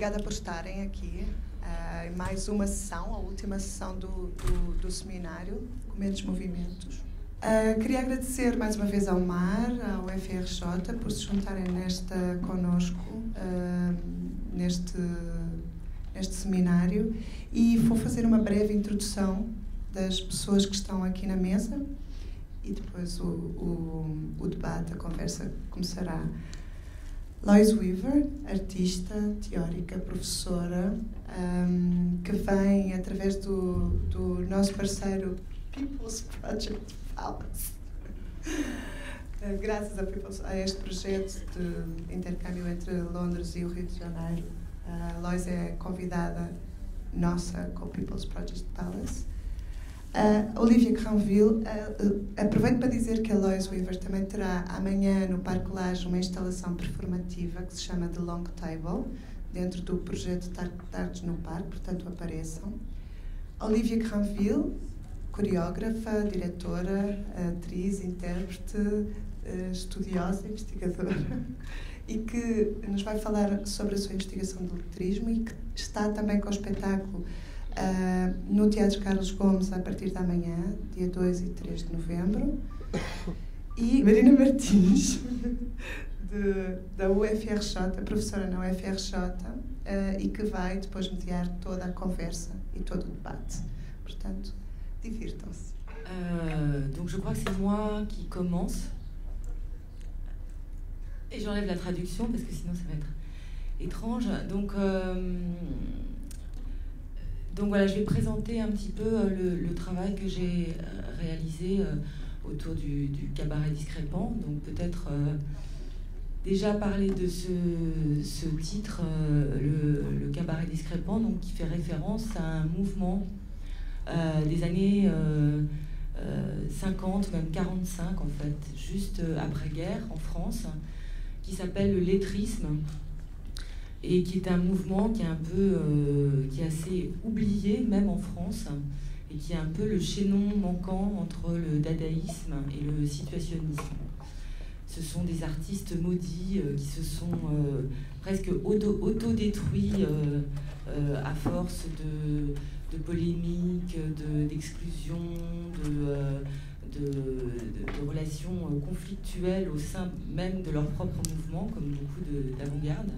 obrigada por estarem aqui uh, mais uma sessão, a última sessão do, do, do seminário Comedos Movimentos. Uh, queria agradecer mais uma vez ao MAR, ao FRJ, por se juntarem nesta conosco, uh, neste, neste seminário, e vou fazer uma breve introdução das pessoas que estão aqui na mesa e depois o, o, o debate, a conversa começará. Lois Weaver, artista, teórica, professora, um, que vem através do, do nosso parceiro People's Project Palace. Eh, graças a, People's, a, este projeto de intercâmbio entre Londres e o Rio de Janeiro, a Lois é convidada nossa com o People's Project Palace Uh, Olivia Granville, uh, aproveito para dizer que a Lois Weaver também terá amanhã no Parque Lage uma instalação performativa que se chama The Long Table, dentro do projeto Tardes no Parque, portanto apareçam. Olivia Granville, coreógrafa, diretora, atriz, intérprete, uh, estudiosa, investigadora, e que nos vai falar sobre a sua investigação do letrismo e que está também com o espetáculo uh, no Teatro Carlos Gomes a partir da manhã, dia 2 e 3 de novembro. E Marina Martins, de, da UFRJ, professora na UFRJ, uh, e que vai depois mediar toda a conversa e todo o debate. Portanto, divirtam-se. Euh, donc je crois que c'est moi qui commence. Et j'enlève la traduction parce que sinon ça va être étrange. Donc euh, Donc voilà, je vais présenter un petit peu euh, le, travail que j'ai euh, réalisé euh, autour du, cabaret discrépant. Donc peut-être déjà parler de ce, titre, le, cabaret discrépant, donc qui fait référence à un mouvement des années 50, même 45 en fait, juste après-guerre en France, qui s'appelle le lettrisme et qui est un mouvement qui est un peu, euh, qui est assez oublié même en France et qui est un peu le chaînon manquant entre le dadaïsme et le situationnisme. Ce sont des artistes maudits euh, qui se sont euh, presque auto-détruits à force de, polémiques, d'exclusion, de, de, de, relations conflictuelles au sein même de leur propre mouvement, comme beaucoup d'avant-garde.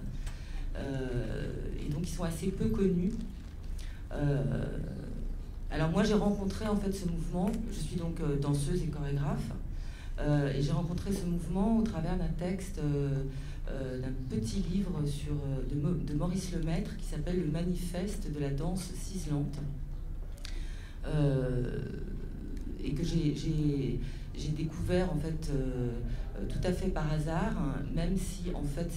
Euh, et donc ils sont assez peu connus. Euh, alors moi j'ai rencontré en fait ce mouvement, je suis donc euh, danseuse et chorégraphe, et j'ai rencontré ce mouvement au travers d'un texte, d'un petit livre sur, de, de, Maurice Lemaître qui s'appelle Le Manifeste de la danse ciselante. et que j'ai j'ai découvert en fait euh, euh, tout à fait par hasard, même si en fait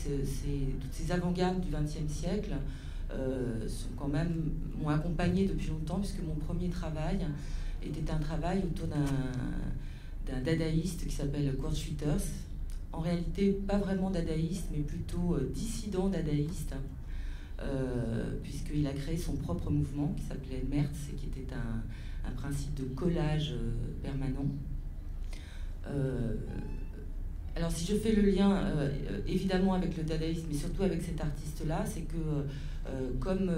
toutes ces avant-gardes du XXe siècle euh, sont quand même m'ont accompagné depuis longtemps puisque mon premier travail était un travail autour d'un, dadaïste qui s'appelle Kurt Schwitters. En réalité, pas vraiment dadaïste, mais plutôt dissident dadaïste, puisqu'il a créé son propre mouvement qui s'appelait Merz et qui était un principe de collage permanent. Euh, alors si je fais le lien euh, évidemment avec le dadaïsme, mais surtout avec cet artiste-là, c'est que euh, comme,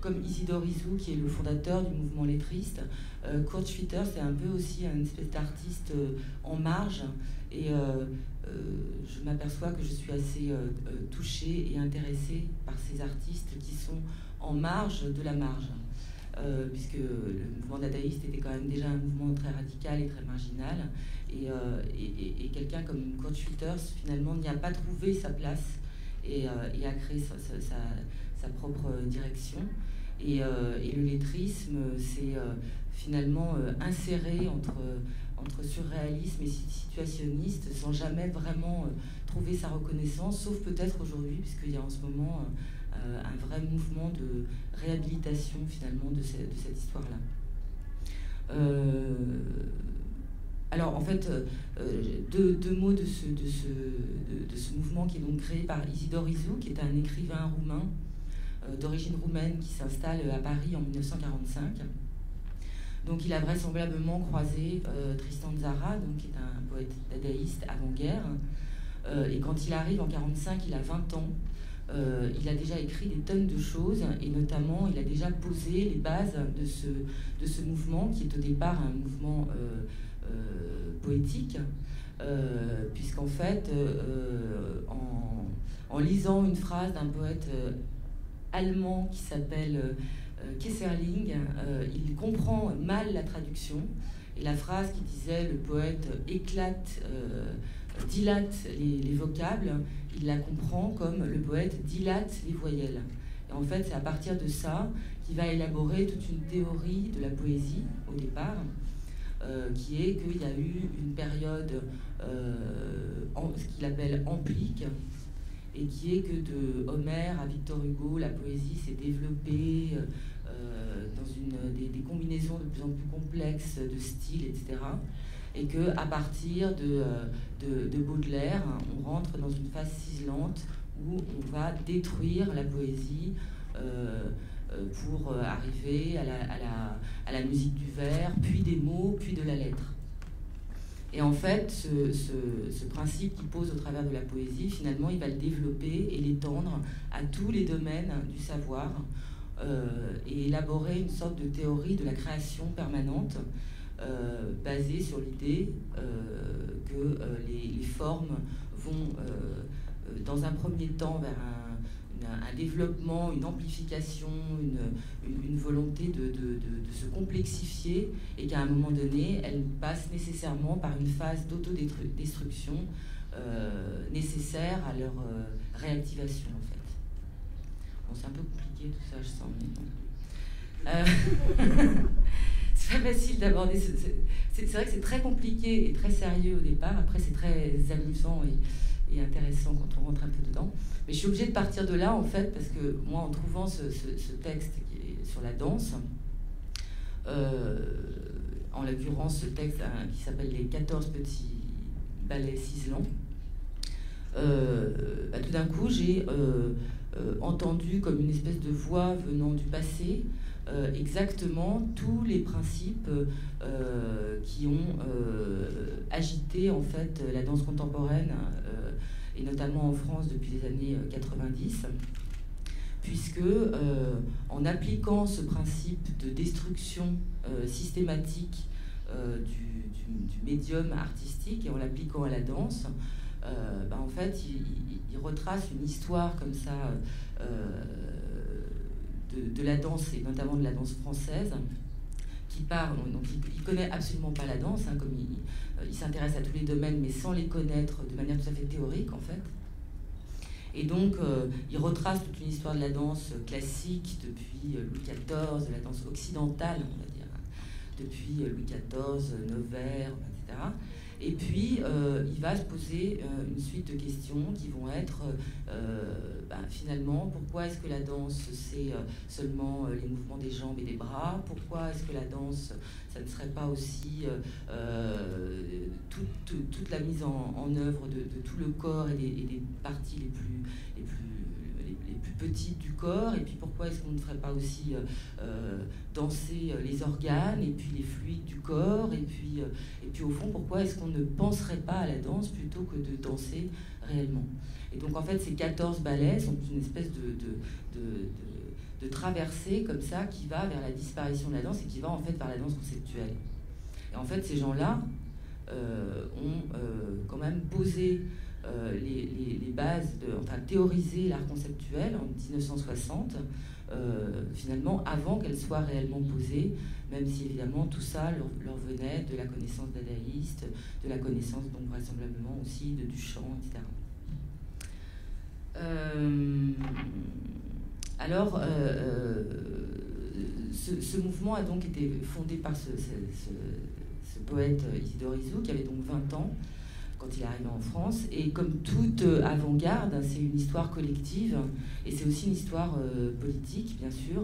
comme Isidore Izou, qui est le fondateur du mouvement lettriste, Kurt Schwitter, c'est un peu aussi une espèce d'artiste en marge. Et je m'aperçois que je suis assez touchée et intéressée par ces artistes qui sont en marge de la marge. Puisque le mouvement dadaïste était quand même déjà un mouvement très radical et très marginal. Euh, et, quelqu'un comme Kurt Schwitters, finalement, n'y a pas trouvé sa place et, euh, a créé sa, propre direction. Et, euh, le lettrisme, c'est finalement inséré entre, entre surréalisme et situationniste sans jamais vraiment trouver sa reconnaissance, sauf peut-être aujourd'hui, puisqu'il y a en ce moment un vrai mouvement de réhabilitation finalement de, cette, histoire-là. Alors en fait, euh, euh, deux, mots de, ce, mouvement qui est donc créé par Isidore Izou, qui est un écrivain roumain euh, d'origine roumaine qui s'installe à Paris en 1945. Donc il a vraisemblablement croisé Tristan Zara, donc, qui est un poète dadaïste avant-guerre. et quand il arrive en 1945, il a 20 ans. Euh, il a déjà écrit des tonnes de choses et notamment il a déjà posé les bases de ce, de ce mouvement qui est au départ un mouvement euh, euh, poétique, puisqu'en fait, en, en, lisant une phrase d'un poète allemand qui s'appelle Kesserling, il comprend mal la traduction. Et la phrase qui disait le poète éclate dilate les, vocables, il la comprend comme le poète dilate les voyelles. Et en fait, c'est à partir de ça qu'il va élaborer toute une théorie de la poésie au départ, euh, qui est qu'il y a eu une période, euh, ce qu'il appelle amplique, et qui est que de Homère à Victor Hugo, la poésie s'est développée euh, dans une, des, combinaisons de plus en plus complexes de styles, etc et que à partir de, euh, de, Baudelaire, on rentre dans une phase ciselante où on va détruire la poésie euh, euh, pour arriver à la, musique du vers, puis des mots, puis de la lettre. Et en fait, ce principe qu'il pose au travers de la poésie, finalement, il va le développer et l'étendre à tous les domaines du savoir et élaborer une sorte de théorie de la création permanente euh, basé sur l'idée euh, que euh, les, formes vont, dans un premier temps, vers un, développement, une amplification, une, volonté de, se complexifier et qu'à un moment donné, elles passent nécessairement par une phase d'autodestruction nécessaire à leur réactivation en fait. Bon, c'est un peu compliqué tout ça, je sens. c'est pas facile d'aborder. C'est vrai que c'est très compliqué et très sérieux au départ. Après, c'est très amusant et, intéressant quand on rentre un peu dedans. Mais je suis obligée de partir de là, en fait, parce que moi, en trouvant ce, texte qui est sur la danse, euh, en l'occurrence, ce texte hein, qui s'appelle Les 14 petits ballets ciselants, euh, bah, tout d'un coup, j'ai euh, entendu comme une espèce de voix venant du passé euh, exactement tous les principes euh, qui ont euh, agité en fait la danse contemporaine et notamment en France depuis les années 90 puisque en appliquant ce principe de destruction systématique du, médium artistique et en l'appliquant à la danse, bah, en fait, il, retrace une histoire comme ça de, la danse et notamment de la danse française qui parle, donc il, connaît absolument pas la danse, hein, comme il, il s'intéresse à tous les domaines, mais sans les connaître de manière tout à fait théorique en fait. Et donc, euh, il retrace toute une histoire de la danse classique depuis euh, Louis XIV, de la danse occidentale, on va dire, hein, depuis euh, Louis XIV, Nevers, etc. Et puis, euh, il va se poser euh, une suite de questions qui vont être, euh, ben, finalement, pourquoi est-ce que la danse, c'est seulement les mouvements des jambes et des bras? Pourquoi est-ce que la danse, ça ne serait pas aussi toute, la mise en, œuvre de, tout le corps et des, parties les plus, les plus les plus petites du corps, et puis pourquoi est-ce qu'on ne ferait pas aussi danser les organes, et puis les fluides du corps, et puis, et puis au fond, pourquoi est-ce qu'on ne penserait pas à la danse plutôt que de danser réellement? Et donc en fait, ces 14 ballets sont une espèce de, de, de, traversée comme ça qui va vers la disparition de la danse et qui va en fait vers la danse conceptuelle. Et en fait, ces gens-là euh, ont euh, quand même posé euh, les, bases, enfin théorisé l'art conceptuel en 1960 euh, finalement avant qu'elle soit réellement posée, même si évidemment tout ça leur, venait de la connaissance dadaïste, de la connaissance donc vraisemblablement aussi de Duchamp, etc. Euh, alors, ce, mouvement a donc été fondé par ce, ce poète Isidore Isou, qui avait donc 20 ans, quand il est arrivé en France. Et comme toute euh, avant-garde, c'est une histoire collective et c'est aussi une histoire euh, politique, bien sûr.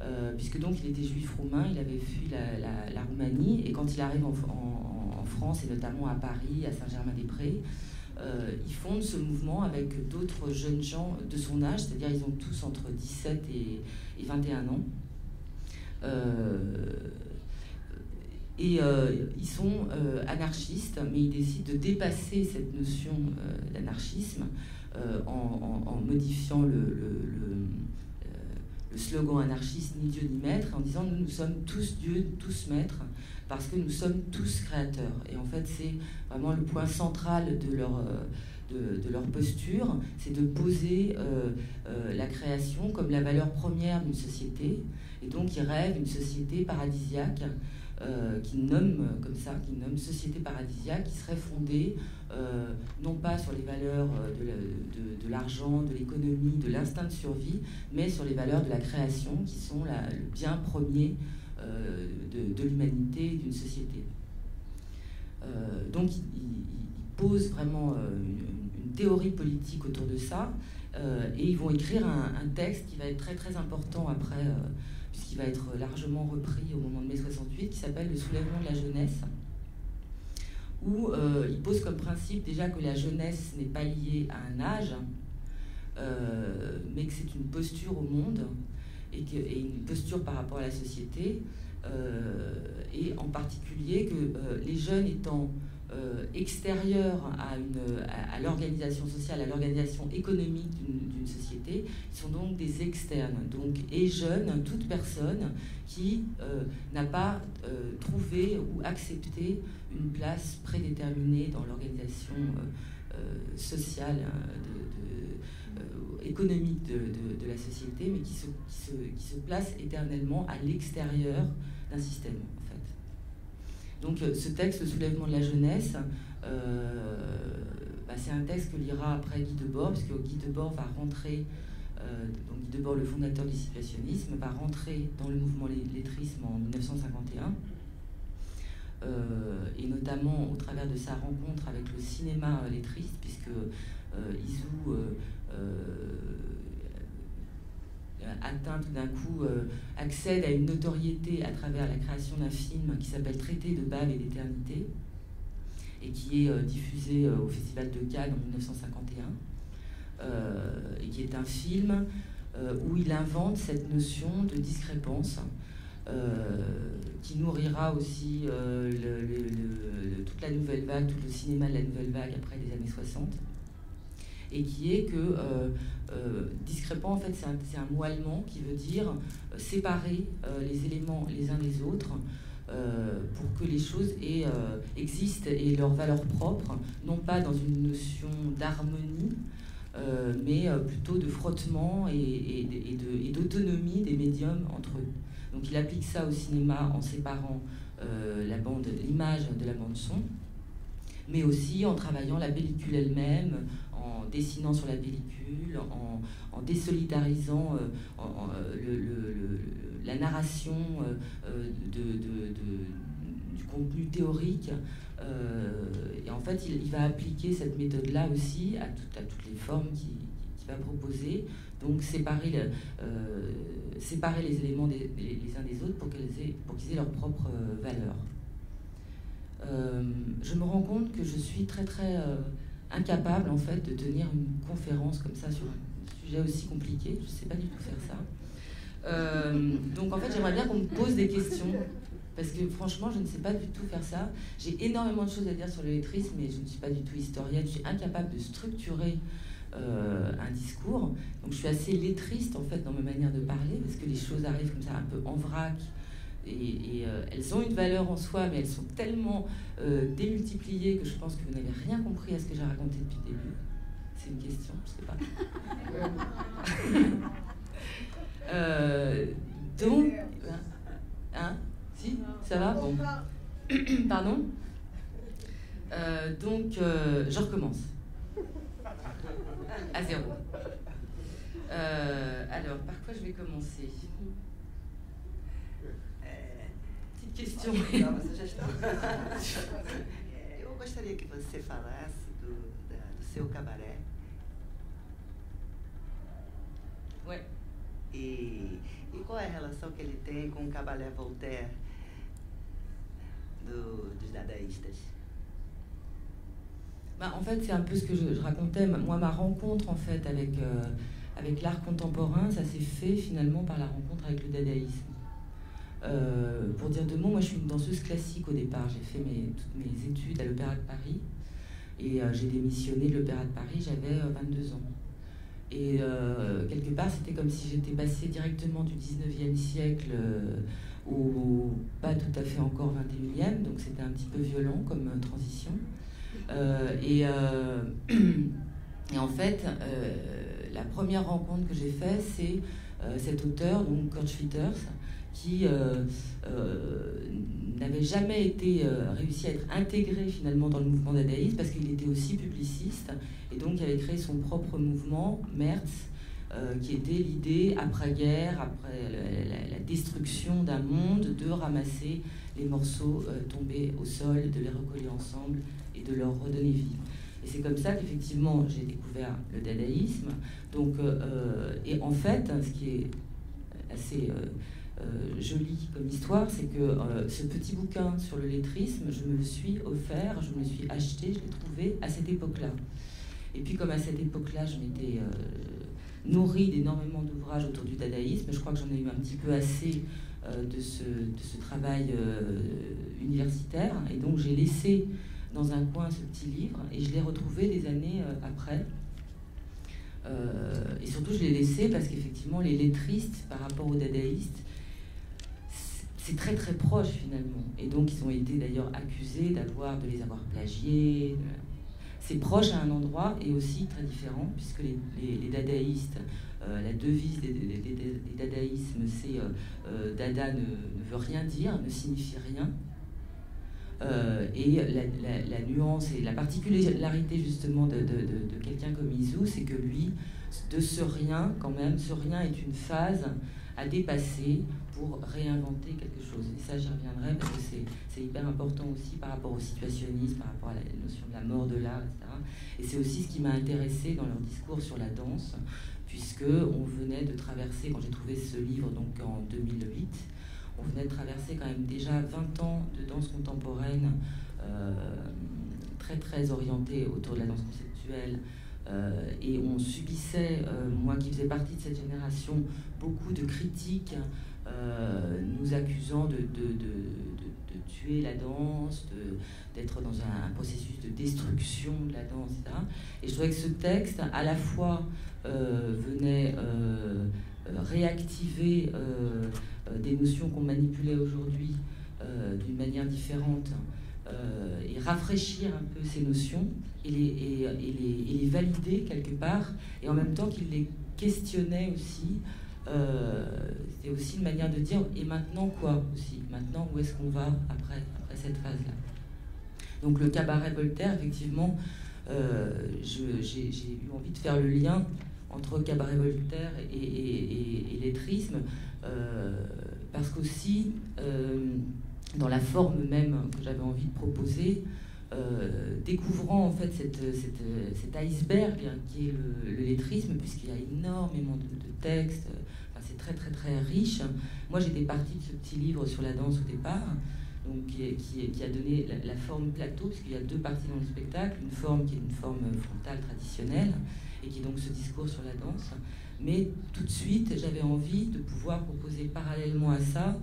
Euh, puisque donc il était juif roumain, il avait fui la, Roumanie, et quand il arrive en, France, et notamment à Paris, à Saint-Germain-des-Prés, il fonde ce mouvement avec d'autres jeunes gens de son âge, c'est-à-dire ils ont tous entre 17 et, 21 ans Et euh, ils sont euh, anarchistes, mais ils décident de dépasser cette notion d'anarchisme en, modifiant le, slogan anarchiste ni Dieu ni maître, en disant nous, nous sommes tous Dieu, tous maîtres, parce que nous sommes tous créateurs. Et en fait, c'est vraiment le point central de leur posture, c'est de poser euh, euh, la création comme la valeur première d'une société. Et donc ils rêvent une société paradisiaque euh, nomme comme ça, qui nomme société paradisiaque, qui serait fondée non pas sur les valeurs de, l'argent, de l'économie, de l'instinct de survie, mais sur les valeurs de la création, qui sont le bien premier de, l'humanité d'une société. donc il, pose vraiment une, théorie politique autour de ça. Euh, et ils vont écrire un, texte qui va être très très important après, euh, puisqu'il va être largement repris au moment de mai 68, qui s'appelle Le soulèvement de la jeunesse, où euh, ils posent comme principe déjà que la jeunesse n'est pas liée à un âge, mais que c'est une posture au monde et, une posture par rapport à la société, et en particulier que les jeunes étant euh, à, à, l'organisation sociale, à l'organisation économique d'une société, sont donc des externes, donc et jeunes, toute personne qui euh, n'a pas euh, trouvé ou accepté une place prédéterminée dans l'organisation sociale, de, économique de, la société, mais qui se, qui se place éternellement à l'extérieur d'un système. Donc euh, ce texte, le soulèvement de la jeunesse, euh, bah, c'est un texte que lira après Guy Debord, parce que Guy Debord va rentrer, euh, donc Guy Debord, le fondateur du situationnisme, va rentrer dans le mouvement lettrisme en 1951. et notamment au travers de sa rencontre avec le cinéma lettriste, puisque Isou atteint tout d'un coup, euh, accède à une notoriété à travers la création d'un film qui s'appelle Traité de Bâle et d'éternité et qui est euh, diffusé au Festival de Cannes en 1951 et qui est un film où il invente cette notion de discrépance qui nourrira aussi toute la nouvelle vague, tout le cinéma de la nouvelle vague après les années 60 et qui est que euh, euh, discrépant, en fait, c'est un, un, mot allemand qui veut dire euh, séparer les éléments les uns des autres pour que les choses aient, existent et leur valeur propre, non pas dans une notion d'harmonie, mais plutôt de frottement et, d'autonomie des médiums entre eux. Donc il applique ça au cinéma en séparant l'image de la bande son, mais aussi en travaillant la pellicule elle-même, en dessinant sur la pellicule, en, désolidarisant euh, euh, la narration euh, du contenu théorique. et en fait, il, va appliquer cette méthode-là aussi à, toutes les formes qu'il va proposer. Donc séparer, les éléments les, uns des autres pour qu'ils aient, pour qu'ils aient leur propre valeur. je me rends compte que je suis très très incapable en fait de tenir une conférence comme ça sur un sujet aussi compliqué. Je ne sais pas du tout faire ça. Euh, donc en fait, j'aimerais bien qu'on me pose des questions. Parce que franchement, je ne sais pas du tout faire ça. J'ai énormément de choses à dire sur le lettrisme, mais je ne suis pas du tout historienne. Je suis incapable de structurer euh, un discours. Donc je suis assez lettriste en fait dans ma manière de parler, parce que les choses arrivent comme ça un peu en vrac et, euh, elles ont une valeur en soi, mais elles sont tellement euh, démultipliées que je pense que vous n'avez rien compris à ce que j'ai raconté depuis le début. C'est une question, je sais pas. Euh, donc, hein Si Ça va Bon. Pardon? Donc, je recommence. À zéro. alors, par quoi je vais commencer? Question. Nova sugestão. Eu gostaria que você falasse do, da, do seu cabaré. Ué. E, e qual é a relação que ele tem com o cabaré Voltaire do, dos dadaístas bah, En fait, c'est un peu ce que je, je, racontais. Moi, ma rencontre en fait avec, euh, avec l'art contemporain, ça s'est fait finalement par la rencontre avec le dadaïsme. Pour dire deux mots, moi je suis une danseuse classique au départ. J'ai fait mes, toutes mes études à l'Opéra de Paris et j'ai démissionné de l'Opéra de Paris, j'avais 22 ans. Et quelque part, c'était comme si j'étais passée directement du 19e siècle au pas tout à fait encore 21e, donc c'était un petit peu violent comme transition. et, en fait, la première rencontre que j'ai faite, c'est euh, cet auteur, donc Kurt Schwitters, qui euh, euh, n'avait jamais été réussi à être intégré finalement dans le mouvement dadaïste parce qu'il était aussi publiciste et donc il avait créé son propre mouvement, Merz, qui était l'idée après-guerre, après la, destruction d'un monde, de ramasser les morceaux tombés au sol, de les recoller ensemble et de leur redonner vie. Et c'est comme ça qu'effectivement j'ai découvert le dadaïsme. Donc, euh, euh, et en fait, ce qui est assez euh, joli comme histoire, c'est que ce petit bouquin sur le lettrisme, je me suis offert, je me le suis acheté, je l'ai trouvé à cette époque-là. Et puis comme à cette époque-là, je m'étais nourrie d'énormément d'ouvrages autour du dadaïsme, je crois que j'en ai eu un petit peu assez de ce, travail universitaire, et donc j'ai laissé dans un coin ce petit livre et je l'ai retrouvé des années euh, après. Euh, et surtout, je l'ai laissé parce qu'effectivement, les lettristes par rapport aux dadaïstes, c'est très très proche finalement. Et donc, ils ont été d'ailleurs accusés d'avoir de les avoir plagiés. C'est proche à un endroit et aussi très différent, puisque les, les, dadaïstes, euh, la devise des, dadaïsmes, c'est Dada ne, veut rien dire, ne signifie rien. Euh, et la, nuance et la particularité justement de, quelqu'un comme Izu, c'est que lui, de ce rien, quand même, ce rien est une phase à dépasser réinventer quelque chose. Et ça, j'y reviendrai parce que c'est hyper important aussi par rapport au situationnisme, par rapport à la notion de la mort de l'art, etc. Et c'est aussi ce qui m'a intéressé dans leur discours sur la danse, puisque on venait de traverser, quand j'ai trouvé ce livre donc en 2008, on venait de traverser quand même déjà 20 ans de danse contemporaine euh, très très orientée autour de la danse conceptuelle. Euh, et on subissait, euh, moi qui faisais partie de cette génération, beaucoup de critiques nous accusant de, tuer la danse, d'être dans un, processus de destruction de la danse, etc. Et je trouvais que ce texte, à la fois, venait réactiver euh, des notions qu'on manipulait aujourd'hui euh, d'une manière différente euh, et rafraîchir un peu ces notions et les, et, les, les, valider quelque part et en même temps qu'il les questionnait aussi. C'était aussi une manière de dire et maintenant quoi aussi? Maintenant où est-ce qu'on va après, après cette phase-là? Donc le cabaret Voltaire, effectivement, j'ai eu envie de faire le lien entre cabaret Voltaire et, et, et lettrisme. Euh, parce qu'aussi, euh, dans la forme même que j'avais envie de proposer, euh, découvrant en fait cette, cet iceberg qui est le, lettrisme, puisqu'il y a énormément de, textes, c'est très très très riche. Moi j'étais partie de ce petit livre sur la danse au départ, donc, qui, a donné la, forme plateau, puisqu'il y a deux parties dans le spectacle, une forme qui est une forme frontale traditionnelle, et qui est donc ce discours sur la danse, mais tout de suite, j'avais envie de pouvoir proposer parallèlement à ça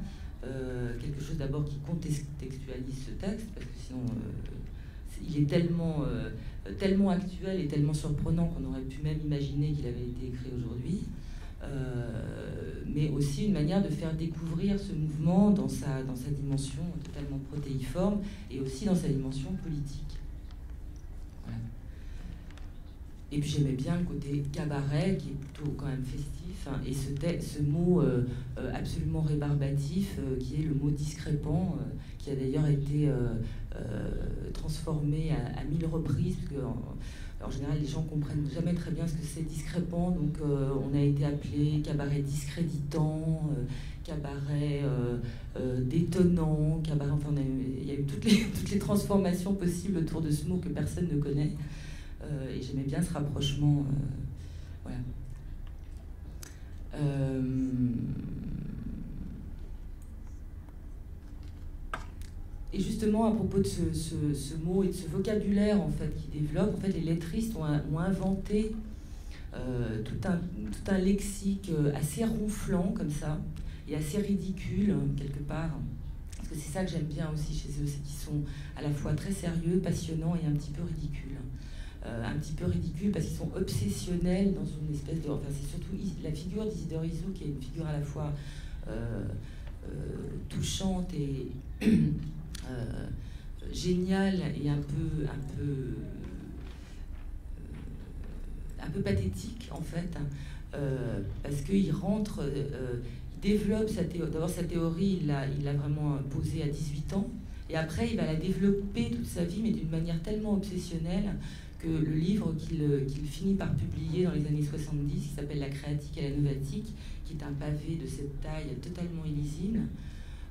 euh, quelque chose d'abord qui contextualise ce texte, parce que sinon, euh, il est tellement, euh, tellement actuel et tellement surprenant qu'on aurait pu même imaginer qu'il avait été écrit aujourd'hui. Mais aussi une manière de faire découvrir ce mouvement dans sa, dans sa dimension totalement protéiforme et aussi dans sa dimension politique. Et puis j'aimais bien le côté cabaret, qui est plutôt quand même festif, hein, et ce, ce mot euh, euh, absolument rébarbatif, euh, qui est le mot discrépant, qui a d'ailleurs été transformé à, mille reprises, en, général les gens comprennent jamais très bien ce que c'est discrépant, donc on a été appelé cabaret discréditant, cabaret détonnant, cabaret, enfin il y a eu toutes les, toutes les transformations possibles autour de ce mot que personne ne connaît. Euh, et j'aimais bien ce rapprochement. Euh, voilà. Et justement, à propos de ce, mot et de ce vocabulaire en fait, qui développe, en fait, les lettristes ont, inventé tout, un, tout un lexique assez ronflant comme ça. et assez ridicule, quelque part. Parce que c'est ça que j'aime bien aussi chez eux, c'est qu'ils sont à la fois très sérieux, passionnants et un petit peu ridicules. Euh, un petit peu ridicule parce qu'ils sont obsessionnels dans une espèce de. Enfin, c'est surtout la figure d'Isidore Isou qui est une figure à la fois euh, euh, touchante et géniale et un peu, un peu, un peu pathétique en fait, hein. parce qu'il rentre, il développe sa théorie. D'abord, sa théorie, il l'a il a vraiment posée à 18 ans. Et après, il va la développer toute sa vie, mais d'une manière tellement obsessionnelle que le livre euh, qu'il finit par publier dans les années 70, qui s'appelle La créatique et la novatique, qui est un pavé de cette taille totalement illisible,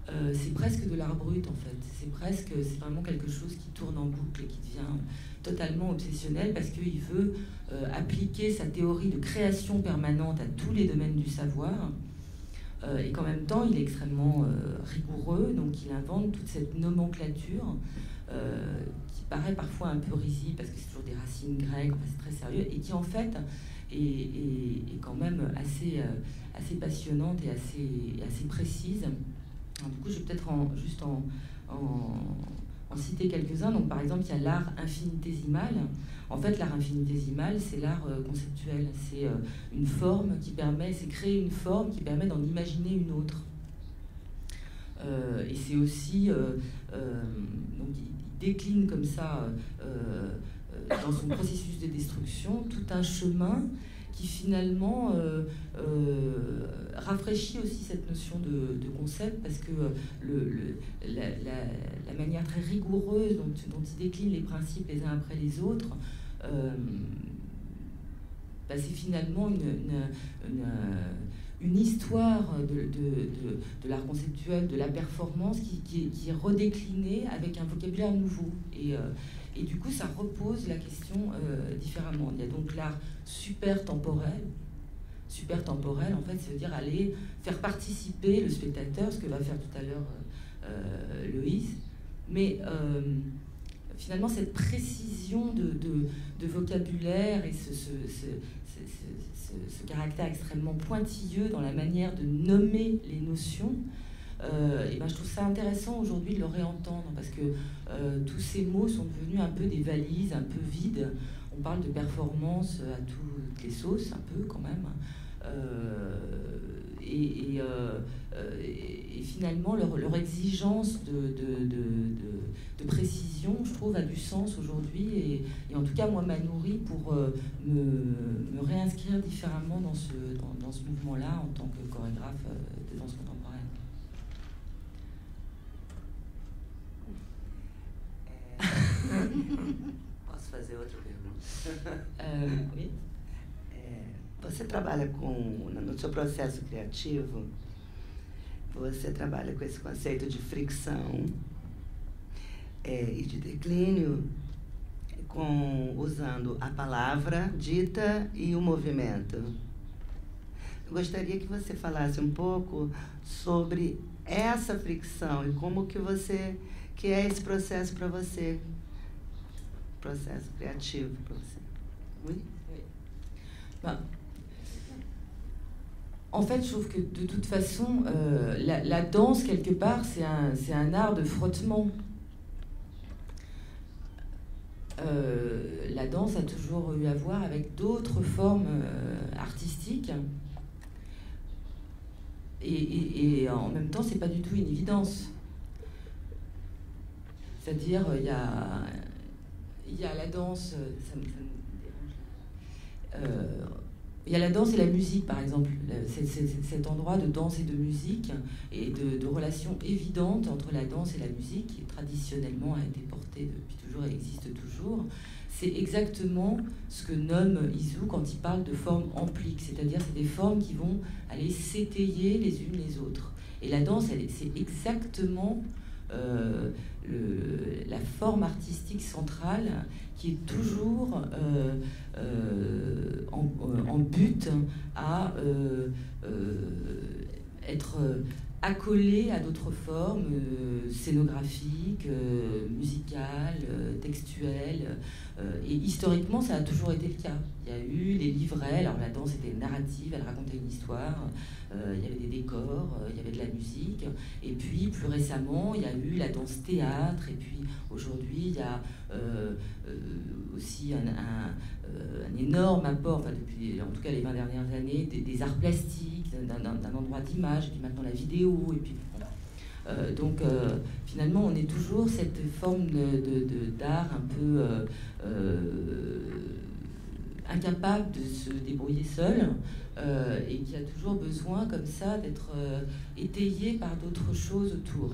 euh, c'est presque de l'art brut en fait. C'est presque, c'est vraiment quelque chose qui tourne en boucle et qui devient totalement obsessionnel parce qu'il veut euh, appliquer sa théorie de création permanente à tous les domaines du savoir. et qu'en même temps, il est extrêmement rigoureux, donc il invente toute cette nomenclature paraît parfois un peu risible parce que c'est toujours des racines grecques, c'est très sérieux, et qui en fait est, quand même assez, euh, assez passionnante et assez, assez précise. Du coup, je vais peut-être juste en, citer quelques-uns. Donc, par exemple, il y a l'art infinitésimal. En fait, l'art infinitésimal, c'est l'art euh, conceptuel. C'est euh, une forme qui permet, c'est créer une forme qui permet d'en imaginer une autre. et c'est aussi, donc, décline comme ça euh, euh, dans son processus de destruction tout un chemin qui finalement euh, rafraîchit aussi cette notion de, concept parce que le, la, manière très rigoureuse dont, il décline les principes les uns après les autres, bah, c'est finalement une, histoire de, de, l'art conceptuel, de la performance qui, qui, qui, est redéclinée avec un vocabulaire nouveau. Et, euh, et du coup, ça repose la question euh, différemment. Il y a donc l'art super temporel. Super temporel, en fait, ça veut dire aller faire participer le spectateur, ce que va faire tout à l'heure euh, Loïs. Mais finalement, cette précision de, vocabulaire et ce, caractère extrêmement pointilleux dans la manière de nommer les notions, euh, et ben je trouve ça intéressant aujourd'hui de le réentendre parce que euh, tous ces mots sont devenus un peu des valises, un peu vides. On parle de performance à toutes les sauces, un peu quand même. Euh, et, finalement, leur, exigence de, précision, je trouve, a du sens aujourd'hui. Et, en tout cas, moi, m'a nourri pour me, réinscrire différemment dans ce, dans ce mouvement-là en tant que chorégraphe de danse contemporaine. Posso fazer outra pergunta? Uh, é, você trabalha com, no seu processo criativo, você trabalha com esse conceito de fricção é, e de declínio com, usando a palavra dita e o movimento. Eu gostaria que você falasse um pouco sobre essa fricção e como que você que é esse. Oui. en fait, je trouve que de toute façon, euh, la, danse, quelque part, c'est un, un, art de frottement. Euh, la danse a toujours eu à voir avec d'autres formes euh, artistiques. Et, et, et, en même temps, c'est pas du tout une évidence. C'est-à-dire, il y a, y a la danse. Euh, il y a la danse et la musique, par exemple. cet endroit de danse et de musique et de, de relation évidente entre la danse et la musique, qui traditionnellement a été portée depuis toujours et existe toujours. C'est exactement ce que nomme Isou quand il parle de formes ampliques, c'est-à-dire c'est des formes qui vont aller s'étayer les unes les autres. Et la danse, c'est exactement euh, la forme artistique centrale qui est toujours euh, euh, en, but à être accolé à d'autres formes scénographiques, musicales, textuelles. Et historiquement, ça a toujours été le cas. Il y a eu les livrets, alors la danse était narrative, elle racontait une histoire, il y avait des décors, il y avait de la musique. Et puis, plus récemment, il y a eu la danse théâtre, et puis aujourd'hui, il y a aussi un, énorme apport, enfin depuis en tout cas les 20 dernières années, des, arts plastiques, d'un endroit d'image, et puis maintenant la vidéo, et puis euh, donc euh, finalement, on est toujours cette forme d'art un peu euh, incapable de se débrouiller seul et qui a toujours besoin comme ça d'être étayé par d'autres choses autour.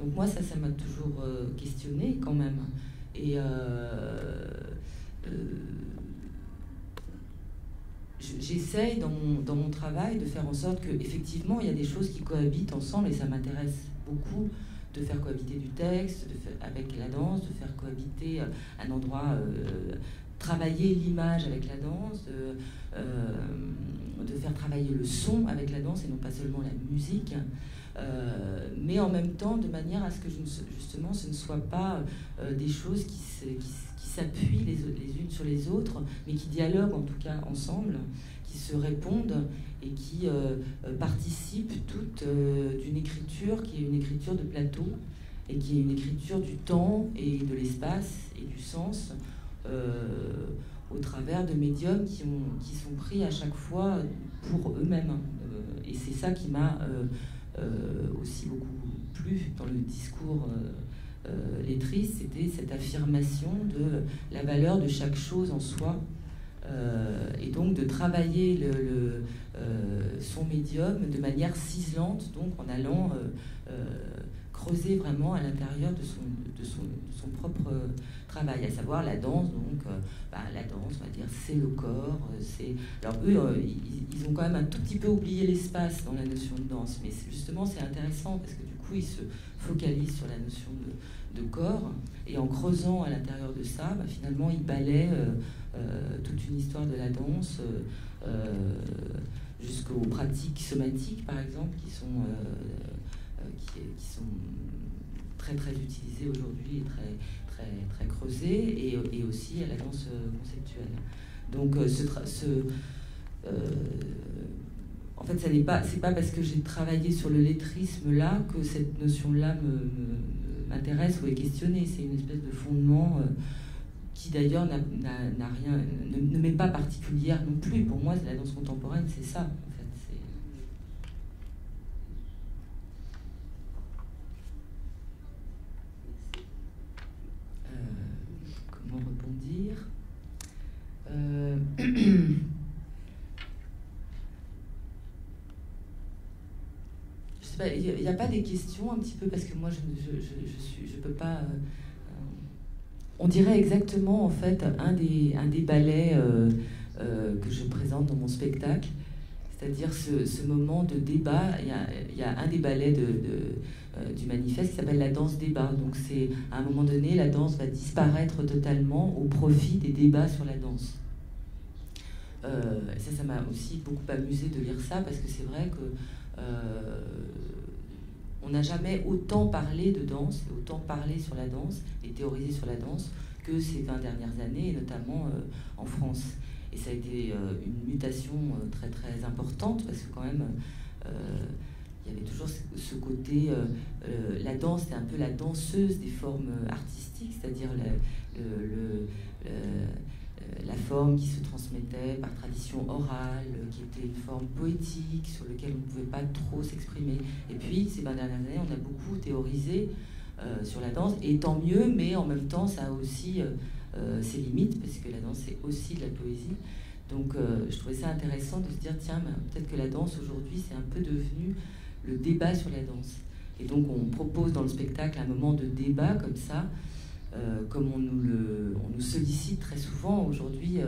Donc moi, ça, ça m'a toujours questionné quand même. Et j'essaye dans mon, dans mon travail de faire en sorte qu'effectivement, il y a des choses qui cohabitent ensemble et ça m'intéresse beaucoup de faire cohabiter du texte avec la danse, de faire cohabiter euh, un endroit, euh, travailler l'image avec la danse, de, euh, de, faire travailler le son avec la danse et non pas seulement la musique. mais en même temps, de manière à ce que justement ce ne soit pas des choses qui, qui s'appuient les, les unes sur les autres, mais qui dialoguent en tout cas ensemble, qui se répondent et qui euh, euh, participent toutes euh, d'une écriture qui est une écriture de plateau et qui est une écriture du temps et de l'espace et du sens au travers de médiums qui, ont, qui sont pris à chaque fois pour eux-mêmes. et c'est ça qui m'a aussi beaucoup plu dans le discours euh, lettriste, c'était cette affirmation de la valeur de chaque chose en soi et donc de travailler le, euh, son médium de manière ciselante, donc en allant euh, creuser vraiment à l'intérieur de son, propre travail, à savoir la danse. Donc, bah, la danse, on va dire, c'est le corps. c'est Alors, eux, ils, ont quand même un tout petit peu oublié l'espace dans la notion de danse, mais justement, c'est intéressant parce que du coup, ils se focalisent sur la notion de, corps, et en creusant à l'intérieur de ça, bah, finalement, ils balaient euh, toute une histoire de la danse euh, euh, jusqu'aux pratiques somatiques, par exemple, qui sont, qui, sont très très utilisées aujourd'hui et très, très, très creusées, et, aussi à la danse conceptuelle. Donc, ce, ce en fait, ce n'est pas, pas parce que j'ai travaillé sur le lettrisme là que cette notion-là m'intéresse ou est questionnée. C'est une espèce de fondement qui d'ailleurs n'a rien, ne, m'est pas particulière non plus. Pour moi, la danse contemporaine, c'est ça, en fait. Euh, comment rebondir euh, il n'y a, pas des questions un petit peu parce que moi je ne je, je, je, peux pas. Euh, on dirait exactement en fait un des, un ballets euh, euh, que je présente dans mon spectacle, c'est-à-dire ce, moment de débat. Il y a, un des ballets euh, du manifeste qui s'appelle la danse débat. Donc c'est à un moment donné, la danse va disparaître totalement au profit des débats sur la danse. ça, ça m'a aussi beaucoup amusé de lire ça parce que c'est vrai que on n'a jamais autant parlé de danse, autant parlé sur la danse et théorisé sur la danse que ces 20 dernières années, notamment euh, en France. Et ça a été euh, une mutation euh, très très importante parce que quand même, il y avait toujours ce côté, la danse, c'était un peu la danseuse des formes artistiques, c'est-à-dire le, la forme qui se transmettait par tradition orale, qui était une forme poétique sur laquelle on ne pouvait pas trop s'exprimer. Et puis, ces 20 dernières années, on a beaucoup théorisé euh, sur la danse, et tant mieux, mais en même temps, ça a aussi euh, euh, ses limites, parce que la danse, c'est aussi de la poésie. Donc, je trouvais ça intéressant de se dire, tiens, peut-être que la danse, aujourd'hui, c'est un peu devenu le débat sur la danse. Et donc, on propose dans le spectacle un moment de débat comme ça, comme on nous, le, on nous sollicite très souvent aujourd'hui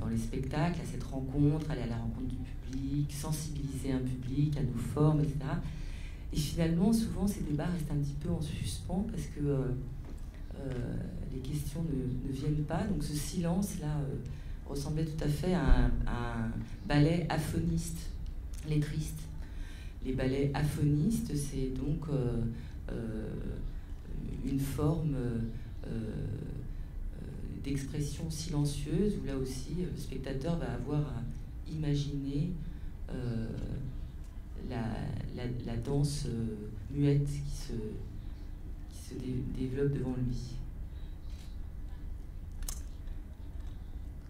dans les spectacles, à cette rencontre, aller à la rencontre du public, sensibiliser un public à nos formes, etc. Et finalement, souvent, ces débats restent un petit peu en suspens parce que euh, euh, les questions ne, viennent pas. Donc ce silence-là euh, ressemblait tout à fait à un, ballet aphoniste, lettriste. les ballets aphonistes, c'est donc une forme d'expression silencieuse où là aussi le spectateur va avoir à imaginer la, danse muette qui se, qui se développe devant lui.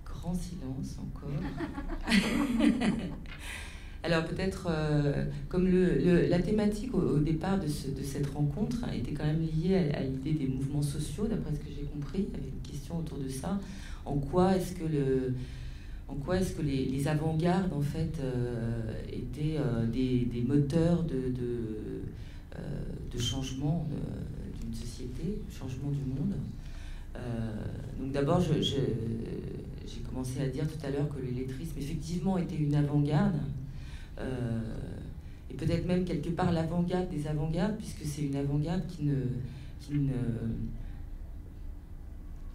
Grand silence encore. Alors peut-être, euh, comme la thématique au, départ de, cette rencontre était quand même liée à, l'idée des mouvements sociaux, d'après ce que j'ai compris, avec une question autour de ça, en quoi est-ce que, les, avant-gardes en fait euh, étaient euh, des, moteurs de, changement d'une société, changement du monde? donc d'abord, j'ai commencé à dire tout à l'heure que le lettrisme effectivement était une avant-garde et peut-être même quelque part l'avant-garde des avant-gardes, puisque c'est une avant-garde qui ne, qui ne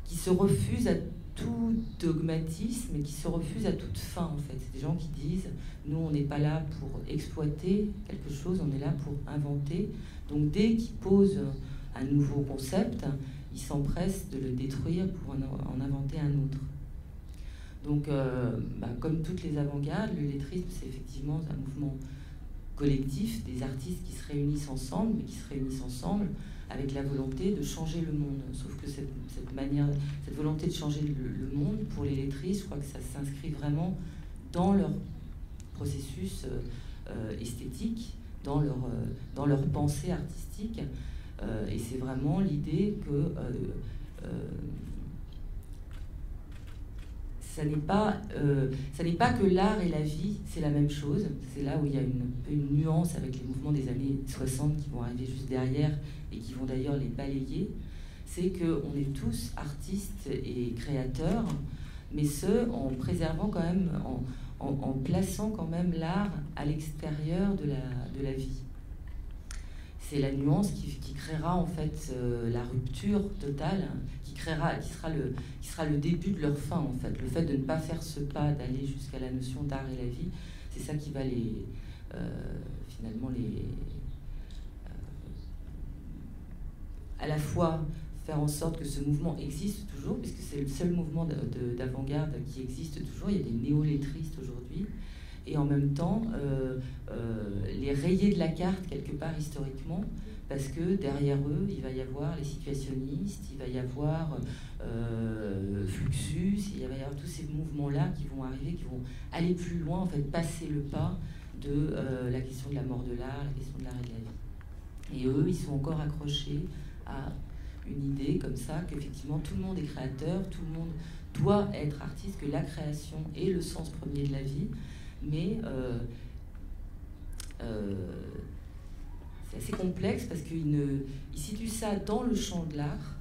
qui se refuse à tout dogmatisme et qui se refuse à toute fin en fait. C'est des gens qui disent nous on n'est pas là pour exploiter quelque chose, on est là pour inventer. Donc dès qu'ils posent un nouveau concept, ils s'empressent de le détruire pour en inventer un autre. Donc, euh, bah, comme toutes les avant-gardes, le lettrisme, c'est effectivement un mouvement collectif des artistes qui se réunissent ensemble, mais qui se réunissent ensemble avec la volonté de changer le monde. Sauf que cette, manière, cette volonté de changer le, monde, pour les lettristes, je crois que ça s'inscrit vraiment dans leur processus euh, euh, esthétique, dans leur, dans leur pensée artistique. et c'est vraiment l'idée que ça n'est pas, euh, ça n'est pas que l'art et la vie, c'est la même chose. C'est là où il y a une, nuance avec les mouvements des années 60 qui vont arriver juste derrière et qui vont d'ailleurs les balayer. C'est qu'on est tous artistes et créateurs, mais ce, en préservant quand même, en, en, plaçant quand même l'art à l'extérieur de la, de la vie. C'est la nuance qui, créera en fait euh, la rupture totale créera, qui, sera le, qui sera le début de leur fin, en fait. Le fait de ne pas faire ce pas, d'aller jusqu'à la notion d'art et la vie, c'est ça qui va les, euh, finalement, les, euh, à la fois faire en sorte que ce mouvement existe toujours, puisque c'est le seul mouvement d'avant-garde qui existe toujours. Il y a des néo-lettristes aujourd'hui. Et en même temps, les rayer de la carte quelque part historiquement parce que derrière eux, il va y avoir les situationnistes, il va y avoir euh, Fluxus, il va y avoir tous ces mouvements-là qui vont arriver, qui vont aller plus loin, en fait, passer le pas de euh, la question de la mort de l'art, la question de l'art et de la vie. Et eux, ils sont encore accrochés à une idée comme ça, qu'effectivement tout le monde est créateur, tout le monde doit être artiste, que la création est le sens premier de la vie, mais euh, c'est assez complexe parce qu'il il situe ça dans le champ de l'art.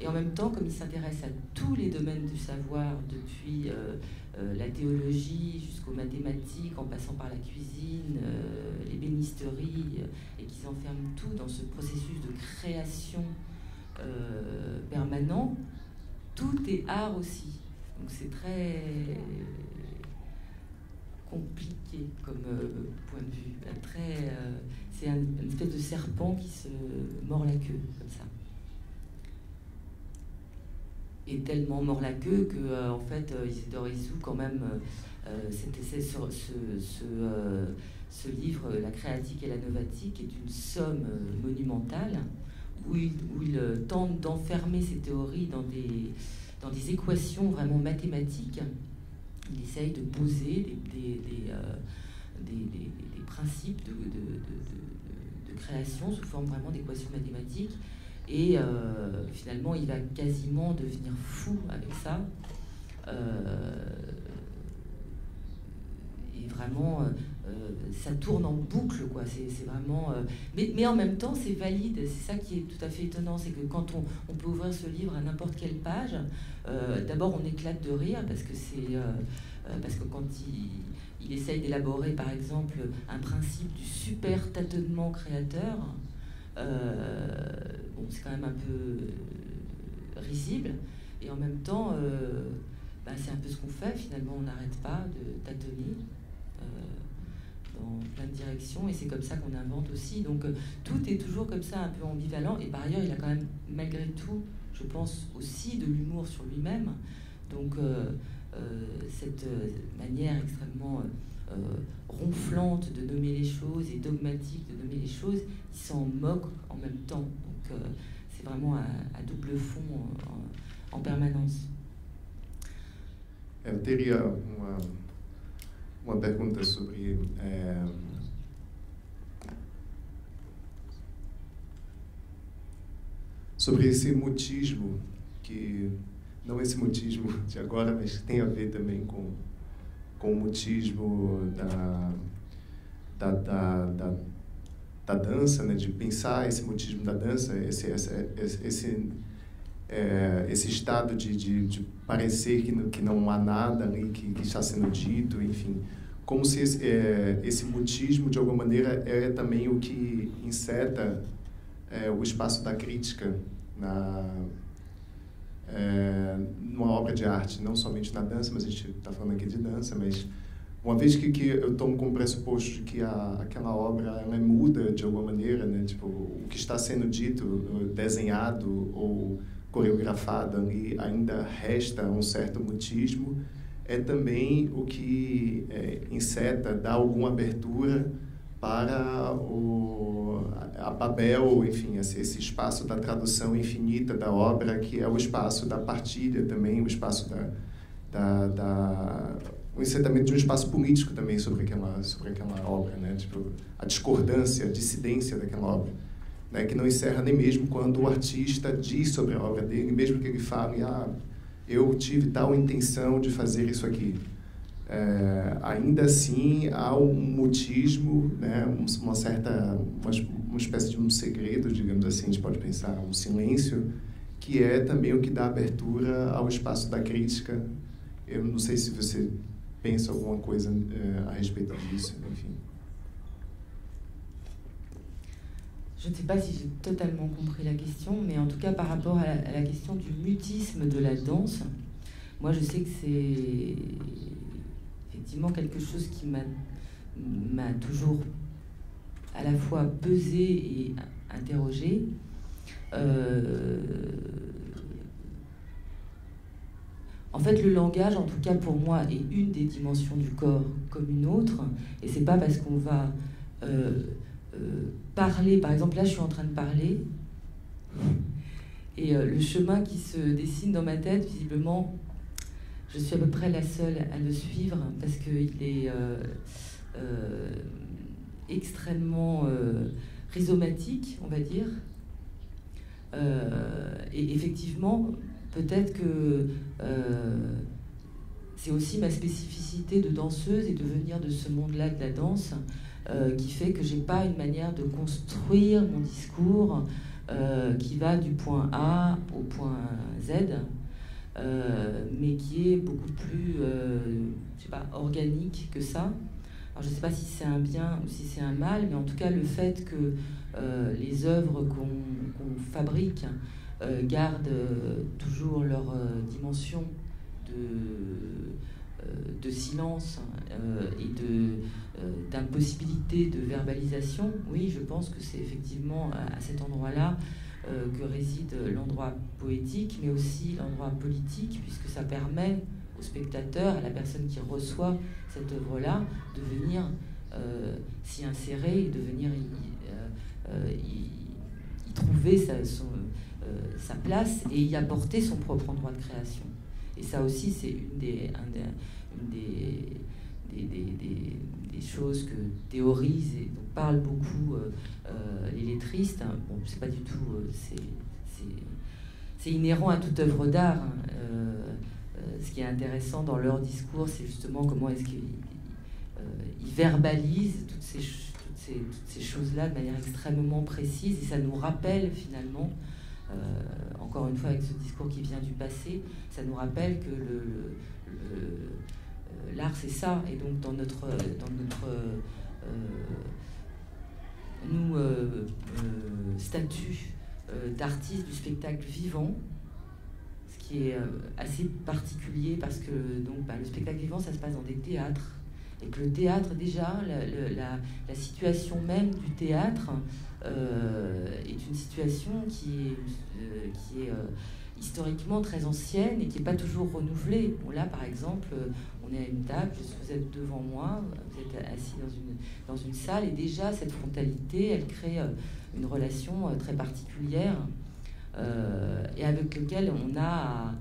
Et en même temps, comme il s'intéresse à tous les domaines du savoir, depuis euh, euh, la théologie jusqu'aux mathématiques, en passant par la cuisine, euh, les bénisteries, et qu'ils enferment tout dans ce processus de création permanent, tout est art aussi. Donc c'est très compliqué comme point de vue, très c'est un, une espèce de serpent qui se mord la queue, comme ça. Et tellement mord la queue que, euh, en fait, euh, Isidore Isou, quand même, euh, ce, ce, ce, livre, La créatique et la novatique, est une somme monumentale où il, où il tente d'enfermer ses théories dans des, dans des équations vraiment mathématiques. Il essaye de poser des, des, des, des principes de, création sous forme vraiment d'équations mathématiques. Et euh, finalement, il va quasiment devenir fou avec ça. Euh, et vraiment, euh, ça tourne en boucle, quoi. C'est vraiment. mais, mais, en même temps, c'est valide. C'est ça qui est tout à fait étonnant. C'est que quand on, peut ouvrir ce livre à n'importe quelle page, d'abord on éclate de rire parce que c'est. parce que quand il essaye d'élaborer, par exemple, un principe du super tâtonnement créateur. Euh, bon, c'est quand même un peu risible. Et en même temps, euh, bah, c'est un peu ce qu'on fait. Finalement, on n'arrête pas de tâtonner. Euh, dans plein de directions et c'est comme ça qu'on invente aussi. Donc tout est toujours comme ça un peu ambivalent et par ailleurs il a quand même malgré tout, je pense aussi de l'humour sur lui-même. Donc cette manière extrêmement ronflante de nommer les choses et dogmatique de nommer les choses, il s'en moque en même temps. Donc c'est vraiment à, double fond en, en permanence. Uma pergunta sobre. É, sobre esse mutismo, que não esse mutismo de agora, mas tem a ver também com, com o mutismo da, da, da, da, da dança, né? de pensar esse mutismo da dança, esse, esse é, esse estado de, de, de parecer que, que não há nada ali que, que está sendo dito, enfim. Como se esse, é, esse mutismo, de alguma maneira, é também o que inseta é, o espaço da crítica na, é, numa obra de arte, não somente na dança, mas a gente está falando aqui de dança, mas uma vez que, que eu tomo como pressuposto de que a, aquela obra ela é muda de alguma maneira, né? tipo, o que está sendo dito, desenhado ou coreografada ali ainda resta um certo mutismo, é também o que é, inseta, dá alguma abertura para o, a Babel, enfim, esse, esse, espaço da tradução infinita da obra, que é o espaço da partilha também, o espaço da, da, da o encetamento de um espaço político também sobre aquela, sobre aquela obra, né? tipo, a discordância, a dissidência daquela obra né, que não encerra nem mesmo quando o artista diz sobre a obra dele, mesmo que ele fale, ah, eu tive tal intenção de fazer isso aqui. É, ainda assim há um mutismo, né, uma certa, uma, uma espécie de um segredo, digamos assim, a gente pode pensar, um silêncio, que é também o que dá abertura ao espaço da crítica. Eu não sei se você pensa alguma coisa é, a respeito disso, enfim. Je ne sais pas si j'ai totalement compris la question, mais en tout cas par rapport à la, question du mutisme de la danse, moi je sais que c'est effectivement quelque chose qui m'a toujours à la fois pesé et interrogé. Euh, en fait, le langage, en tout cas pour moi, est une des dimensions du corps comme une autre, et c'est pas parce qu'on va euh, parler, par exemple là je suis en train de parler, et euh, le chemin qui se dessine dans ma tête, visiblement, je suis à peu près la seule à le suivre parce qu'il est euh, extrêmement rhizomatique, on va dire. et effectivement, peut-être que c'est aussi ma spécificité de danseuse et de venir de ce monde-là de la danse euh, qui fait que j'ai pas une manière de construire mon discours euh, qui va du point A au point Z, euh, mais qui est beaucoup plus, je sais pas, organique que ça. Alors je ne sais pas si c'est un bien ou si c'est un mal, mais en tout cas le fait que les œuvres qu'on fabrique gardent toujours leur dimension de de silence euh, et de euh, d'impossibilité de verbalisation, oui, je pense que c'est effectivement à, cet endroit-là que réside l'endroit poétique, mais aussi l'endroit politique, puisque ça permet au spectateur, à la personne qui reçoit cette œuvre-là, de venir s'y insérer de venir y, trouver sa place et y apporter son propre endroit de création. Et ça aussi, c'est une des, des, des, des, choses que théorisent et dont parlent beaucoup euh, euh, les lettristes. Bon, c'est pas du tout. Euh, c'est inhérent à toute œuvre d'art. Hein. ce qui est intéressant dans leur discours, c'est justement comment est-ce qu'ils verbalisent toutes ces, toutes ces choses-là de manière extrêmement précise. Et ça nous rappelle finalement encore une fois avec ce discours qui vient du passé, ça nous rappelle que euh, l'art c'est ça. Et donc dans notre, dans notre euh, nous, euh, statut d'artiste du spectacle vivant, ce qui est assez particulier parce que donc, bah, le spectacle vivant ça se passe dans des théâtres. et que le théâtre, déjà, la, situation même du théâtre est une situation qui est, qui est historiquement très ancienne et qui n'est pas toujours renouvelée. là, par exemple, on est à une table, vous êtes devant moi, vous êtes assis dans une, dans une salle, et déjà, cette frontalité, elle crée une relation très particulière euh, et avec lequel on a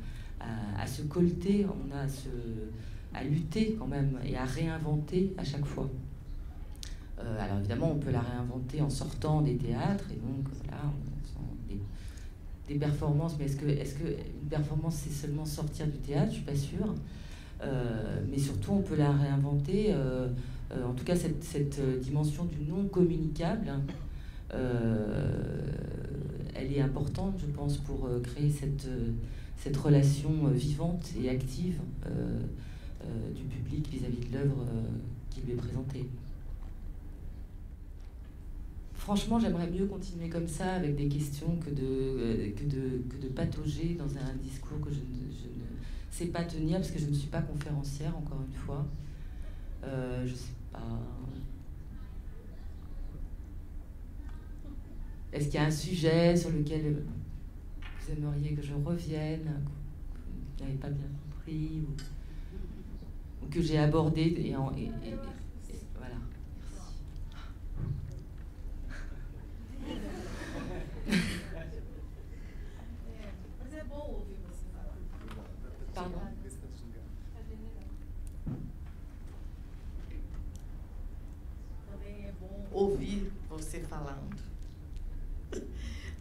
à, se colter, on a à, se, à lutter quand même et à réinventer à chaque fois. Euh, alors évidemment, on peut la réinventer en sortant des théâtres et donc voilà, des, performances. Mais est-ce que, est-ce performance c'est seulement sortir du théâtre? Je suis pas sûre. Euh, mais surtout, on peut la réinventer. en tout cas, cette, dimension du non communicable. Euh, elle est importante, je pense, pour euh, créer cette, euh, relation euh, vivante et active du public vis-à-vis de l'œuvre qui lui est présentée. Franchement, j'aimerais mieux continuer comme ça avec des questions que de, que de, que de patauger dans un discours que je ne, sais pas tenir parce que je ne suis pas conférencière, encore une fois. Euh, je sais pas. Est-ce qu'il y a un sujet sur lequel vous aimeriez que je revienne, que vous n'avez pas bien compris, ou, que j'ai abordé et, en.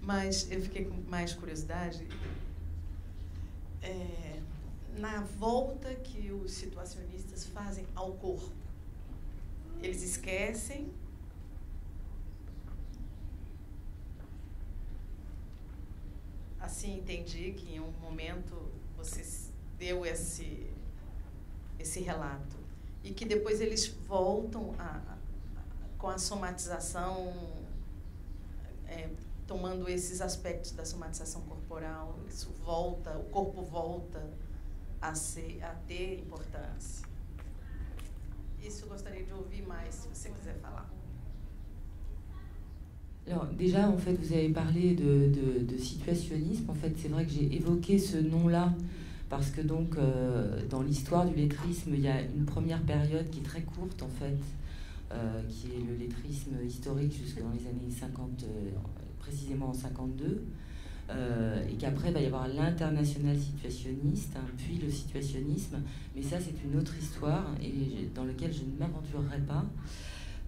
Mas eu fiquei com mais curiosidade. É, na volta que os situacionistas fazem ao corpo, eles esquecem assim entendi que em um momento você deu esse esse relato e que depois eles voltam a, a, com a somatização é, tomando esses aspectos da somatização corporal, isso volta, o corpo volta a, ser, a ter importância. Isso eu gostaria de ouvir mais, se você quiser falar. Alors déjà, en fait, vous avez parlé de, de, de situationnisme. En fait, c'est vrai que j'ai évoqué ce nom-là parce que donc euh, dans l'histoire du lettrisme, il y a une première période qui est très courte en fait, euh, qui est le lettrisme historique jusqu'en les années 50, euh, précisément en 52, euh, et qu'après il va y avoir l'international situationniste, hein, puis le situationnisme, mais ça c'est une autre histoire et dans laquelle je ne m'aventurerai pas.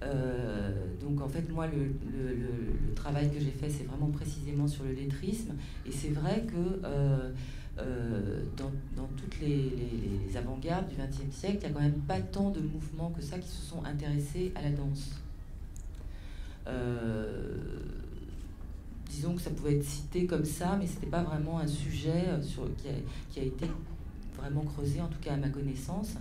Euh, donc en fait moi le, travail que j'ai fait c'est vraiment précisément sur le lettrisme et c'est vrai que euh, euh, dans, toutes les, avant-gardes du XXe siècle, il n'y a quand même pas tant de mouvements que ça qui se sont intéressés à la danse. Disons que ça pouvait être cité comme ça, mais ce n'était pas vraiment un sujet euh, sur, qui, a, été vraiment creusé, en tout cas à ma connaissance,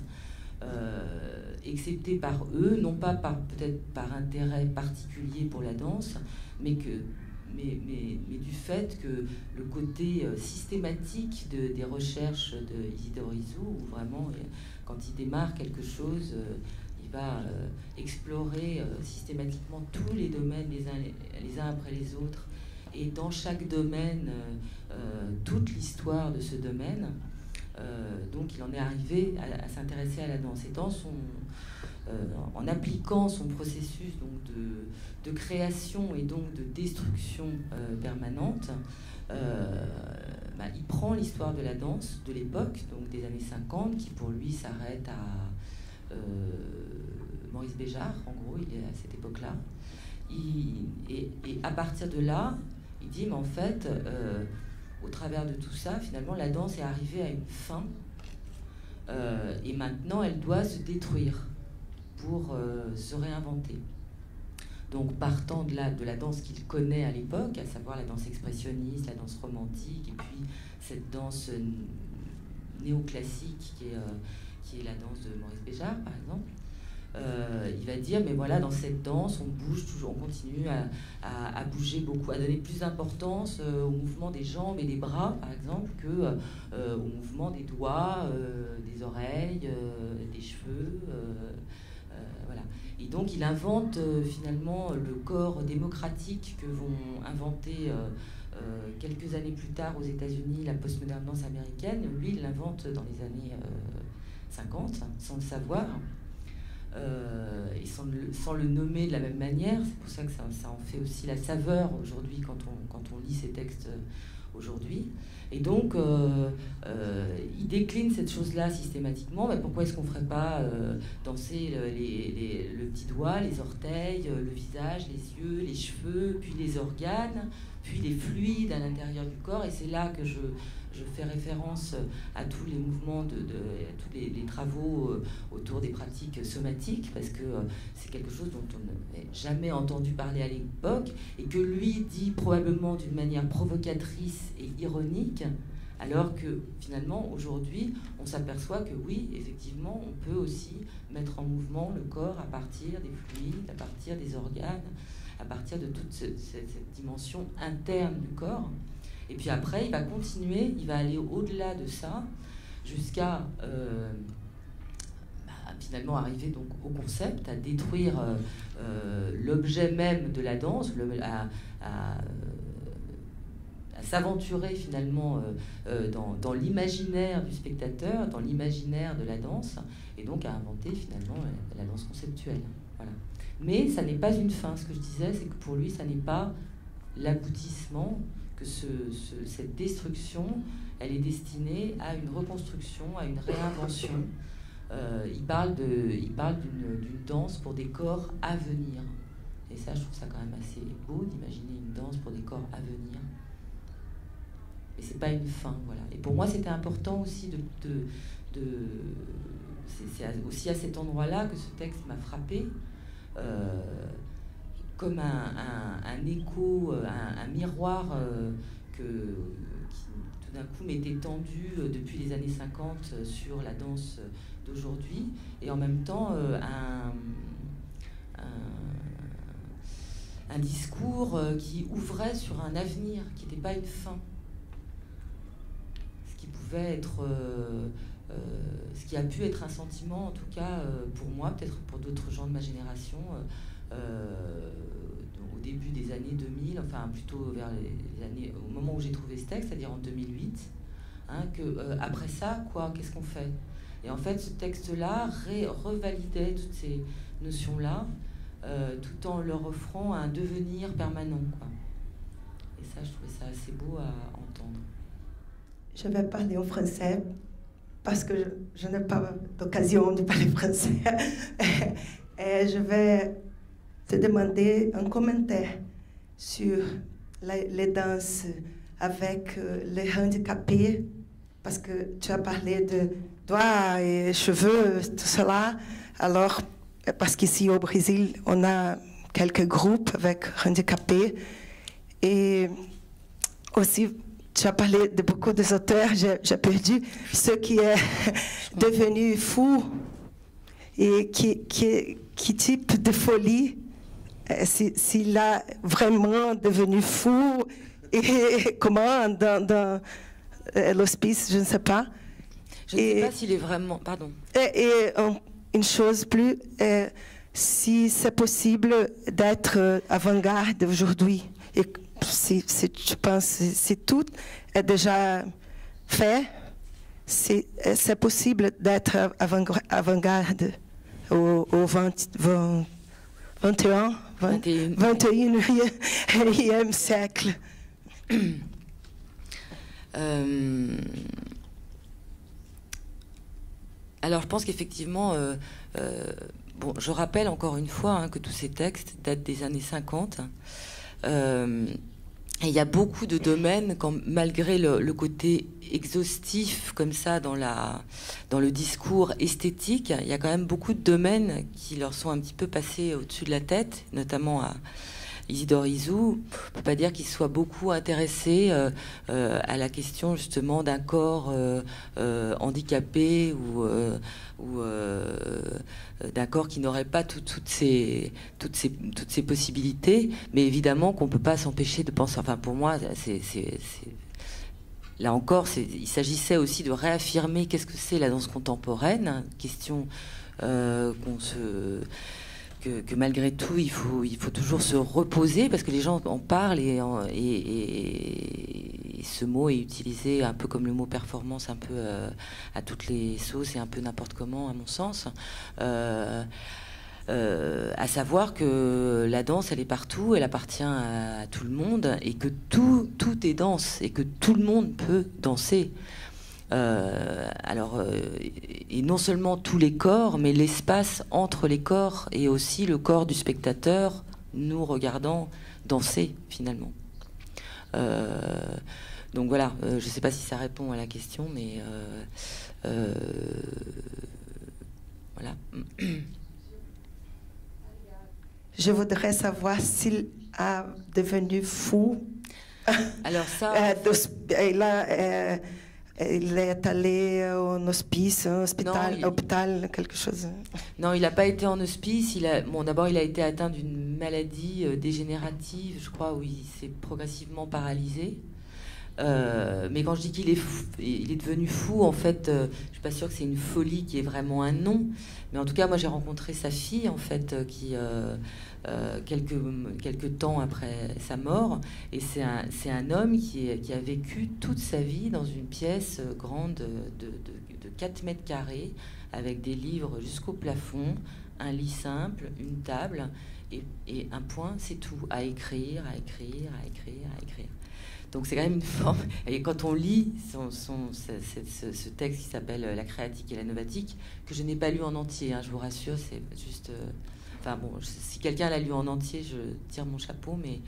euh, excepté par eux, non pas par peut-être par intérêt particulier pour la danse, mais que mais, mais, mais, du fait que le côté euh, systématique de, des recherches de Isidore Isou, où vraiment, quand il démarre quelque chose, il va explorer systématiquement tous les domaines les uns, les uns après les autres, et dans chaque domaine euh, euh, toute l'histoire de ce domaine. Euh, donc il en est arrivé à, s'intéresser à la danse. Et dans son, en appliquant son processus donc, de, de, création et donc de destruction permanente, bah, il prend l'histoire de la danse de l'époque, donc des années 50, qui pour lui s'arrête à Maurice Béjart, en gros, il est à cette époque-là. Et, à partir de là, il dit, mais en fait, euh, au travers de tout ça, finalement, la danse est arrivée à une fin. Euh, et maintenant, elle doit se détruire pour euh, se réinventer. Donc, partant de la, de la danse qu'il connaît à l'époque, à savoir la danse expressionniste, la danse romantique, et puis cette danse néoclassique qui est, qui est la danse de Maurice Béjart, par exemple, euh, il va dire, mais voilà, dans cette danse, on bouge toujours, on continue à, bouger beaucoup, à donner plus d'importance euh, au mouvement des jambes et des bras, par exemple, que euh, au mouvement des doigts, euh, des oreilles, des cheveux. voilà. Et donc il invente finalement le corps démocratique que vont inventer quelques années plus tard aux États-Unis la postmoderne américaine. Lui, il l'invente dans les années 50, sans le savoir. Euh, et sans le, nommer de la même manière. C'est pour ça que ça, en fait aussi la saveur aujourd'hui quand on, lit ces textes euh, aujourd'hui. Et donc, euh, il décline cette chose-là systématiquement. Mais pourquoi est-ce qu'on ne ferait pas danser le, les, le petit doigt, les orteils, le visage, les yeux, les cheveux, puis les organes, puis les fluides à l'intérieur du corps? Et c'est là que je, je fais référence à tous les mouvements, de, à tous les, travaux euh, autour des pratiques somatiques, parce que euh, c'est quelque chose dont on n'avait jamais entendu parler à l'époque, et que lui dit probablement d'une manière provocatrice et ironique, alors que finalement, aujourd'hui, on s'aperçoit que oui, effectivement, on peut aussi mettre en mouvement le corps à partir des fluides, à partir des organes, à partir de toute cette dimension interne du corps. Et puis après, il va continuer, il va aller au-delà de ça, jusqu'à euh, bah, finalement arriver donc au concept, à détruire euh, euh, l'objet même de la danse, à, s'aventurer finalement dans, l'imaginaire du spectateur, dans l'imaginaire de la danse, et donc à inventer finalement la, danse conceptuelle. Voilà. Mais ça n'est pas une fin. Ce que je disais, c'est que pour lui, ça n'est pas l'aboutissement cette destruction, elle est destinée à une reconstruction, à une réinvention. Euh, il parle d'une danse pour des corps à venir. Et ça, je trouve ça quand même assez beau d'imaginer une danse pour des corps à venir. Et c'est pas une fin, voilà. Et pour moi, c'était important aussi de, de, c'est aussi à cet endroit-là que ce texte m'a frappé. Euh, comme un, écho, euh, un, miroir euh, que, qui tout d'un coup m'était tendu euh, depuis les années 50 sur la danse d'aujourd'hui, et en même temps un, un, discours qui ouvrait sur un avenir, qui n'était pas une fin. Ce qui pouvait être... ce qui a pu être un sentiment, en tout cas pour moi, peut-être pour d'autres gens de ma génération, au début des années 2000, enfin plutôt vers les années, au moment où j'ai trouvé ce texte, c'est-à-dire en 2008, hein, que euh, après ça, quoi, qu'est-ce qu'on fait? Et en fait, ce texte-là revalidait toutes ces notions-là, euh, tout en leur offrant un devenir permanent, quoi. Et ça, je trouvais ça assez beau à entendre. Je vais parler en français parce que je, je n'ai pas d'occasion de parler français. Et je vais te demander un commentaire sur les, danses avec euh, les handicapés, parce que tu as parlé de doigts et cheveux, tout cela. Alors, parce qu'ici au Brésil, on a quelques groupes avec handicapés. Et aussi, tu as parlé de beaucoup des auteurs, j'ai perdu ce qui est devenu fou et qui, qui, qui type de folie s'il a vraiment devenu fou et comment dans, dans euh, l'hospice, je ne sais pas. Je ne sais pas s'il est vraiment. Pardon. Et, une chose plus, euh, si c'est possible d'être avant-garde aujourd'hui, et si, si, je pense si tout est déjà fait, c'est possible d'être avant-garde au, au 20, 20, 21 21e siècle. Euh, alors je pense qu'effectivement, euh, euh, bon, je rappelle encore une fois hein, que tous ces textes datent des années 50. Il y a beaucoup de domaines, malgré le, côté exhaustif comme ça dans, la, dans le discours esthétique, il y a quand même beaucoup de domaines qui leur sont un petit peu passés au-dessus de la tête, notamment à, Isidore Isou, on peut pas dire qu'il soit beaucoup intéressé euh, euh, à la question justement d'un corps euh, handicapé ou, d'un corps qui n'aurait pas toutes, ces, possibilités. Mais évidemment qu'on peut pas s'empêcher de penser. Enfin, pour moi, là encore, il s'agissait aussi de réaffirmer qu'est-ce que c'est la danse contemporaine, question qu'on se que, malgré tout, il faut, il faut toujours se reposer parce que les gens en parlent et, et, ce mot est utilisé un peu comme le mot performance, un peu euh, à toutes les sauces et un peu n'importe comment, à mon sens. Euh, euh, à savoir que la danse, elle est partout, elle appartient à, tout le monde et que tout, tout est danse et que tout le monde peut danser. Euh, alors, euh, et non seulement tous les corps, mais l'espace entre les corps et aussi le corps du spectateur nous regardant danser finalement. Euh, donc voilà, je ne sais pas si ça répond à la question, mais voilà. Je voudrais savoir s'il a devenu fou. Alors ça. Il est allé en hospice, un hôpital, hôpital, quelque chose. Non, il n'a pas été en hospice. Il a, bon, d'abord, il a été atteint d'une maladie euh, dégénérative, je crois, où il s'est progressivement paralysé. Euh, mais quand je dis qu'il est, il est devenu fou, en fait, euh, je suis pas sûre que c'est une folie qui est vraiment un nom. Mais en tout cas, moi, j'ai rencontré sa fille, en fait, qui euh, quelques, quelques temps après sa mort. Et c'est un, un, homme qui, qui, a vécu toute sa vie dans une pièce grande de, de, 4 mètres carrés, avec des livres jusqu'au plafond, un lit simple, une table et un point, c'est tout, à écrire, à écrire, à écrire, à écrire. Donc c'est quand même une forme. Et quand on lit son, son, ce, texte qui s'appelle La créatique et la novatique, que je n'ai pas lu en entier, hein, je vous rassure, c'est juste euh, Enfin bon, si quelqu'un l'a lu en entier, je tire mon chapeau, mais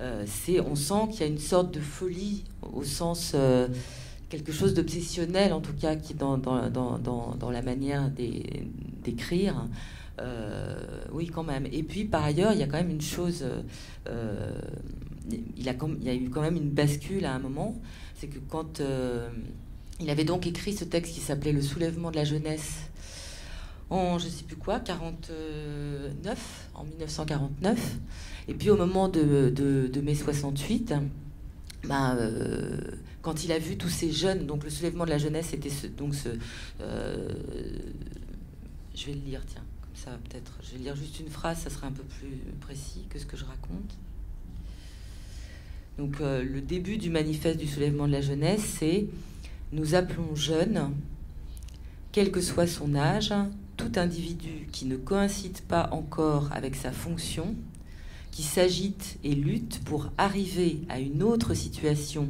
euh, c'est, on sent qu'il y a une sorte de folie au sens euh, quelque chose d'obsessionnel en tout cas qui dans, dans, dans, dans la manière d'écrire. Euh, oui, quand même. Et puis par ailleurs, il y a quand même une chose. Il, y a eu quand même une bascule à un moment. C'est que quand il avait donc écrit ce texte qui s'appelait Le soulèvement de la jeunesse en je sais plus quoi, 49, en 1949. Et puis au moment de, mai 68, ben, euh, quand il a vu tous ces jeunes, donc le soulèvement de la jeunesse était ce, donc euh, je vais le lire, tiens, comme ça peut-être, je vais lire juste une phrase, ça sera un peu plus précis que ce que je raconte. Donc euh, le début du manifeste du soulèvement de la jeunesse, c'est nous appelons jeunes, quel que soit son âge, tout individu qui ne coïncide pas encore avec sa fonction, qui s'agite et lutte pour arriver à une autre situation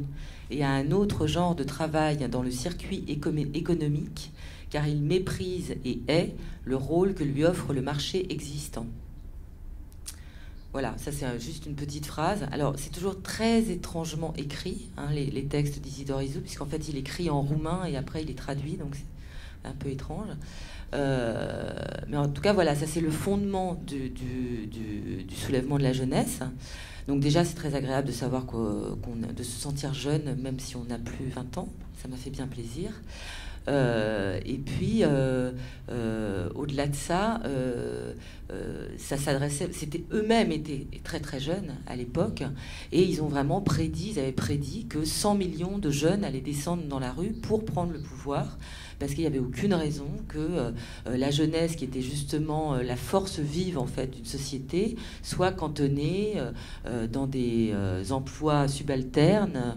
et à un autre genre de travail dans le circuit économique, car il méprise et hait le rôle que lui offre le marché existant. Voilà, ça c'est juste une petite phrase. Alors c'est toujours très étrangement écrit, hein, les, textes d'Isidore Isou, puisqu'en fait il écrit en roumain et après il est traduit, donc c'est un peu étrange. Euh, mais en tout cas, voilà, ça c'est le fondement du, soulèvement de la jeunesse. Donc déjà, c'est très agréable de savoir qu'on, de se sentir jeune, même si on n'a plus 20 ans. Ça m'a fait bien plaisir. Euh, et puis, euh, au-delà de ça, ça s'adressait. C'était eux-mêmes étaient très très jeunes à l'époque, et ils ont vraiment prédit, ils avaient prédit que 100 millions de jeunes allaient descendre dans la rue pour prendre le pouvoir parce qu'il n'y avait aucune raison que euh, euh, la jeunesse, qui était justement euh, la force vive en fait d'une société, soit cantonnée dans des emplois subalternes,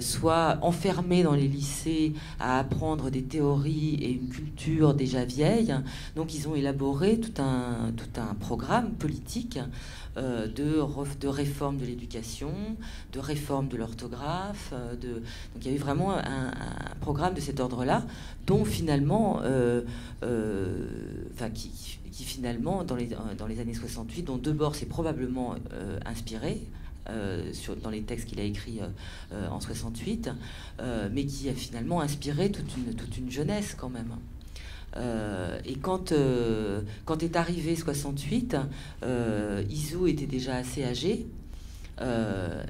soit enfermée dans les lycées à apprendre des théories et une culture déjà vieille. Donc ils ont élaboré tout un programme politique euh, de, réforme de l'éducation, de réforme de l'orthographe. Euh. Donc il y a eu vraiment un, programme de cet ordre-là, dont finalement, euh, qui, finalement, dans les, années 68, dont Debord s'est probablement inspiré. dans les textes qu'il a écrits en 68, mais qui a finalement inspiré toute une, toute une jeunesse quand même. Euh, et quand, euh, quand est arrivé 68, euh, était déjà assez âgé.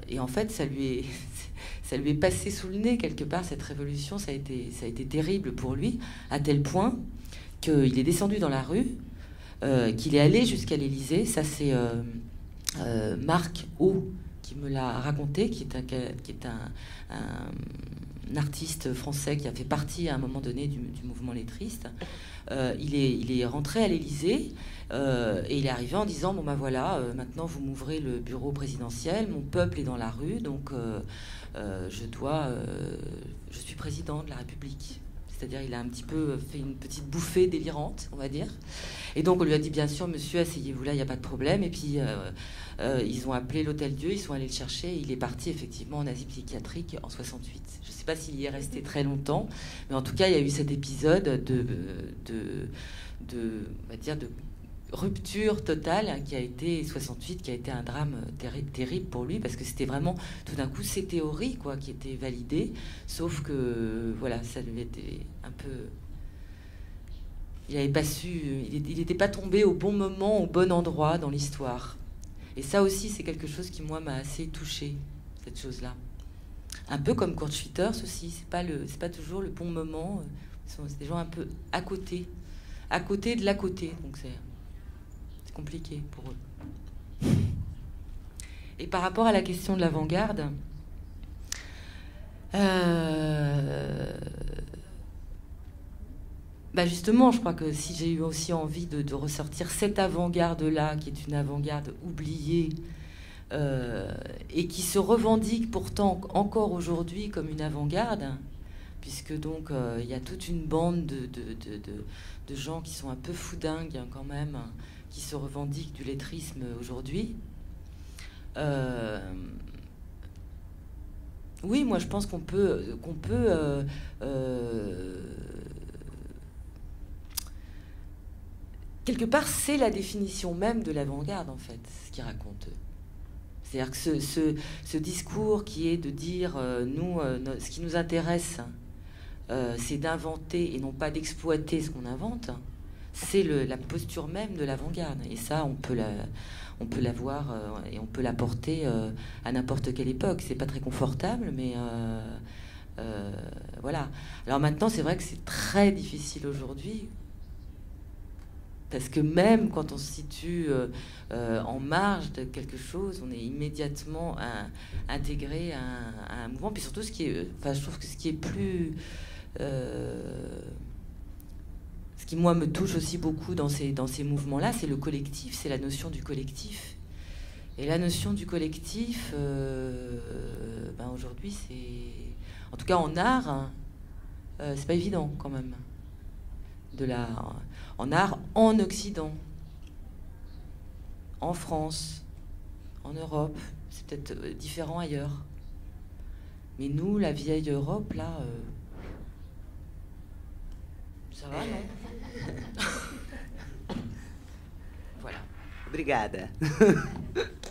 et en fait, ça lui, est, ça lui est passé sous le nez quelque part, cette révolution. Ça a été, ça a été terrible pour lui, à tel point qu'il est descendu dans la rue, qu'il est allé jusqu'à l'Élysée. Ça, c'est Marc O qui me l'a raconté, qui est un, qui est un artiste français qui a fait partie à un moment donné du, mouvement lettriste. il, est, il est rentré à l'Élysée et il est arrivé en disant Bon ben voilà, maintenant vous m'ouvrez le bureau présidentiel, mon peuple est dans la rue, donc je dois. je suis président de la République. C'est-à-dire, il a un petit peu fait une petite bouffée délirante, on va dire. Et donc, on lui a dit, bien sûr, monsieur, asseyez-vous là, il n'y a pas de problème. Et puis, euh, euh, ils ont appelé l'Hôtel Dieu, ils sont allés le chercher. il est parti, effectivement, en Asie psychiatrique en 68. Pas s'il y est resté très longtemps, mais en tout cas, il y a eu cet épisode de, de, de on va dire, de rupture totale qui a été 68, qui a été un drame terrible pour lui parce que c'était vraiment tout d'un coup ses théories quoi qui étaient validées, sauf que voilà ça lui était un peu il n'avait pas su, il n'était pas tombé au bon moment, au bon endroit dans l'histoire. Et ça aussi, c'est quelque chose qui moi m'a assez touché cette chose-là. Un peu comme Kurt Schwitters aussi, c'est pas le, c'est pas toujours le bon moment. C'est des gens un peu à côté, à côté de l'à côté. Donc c'est compliqué pour eux. Et par rapport à la question de l'avant-garde, euh, bah justement, je crois que si j'ai eu aussi envie de, ressortir cette avant-garde-là, qui est une avant-garde oubliée, euh, et qui se revendique pourtant encore aujourd'hui comme une avant-garde, puisque donc euh, il y a toute une bande de, de, gens qui sont un peu foudingues hein, quand même, qui se revendiquent du lettrisme aujourd'hui. Euh, oui, moi je pense qu'on peut, qu'on peut quelque part, c'est la définition même de l'avant-garde en fait, ce qu'il raconte. C'est-à-dire que ce, discours qui est de dire, nous, ce qui nous intéresse, c'est d'inventer et non pas d'exploiter ce qu'on invente c'est la posture même de l'avant-garde. Et ça, on peut la, euh, et on peut la porter euh, à n'importe quelle époque. C'est pas très confortable, mais euh, voilà. Alors maintenant, c'est vrai que c'est très difficile aujourd'hui. Parce que même quand on se situe en marge de quelque chose, on est immédiatement intégré à, un mouvement. Puis surtout, ce qui enfin, je trouve que ce qui est plus ce qui, moi, me touche aussi beaucoup dans ces, dans ces mouvements-là, c'est le collectif, c'est la notion du collectif. Et la notion du collectif, euh, ben aujourd'hui, c'est. En tout cas, en art, hein, euh, c'est pas évident quand même. De la, en art, en Occident, en France, en Europe, c'est peut-être euh, différent ailleurs. Mais nous, la vieille Europe, là, ça va, non? Voilà. Obrigada.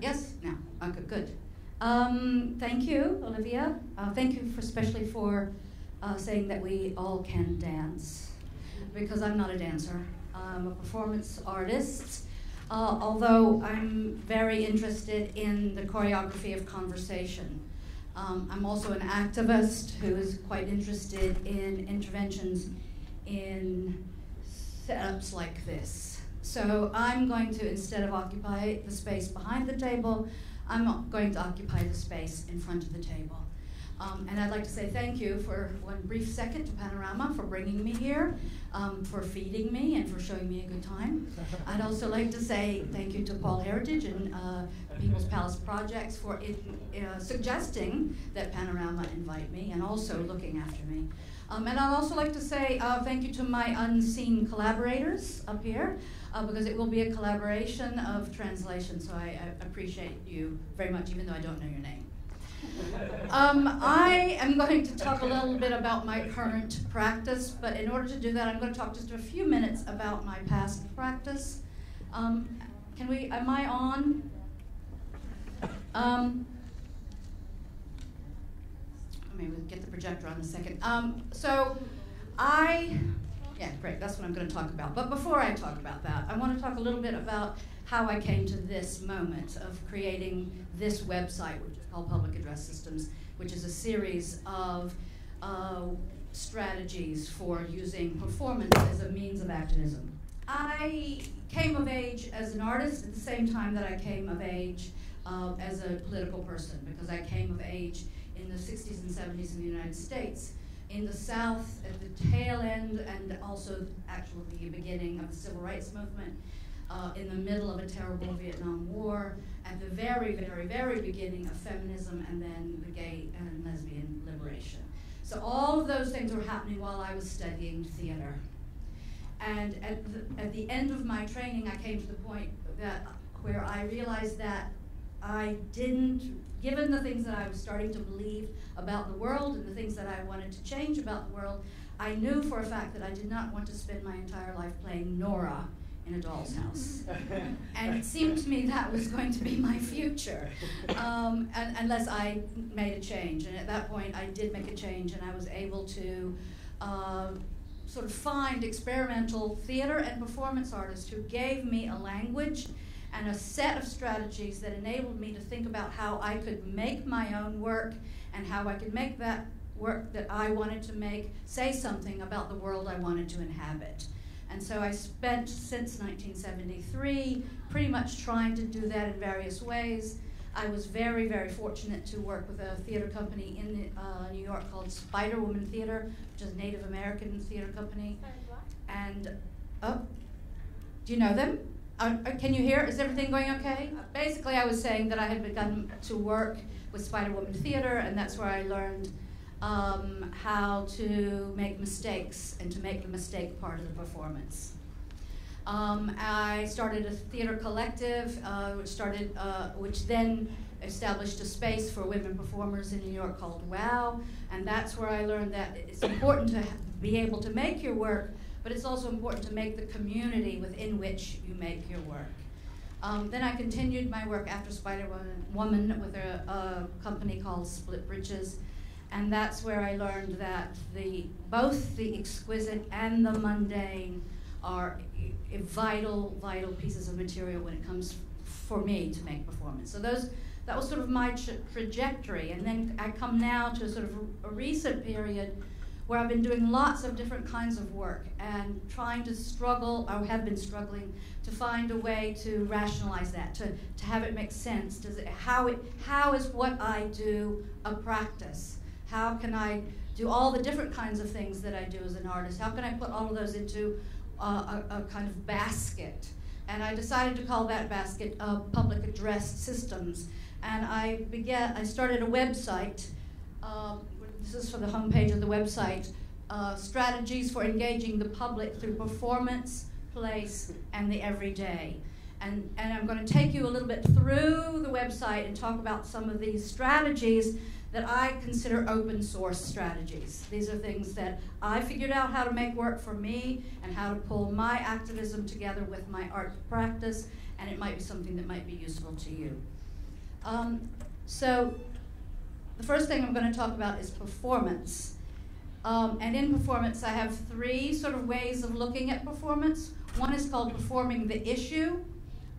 Yes? Now. Okay, good. Um, thank you, Olivia. Uh, thank you for, especially for uh, saying that we all can dance, because I'm not a dancer. I'm a performance artist, uh, although I'm very interested in the choreography of conversation. Um, I'm also an activist who is quite interested in interventions in setups like this. So I'm going to, instead of occupy the space behind the table, I'm going to occupy the space in front of the table. Um, and I'd like to say thank you for one brief second to Panorama for bringing me here, um, for feeding me, and for showing me a good time. I'd also like to say thank you to Paul Heritage and uh, People's Palace Projects for it, uh, suggesting that Panorama invite me and also looking after me. Um, and I'd also like to say uh, thank you to my unseen collaborators up here. Uh, because it will be a collaboration of translation, so I, I appreciate you very much, even though I don't know your name. Um, I am going to talk a little bit about my current practice, but in order to do that, I'm going to talk just a few minutes about my past practice. Um, can we, am I on? Um, maybe we'll get the projector on a second. Um, so I, yeah, great, that's what I'm going to talk about. But before I talk about that, I want to talk a little bit about how I came to this moment of creating this website, which is called Public Address Systems, which is a series of uh, strategies for using performance as a means of activism. I came of age as an artist at the same time that I came of age uh, as a political person because I came of age in the 60s and 70s in the United States. In the South, at the tail end, and also actually the beginning of the Civil Rights Movement, uh, in the middle of a terrible Vietnam War, at the very, very, very beginning of feminism, and then the gay and lesbian liberation. So all of those things were happening while I was studying theater. And at the, at the end of my training, I came to the point that where I realized that I didn't, given the things that I was starting to believe about the world and the things that I wanted to change about the world, I knew for a fact that I did not want to spend my entire life playing Nora in a doll's house. and it seemed to me that was going to be my future, um, and, unless I made a change. And at that point, I did make a change, and I was able to uh, sort of find experimental theater and performance artists who gave me a language and a set of strategies that enabled me to think about how I could make my own work and how I could make that work that I wanted to make say something about the world I wanted to inhabit. And so I spent since 1973 pretty much trying to do that in various ways. I was very, very fortunate to work with a theater company in uh, New York called Spider Woman Theater, which is a Native American theater company. And, oh, do you know them? Uh, uh, can you hear? Is everything going okay? Uh, basically, I was saying that I had begun to work with Spider Woman Theater, and that's where I learned um, how to make mistakes and to make the mistake part of the performance. Um, I started a theater collective, uh, which started, uh, which then established a space for women performers in New York called WOW, and that's where I learned that it's important to be able to make your work, but it's also important to make the community within which you make your work. Um, then I continued my work after Spider Woman with a, a company called Split Bridges, and that's where I learned that the both the exquisite and the mundane are vital, vital pieces of material when it comes for me to make performance. So those that was sort of my tra trajectory, and then I come now to sort of a recent period where I've been doing lots of different kinds of work and trying to struggle, or have been struggling, to find a way to rationalize that, to, to have it make sense. Does it, how, it, how is what I do a practice? How can I do all the different kinds of things that I do as an artist? How can I put all of those into a, a, kind of basket? And I decided to call that basket uh, Public Address Systems. And I began, I started a website. Um, this is for the homepage of the website. Uh, strategies for engaging the public through performance, place, and the everyday. And, and I'm going to take you a little bit through the website and talk about some of these strategies that I consider open source strategies. These are things that I figured out how to make work for me and how to pull my activism together with my art practice, and it might be something that might be useful to you. Um, so, the first thing I'm going to talk about is performance. Um, and in performance, I have three sort of ways of looking at performance. One is called performing the issue,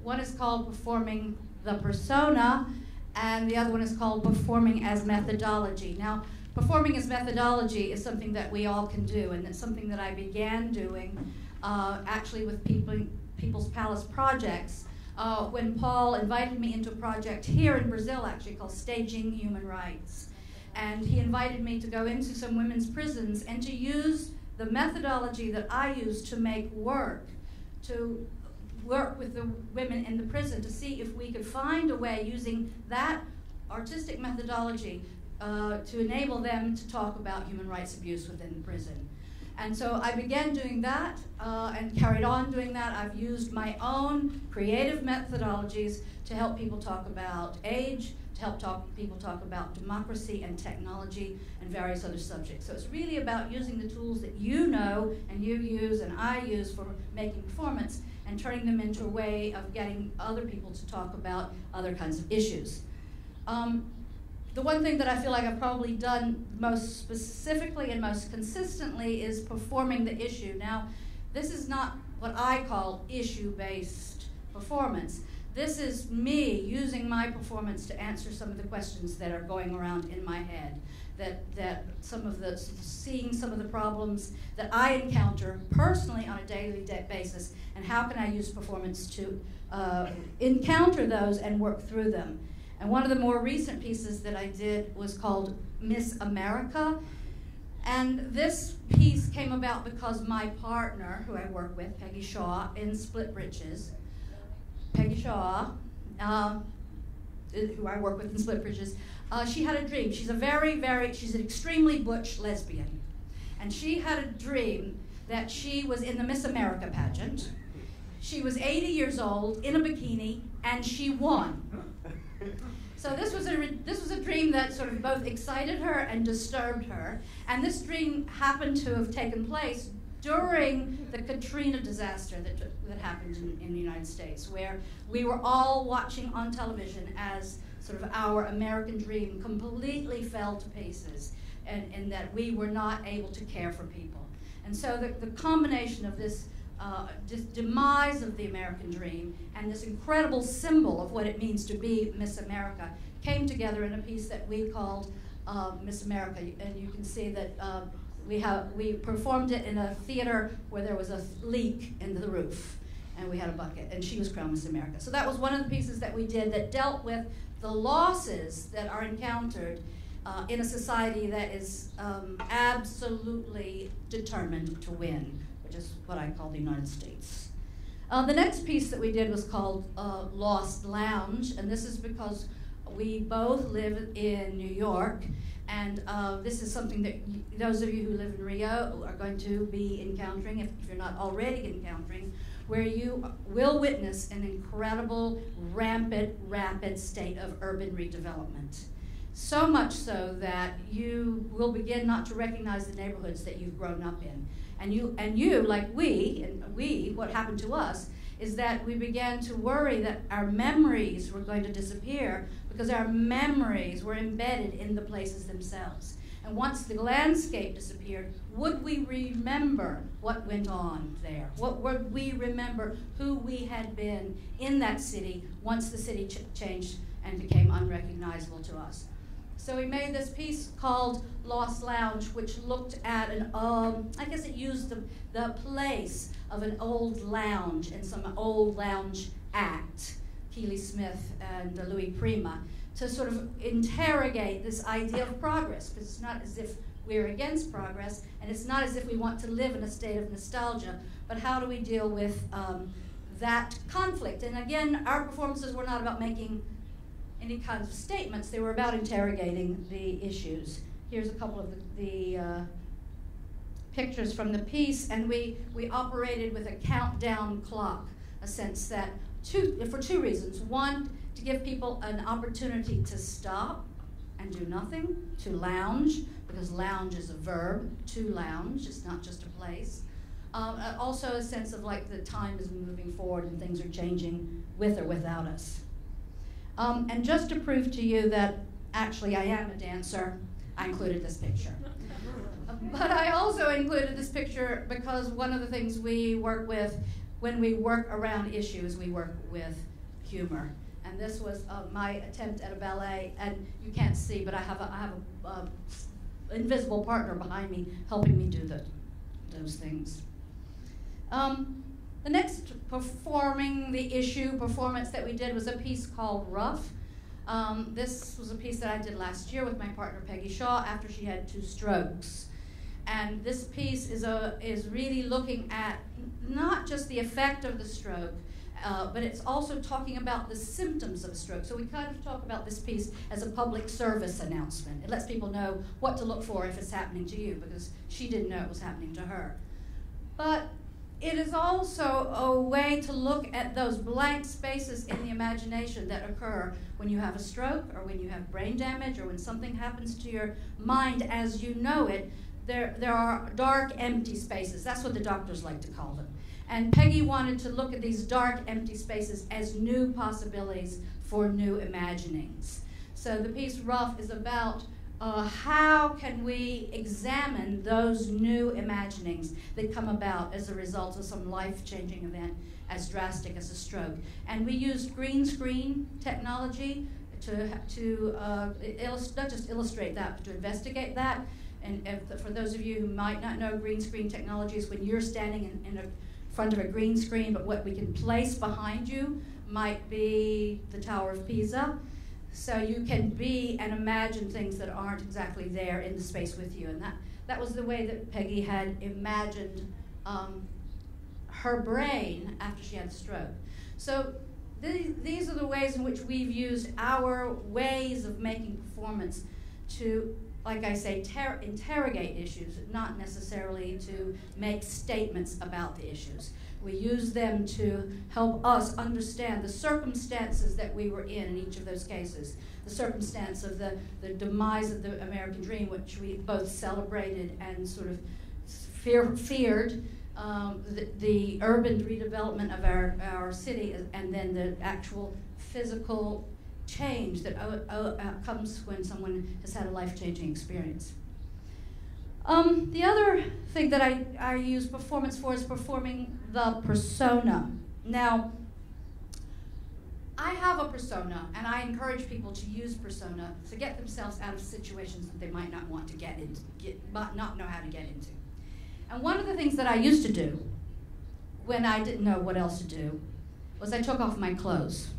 one is called performing the persona, and the other one is called Performing as Methodology. Now, performing as methodology is something that we all can do, and it's something that I began doing uh, actually with people, People's Palace projects. Uh, when Paul invited me into a project here in Brazil, actually called Staging Human Rights. And he invited me to go into some women's prisons and to use the methodology that I use to make work, to work with the women in the prison to see if we could find a way using that artistic methodology uh, to enable them to talk about human rights abuse within the prison. And so I began doing that uh, and carried on doing that. I've used my own creative methodologies to help people talk about age, to help talk, people talk about democracy and technology and various other subjects. So it's really about using the tools that you know and you use and I use for making performance and turning them into a way of getting other people to talk about other kinds of issues. Um, the one thing that I feel like I've probably done most specifically and most consistently is performing the issue. Now, this is not what I call issue based performance. This is me using my performance to answer some of the questions that are going around in my head. that, that some of the, seeing some of the problems that I encounter personally on a daily basis, and how can I use performance to uh, encounter those and work through them. And one of the more recent pieces that I did was called Miss America. And this piece came about because my partner, who I work with, Peggy Shaw, in Split Britches, Peggy Shaw, uh, who I work with in Split Britches, uh, she had a dream. She's a very, very, she's an extremely butch lesbian. And she had a dream that she was in the Miss America pageant. She was 80 years old, in a bikini, and she won. So this was a this was a dream that sort of both excited her and disturbed her. And this dream happened to have taken place during the Katrina disaster that, that happened in, in the United States, where we were all watching on television as sort of our American dream completely fell to pieces, and, and that we were not able to care for people. And so the, the combination of this uh, demise of the American dream and this incredible symbol of what it means to be Miss America came together in a piece that we called uh, Miss America. And you can see that uh, we, have, we performed it in a theater where there was a leak in the roof and we had a bucket, and she was crowned Miss America. So that was one of the pieces that we did that dealt with the losses that are encountered uh, in a society that is um, absolutely determined to win which is what I call the United States. Uh, the next piece that we did was called uh, Lost Lounge, and this is because we both live in New York, and uh, this is something that those of you who live in Rio are going to be encountering, if, if you're not already encountering, where you will witness an incredible, rampant, rapid state of urban redevelopment. So much so that you will begin not to recognize the neighborhoods that you've grown up in. And you, and you, like we, and we, what happened to us is that we began to worry that our memories were going to disappear because our memories were embedded in the places themselves. And once the landscape disappeared, would we remember what went on there? What would we remember who we had been in that city once the city ch changed and became unrecognizable to us? So we made this piece called Lost Lounge, which looked at an, um, I guess it used the, the place of an old lounge and some old lounge act, Keely Smith and Louis Prima, to sort of interrogate this idea of progress, because it's not as if we're against progress, and it's not as if we want to live in a state of nostalgia, but how do we deal with um, that conflict? And again, our performances were not about making any kinds of statements. They were about interrogating the issues. Here's a couple of the, the uh, pictures from the piece, and we, we operated with a countdown clock, a sense that two, for two reasons. One, to give people an opportunity to stop and do nothing, to lounge, because lounge is a verb, to lounge, it's not just a place. Um, also a sense of like the time is moving forward and things are changing with or without us. Um, and just to prove to you that actually I am a dancer, I included this picture. but I also included this picture because one of the things we work with when we work around issues, we work with humor. And this was uh, my attempt at a ballet, and you can't see, but I have a, I have a, uh, invisible partner behind me helping me do the, those things. Um, the next performing the issue performance that we did was a piece called Rough. Um, this was a piece that I did last year with my partner Peggy Shaw after she had two strokes. And this piece is, a, is really looking at not just the effect of the stroke, uh, but it's also talking about the symptoms of a stroke. So we kind of talk about this piece as a public service announcement. It lets people know what to look for if it's happening to you, because she didn't know it was happening to her. But it is also a way to look at those blank spaces in the imagination that occur when you have a stroke or when you have brain damage or when something happens to your mind as you know it. There, there are dark, empty spaces. That's what the doctors like to call them. And Peggy wanted to look at these dark, empty spaces as new possibilities for new imaginings. So the piece Rough is about uh, how can we examine those new imaginings that come about as a result of some life changing event as drastic as a stroke? And we used green screen technology to, to uh, not just illustrate that, but to investigate that. And if, for those of you who might not know green screen technologies, when you're standing in, in a front of a green screen, but what we can place behind you might be the Tower of Pisa. So you can be and imagine things that aren't exactly there in the space with you. And that, that was the way that Peggy had imagined um, her brain after she had a stroke. So th these are the ways in which we've used our ways of making performance to, like I say, interrogate issues, not necessarily to make statements about the issues. We use them to help us understand the circumstances that we were in in each of those cases. The circumstance of the, the demise of the American dream, which we both celebrated and sort of fear, feared, um, the, the, urban redevelopment of our, our city, and then the actual physical change that uh, uh, comes when someone has had a life changing experience. Um, the other thing that I, I use performance for is performing the persona. Now, I have a persona, and I encourage people to use persona to get themselves out of situations that they might not want to get into, get, not know how to get into. And one of the things that I used to do when I didn't know what else to do was I took off my clothes.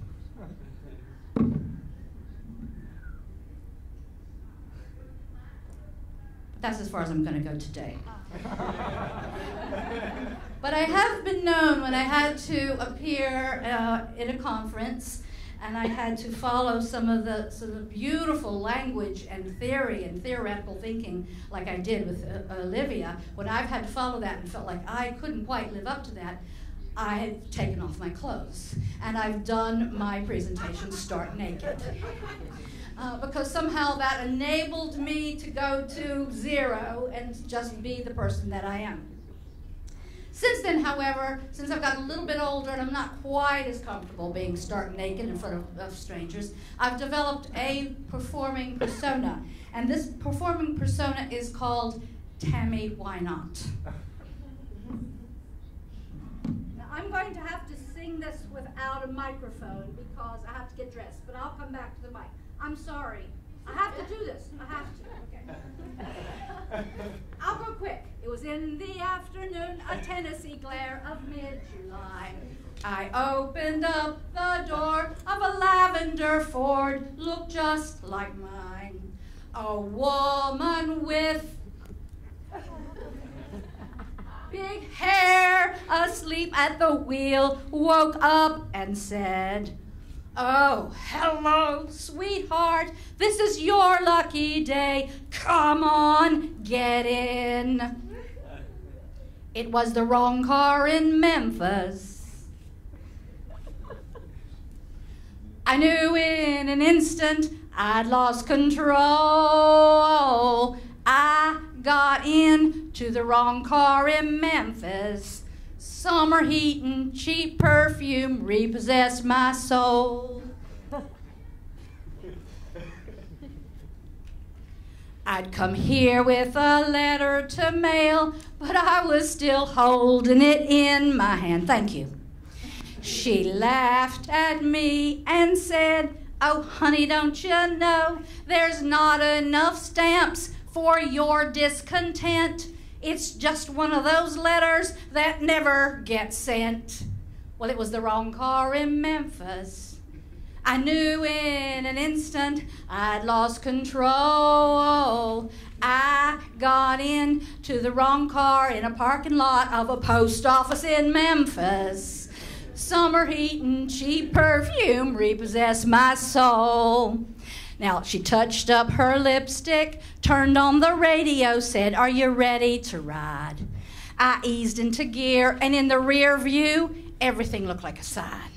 That's as far as I'm going to go today. but I have been known when I had to appear uh, in a conference and I had to follow some of the sort of beautiful language and theory and theoretical thinking, like I did with uh, Olivia. When I've had to follow that and felt like I couldn't quite live up to that, I had taken off my clothes and I've done my presentation stark naked uh, because somehow that enabled me to go to zero and just be the person that I am. Since then, however, since I've gotten a little bit older and I'm not quite as comfortable being stark naked in front of, of strangers, I've developed a performing persona. And this performing persona is called Tammy Why Not. Now, I'm going to have to sing this without a microphone because I have to get dressed, but I'll come back to the mic. I'm sorry. I have to do this. I have to. Okay. I'll go quick. It was in the afternoon, a Tennessee glare of mid-July. I opened up the door of a lavender Ford, looked just like mine. A woman with big hair, asleep at the wheel, woke up and said, Oh, hello, sweetheart. This is your lucky day. Come on, get in. It was the wrong car in Memphis. I knew in an instant I'd lost control. I got into the wrong car in Memphis. Summer heat and cheap perfume repossessed my soul. I'd come here with a letter to mail, but I was still holding it in my hand. Thank you. She laughed at me and said, Oh, honey, don't you know there's not enough stamps for your discontent? It's just one of those letters that never gets sent. Well, it was the wrong car in Memphis. I knew in an instant I'd lost control. I got into the wrong car in a parking lot of a post office in Memphis. Summer heat and cheap perfume repossessed my soul. Now, she touched up her lipstick, turned on the radio, said, Are you ready to ride? I eased into gear, and in the rear view, everything looked like a sign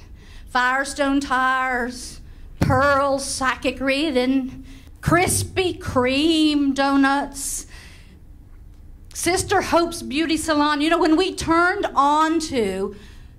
Firestone tires, Pearl psychic reading, Krispy Kreme donuts. Sister Hope's Beauty Salon. You know, when we turned onto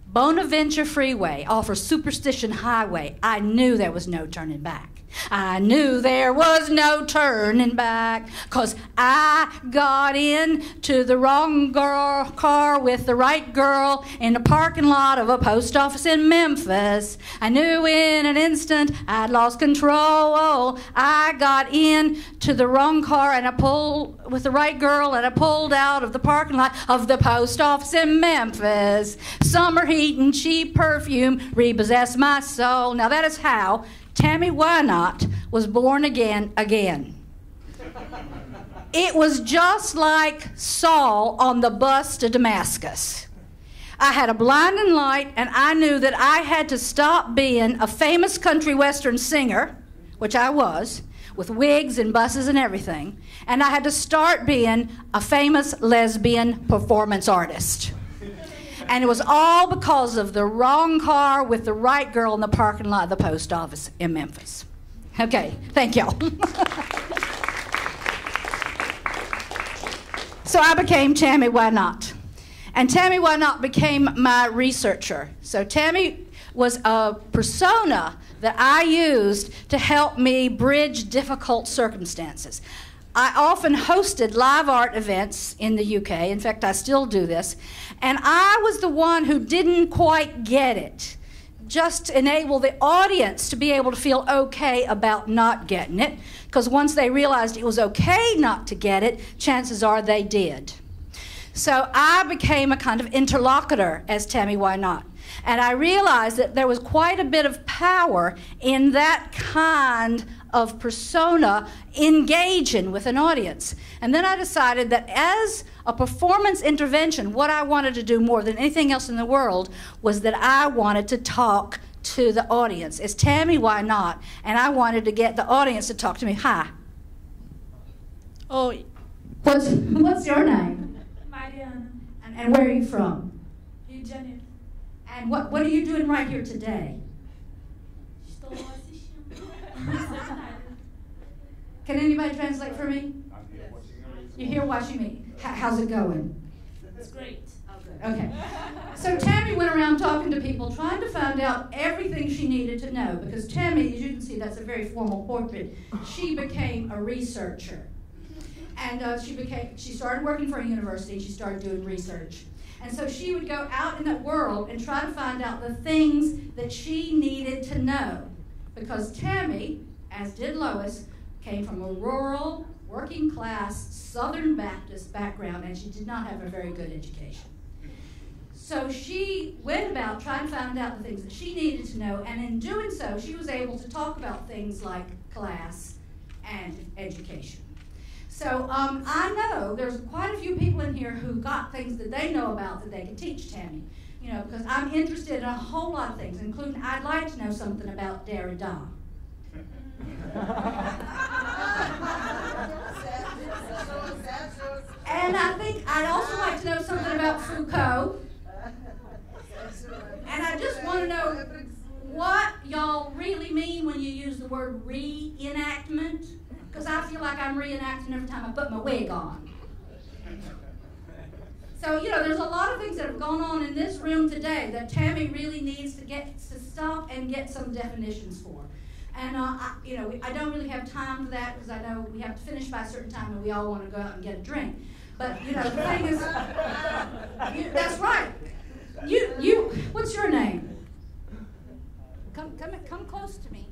Bonaventure Freeway off of Superstition Highway, I knew there was no turning back. I knew there was no turning back, cause I got in to the wrong girl car with the right girl in the parking lot of a post office in Memphis. I knew in an instant I'd lost control. I got in to the wrong car and I pulled with the right girl and I pulled out of the parking lot of the post office in Memphis. Summer heat and cheap perfume repossessed my soul. Now that is how Tammy Wynot was born again again. It was just like Saul on the bus to Damascus. I had a blinding light, and I knew that I had to stop being a famous country western singer, which I was, with wigs and buses and everything, and I had to start being a famous lesbian performance artist. And it was all because of the wrong car with the right girl in the parking lot of the post office in Memphis. Okay, thank y'all. so I became Tammy Why Not. And Tammy Why Not became my researcher. So Tammy was a persona that I used to help me bridge difficult circumstances. I often hosted live art events in the UK. In fact, I still do this. And I was the one who didn't quite get it. Just enable the audience to be able to feel okay about not getting it. Because once they realized it was okay not to get it, chances are they did. So I became a kind of interlocutor as Tammy Why Not. And I realized that there was quite a bit of power in that kind of persona engaging with an audience. And then I decided that as a performance intervention, what I wanted to do more than anything else in the world was that I wanted to talk to the audience. It's Tammy why not? And I wanted to get the audience to talk to me. Hi. Oh. What's, what's your name? Mariana. And, and where are you from? Rio de Janeiro. And what, what are you doing right here today? Can anybody translate for me? You're here watching me. How's it going? It's great. Okay. So Tammy went around talking to people, trying to find out everything she needed to know. Because Tammy, as you can see, that's a very formal portrait. She became a researcher, and uh, she became. She started working for a university. She started doing research, and so she would go out in that world and try to find out the things that she needed to know. Because Tammy, as did Lois, came from a rural, working class, Southern Baptist background, and she did not have a very good education. So she went about trying to find out the things that she needed to know, and in doing so, she was able to talk about things like class and education. So um, I know there's quite a few people in here who got things that they know about that they can teach Tammy. You know, because I'm interested in a whole lot of things, including I'd like to know something about Derrida. and I think I'd also like to know something about Foucault. And I just want to know what y'all really mean when you use the word reenactment. Because I feel like I'm reenacting every time I put my wig on. So, you know, there's a lot of things that have gone on in this room today that Tammy really needs to get to stop and get some definitions for. And, uh, I, you know, I don't really have time for that because I know we have to finish by a certain time and we all want to go out and get a drink. But, you know, the thing is, you, that's right. You, you, what's your name? Come, come, come close to me.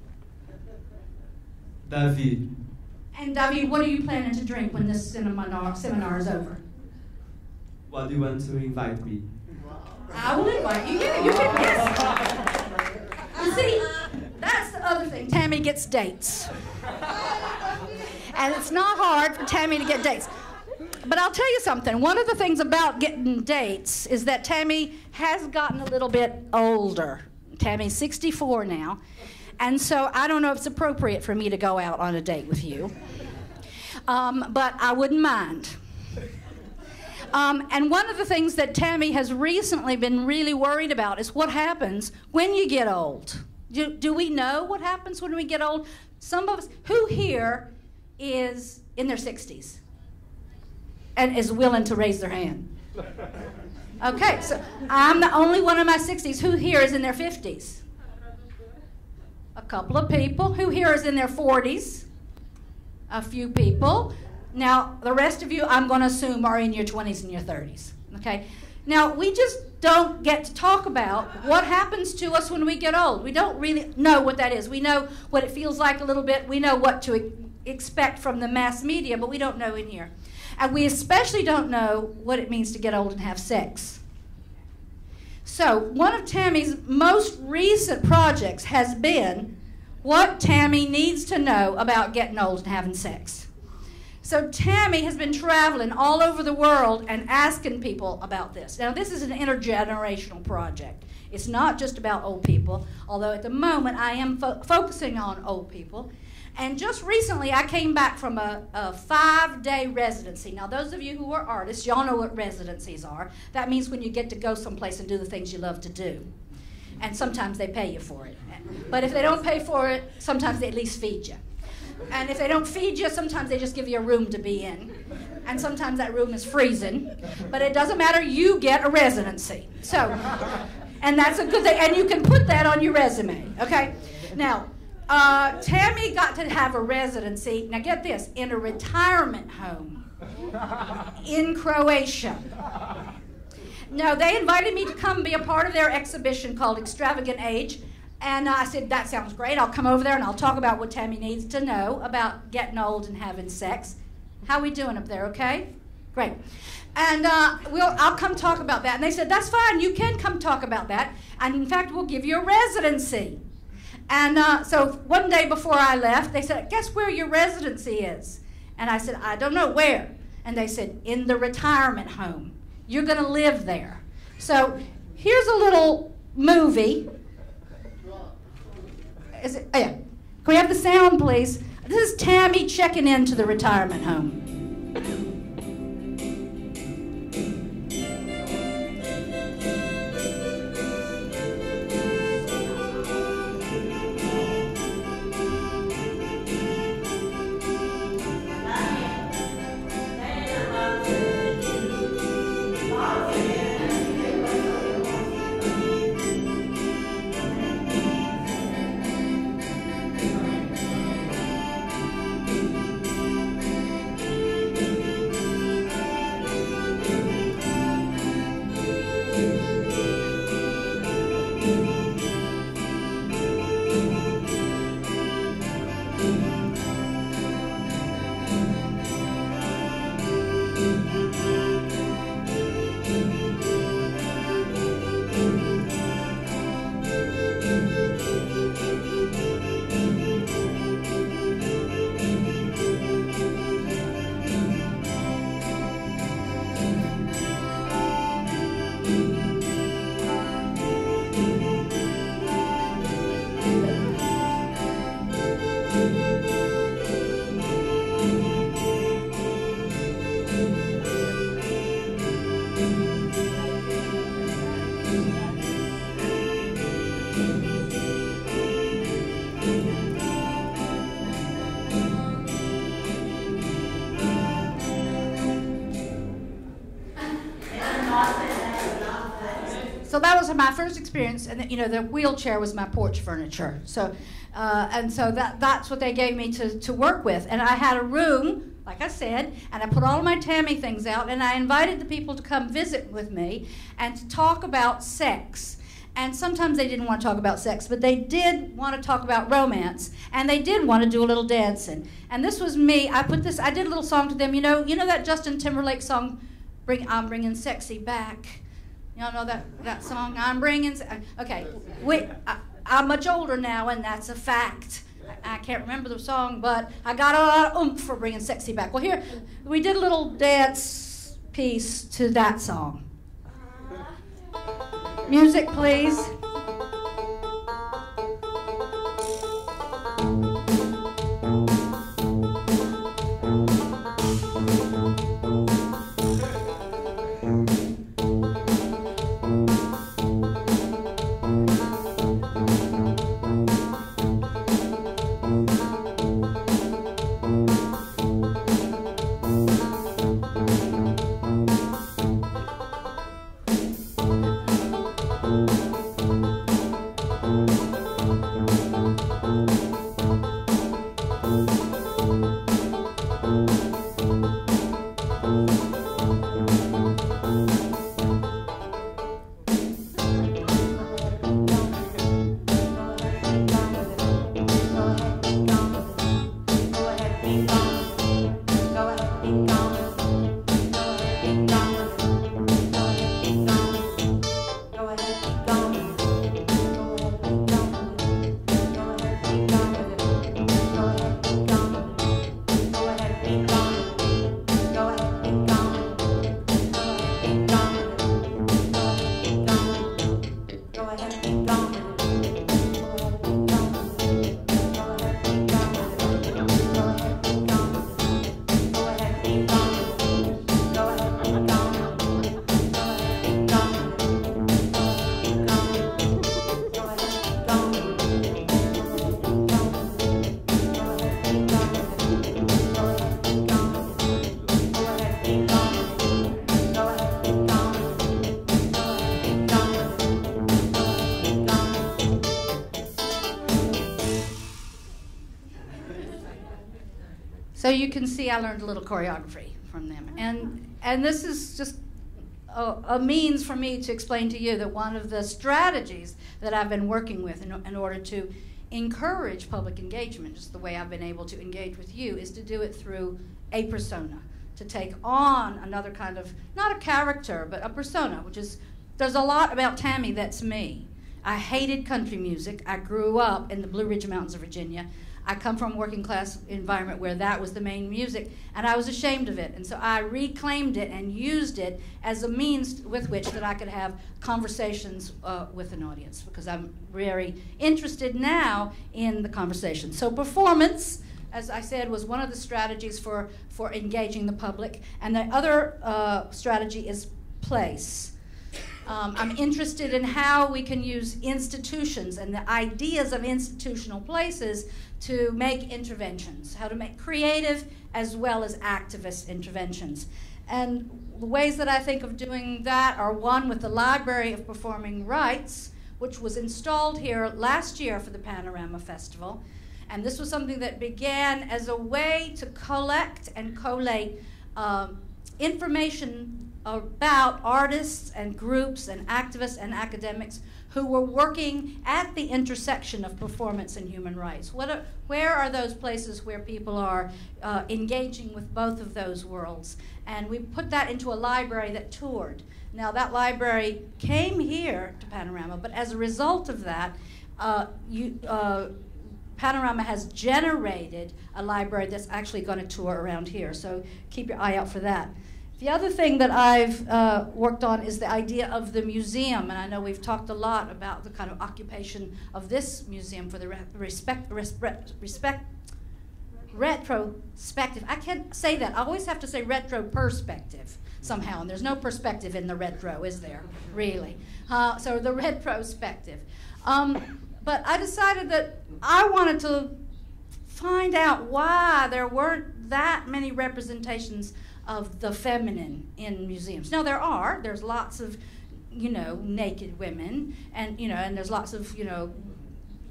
David. And David, what are you planning to drink when this seminar, seminar is over? What do you want to invite me? I will invite you. Yeah, you can yes. You see, that's the other thing. Tammy gets dates. And it's not hard for Tammy to get dates. But I'll tell you something. One of the things about getting dates is that Tammy has gotten a little bit older. Tammy's 64 now. And so I don't know if it's appropriate for me to go out on a date with you. Um, but I wouldn't mind. Um, and one of the things that Tammy has recently been really worried about is what happens when you get old. Do, do we know what happens when we get old? Some of us, who here is in their 60s and is willing to raise their hand? Okay, so I'm the only one in my 60s. Who here is in their 50s? a couple of people. Who here is in their 40s? A few people. Now, the rest of you, I'm going to assume, are in your 20s and your 30s. Okay? Now, we just don't get to talk about what happens to us when we get old. We don't really know what that is. We know what it feels like a little bit. We know what to expect from the mass media, but we don't know in here. And we especially don't know what it means to get old and have sex. So, one of Tammy's most recent projects has been what Tammy needs to know about getting old and having sex. So, Tammy has been traveling all over the world and asking people about this. Now, this is an intergenerational project. It's not just about old people, although at the moment I am fo- focusing on old people. And just recently, I came back from a, a five day residency. Now, those of you who are artists, y'all know what residencies are. That means when you get to go someplace and do the things you love to do. And sometimes they pay you for it. But if they don't pay for it, sometimes they at least feed you. And if they don't feed you, sometimes they just give you a room to be in. And sometimes that room is freezing. But it doesn't matter, you get a residency. So, and that's a good thing. And you can put that on your resume, okay? Now, uh, Tammy got to have a residency, now get this, in a retirement home in Croatia. No, they invited me to come be a part of their exhibition called Extravagant Age. And I said, that sounds great. I'll come over there and I'll talk about what Tammy needs to know about getting old and having sex. How we doing up there, okay? Great. And uh, we'll, I'll come talk about that. And they said, that's fine. You can come talk about that. And in fact, we'll give you a residency. And uh, so one day before I left, they said, Guess where your residency is? And I said, I don't know where. And they said, In the retirement home. You're going to live there. So here's a little movie. Is it? Oh, yeah. Can we have the sound, please? This is Tammy checking into the retirement home. Experience, and you know the wheelchair was my porch furniture. So, uh, and so that that's what they gave me to to work with, and I had a room, like I said, and I put all my Tammy things out, and I invited the people to come visit with me and to talk about sex. And sometimes they didn't want to talk about sex, but they did want to talk about romance, and they did want to do a little dancing. And this was me. I put this. I did a little song to them. You know, you know that Justin Timberlake song, "Bring I'm Bringing Sexy Back." Y'all know that, that song? I'm bringing. Uh, okay, we, I, am much older now, and that's a fact. I, I, can't remember the song, but I got a lot of oomph for bringing sexy back. Well, here, we did a little dance piece to that song. Uh-huh. Music, please. You can see I learned a little choreography from them. And, and this is just a, a, means for me to explain to you that one of the strategies that I've been working with in, in order to encourage public engagement, just the way I've been able to engage with you, is to do it through a persona, to take on another kind of, not a character, but a persona, which is, there's a lot about Tammy that's me. I hated country music. I grew up in the Blue Ridge Mountains of Virginia. I come from a working class environment where that was the main music, and I was ashamed of it. And so I reclaimed it and used it as a means with which that I could have conversations uh, with an audience because I'm very interested now in the conversation. So performance, as I said, was one of the strategies for, for engaging the public, and the other uh, strategy is place. Um, I'm interested in how we can use institutions and the ideas of institutional places to make interventions, how to make creative as well as activist interventions. And the ways that I think of doing that are one with the Library of Performing Rights, which was installed here last year for the Panorama Festival. And this was something that began as a way to collect and collate uh, information about artists and groups and activists and academics who were working at the intersection of performance and human rights. What are, where are those places where people are uh, engaging with both of those worlds? And we put that into a library that toured. Now, that library came here to Panorama, but as a result of that, uh, you, uh, Panorama has generated a library that's actually going to tour around here. So keep your eye out for that. The other thing that I've uh, worked on is the idea of the museum, and I know we've talked a lot about the kind of occupation of this museum for the re respect, respect, retrospective. I can't say that. I always have to say retro perspective somehow, and there's no perspective in the retro, is there? Really? Uh, so the retrospective. Um, but I decided that I wanted to find out why there weren't that many representations of the feminine in museums. Now there are. There's lots of, you know, naked women, and you know, and there's lots of, you know,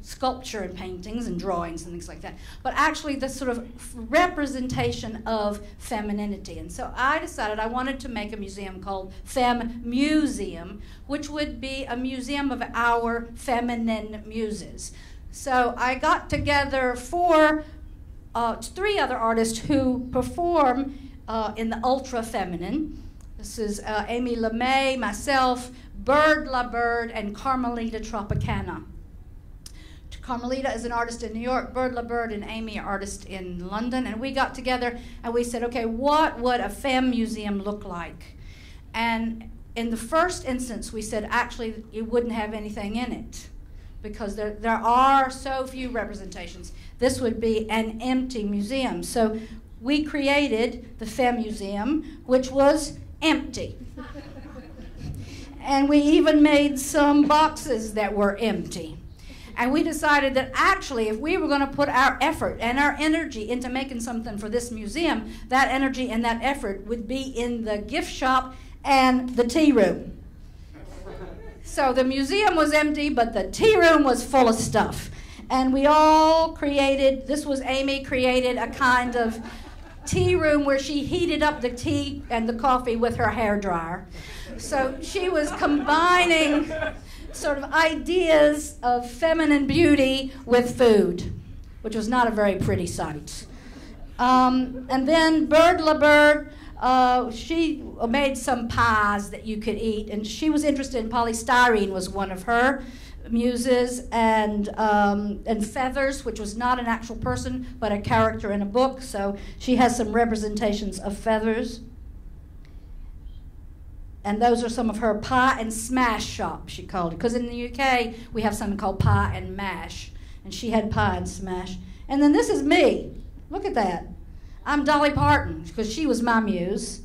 sculpture and paintings and drawings and things like that. But actually, the sort of representation of femininity. And so I decided I wanted to make a museum called Fem Museum, which would be a museum of our feminine muses. So I got together four, uh, three other artists who perform uh, in the ultra feminine. This is uh, Amy LeMay, myself, Bird La Bird, and Carmelita Tropicana. Carmelita is an artist in New York, Bird La Bird and Amy are artists in London, and we got together and we said, okay, what would a femme museum look like? And in the first instance, we said actually it wouldn't have anything in it because there, there are so few representations. This would be an empty museum. So we created the Femme Museum, which was empty. and we even made some boxes that were empty. And we decided that actually, if we were going to put our effort and our energy into making something for this museum, that energy and that effort would be in the gift shop and the tea room. So the museum was empty, but the tea room was full of stuff. And we all created, this was Amy created a kind of tea room where she heated up the tea and the coffee with her hair dryer. So she was combining sort of ideas of feminine beauty with food, which was not a very pretty sight. Um, and then Bird La Bird, uh, she made some pies that you could eat, and she was interested in polystyrene was one of her muses and um, and feathers, which was not an actual person but a character in a book. So she has some representations of feathers. And those are some of her pie and smash shops, she called it. Because in the UK, we have something called pie and mash. And she had pie and smash. And then this is me. Look at that. I'm Dolly Parton, because she was my muse.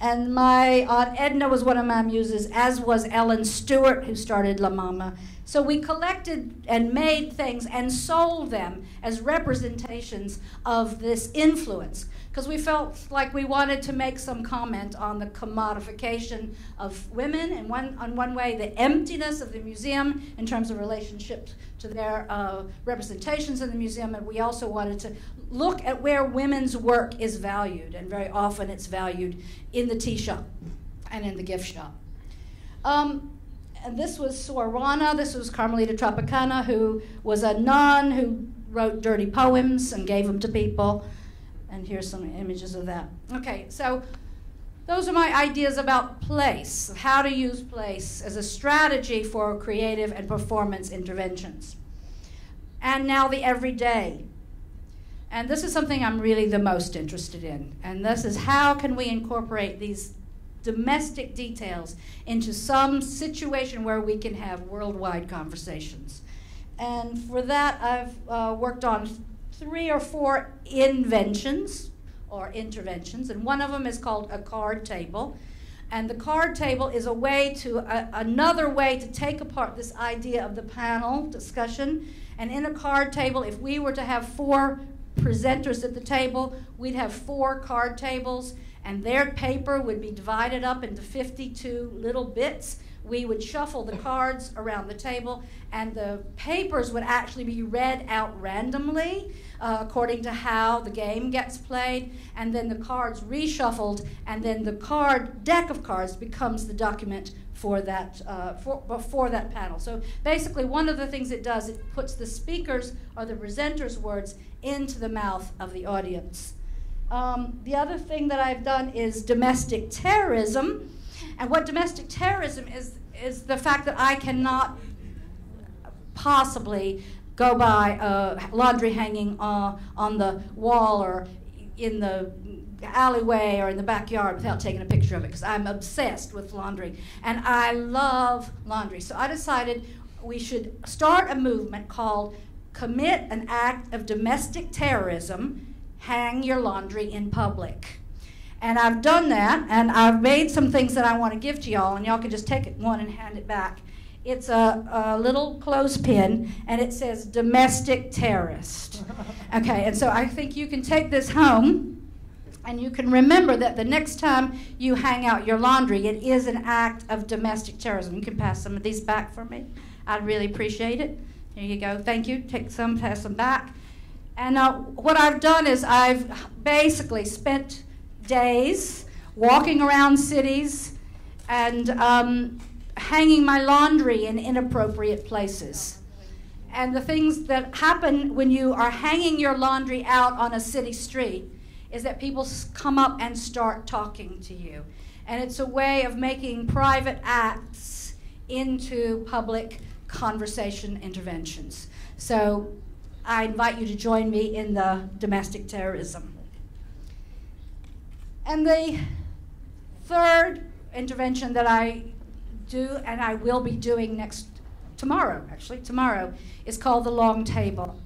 And my Aunt Edna was one of my muses, as was Ellen Stewart, who started La Mama. So we collected and made things and sold them as representations of this influence. because we felt like we wanted to make some comment on the commodification of women, and one, on one way, the emptiness of the museum in terms of relationships to their uh, representations in the museum, and we also wanted to look at where women's work is valued, and very often it's valued in the tea shop and in the gift shop. Um, this was Sor Juana, this was Carmelita Tropicana, who was a nun who wrote dirty poems and gave them to people. And here's some images of that. Okay, so those are my ideas about place, how to use place as a strategy for creative and performance interventions. And now the everyday. And this is something I'm really the most interested in. And this is how can we incorporate these domestic details into some situation where we can have worldwide conversations. And for that, I've uh, worked on three or four inventions or interventions, and one of them is called a card table. And the card table is a way to, uh, another way to take apart this idea of the panel discussion. And in a card table, if we were to have four presenters at the table, we'd have four card tables, and their paper would be divided up into 52 little bits we would shuffle the cards around the table, and the papers would actually be read out randomly uh, according to how the game gets played, and then the cards reshuffled, and then the card deck of cards becomes the document for that uh, for, for that panel. So basically, one of the things it does, it puts the speakers or the presenters' words into the mouth of the audience. Um, the other thing that I've done is domestic terrorism. And what domestic terrorism is, is the fact that I cannot possibly go by uh, laundry hanging uh, on the wall or in the alleyway or in the backyard without taking a picture of it because I'm obsessed with laundry and I love laundry. So I decided we should start a movement called Commit an Act of Domestic Terrorism, Hang Your Laundry in Public. And I've done that, and I've made some things that I want to give to y'all, and y'all can just take it one and hand it back. It's a, a little clothespin, and it says domestic terrorist. Okay, and so I think you can take this home, and you can remember that the next time you hang out your laundry, it is an act of domestic terrorism. You can pass some of these back for me. I'd really appreciate it. Here you go. Thank you. Take some, pass them back. And uh, what I've done is I've basically spent days walking around cities and um, hanging my laundry in inappropriate places. And the things that happen when you are hanging your laundry out on a city street is that people come up and start talking to you. And it's a way of making private acts into public conversation interventions. So I invite you to join me in the domestic terrorism. And the third intervention that I do, and I will be doing next tomorrow, actually, tomorrow, is called the long table.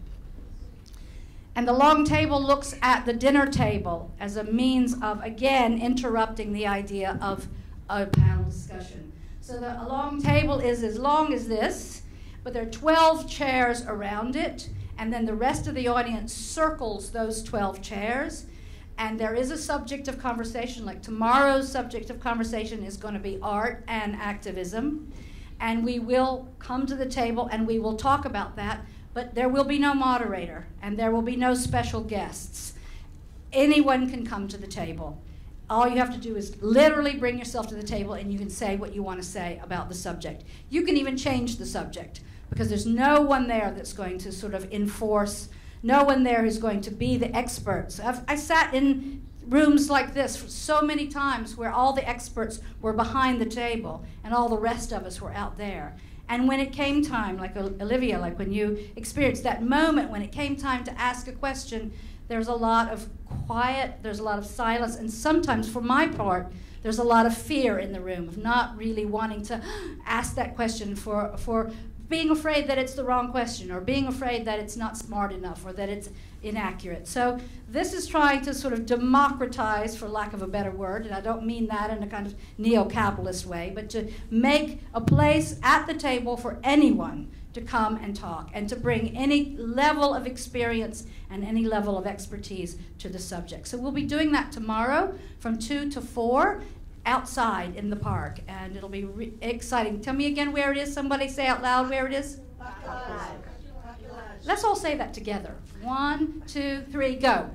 And the long table looks at the dinner table as a means of, again, interrupting the idea of a panel discussion. So the, long table is as long as this, but there are 12 chairs around it, and then the rest of the audience circles those 12 chairs and there is a subject of conversation. Like tomorrow's subject of conversation is going to be art and activism. And we will come to the table and we will talk about that, but there will be no moderator and there will be no special guests. Anyone can come to the table. All you have to do is literally bring yourself to the table and you can say what you want to say about the subject. You can even change the subject because there's no one there that's going to sort of enforce no one there is going to be the experts. I've, I sat in rooms like this so many times where all the experts were behind the table and all the rest of us were out there. And when it came time, like Olivia, like when you experienced that moment when it came time to ask a question, there's a lot of quiet, there's a lot of silence, and sometimes, for my part, there's a lot of fear in the room of not really wanting to ask that question for, for being afraid that it's the wrong question or being afraid that it's not smart enough or that it's inaccurate. So this is trying to sort of democratize, for lack of a better word, and I don't mean that in a kind of neo-capitalist way, but to make a place at the table for anyone to come and talk and to bring any level of experience and any level of expertise to the subject. So we'll be doing that tomorrow from 2 to 4 outside in the park, and it'll be re- exciting. Tell me again where it is. Somebody say out loud where it is. Let's all say that together. One, two, three, go.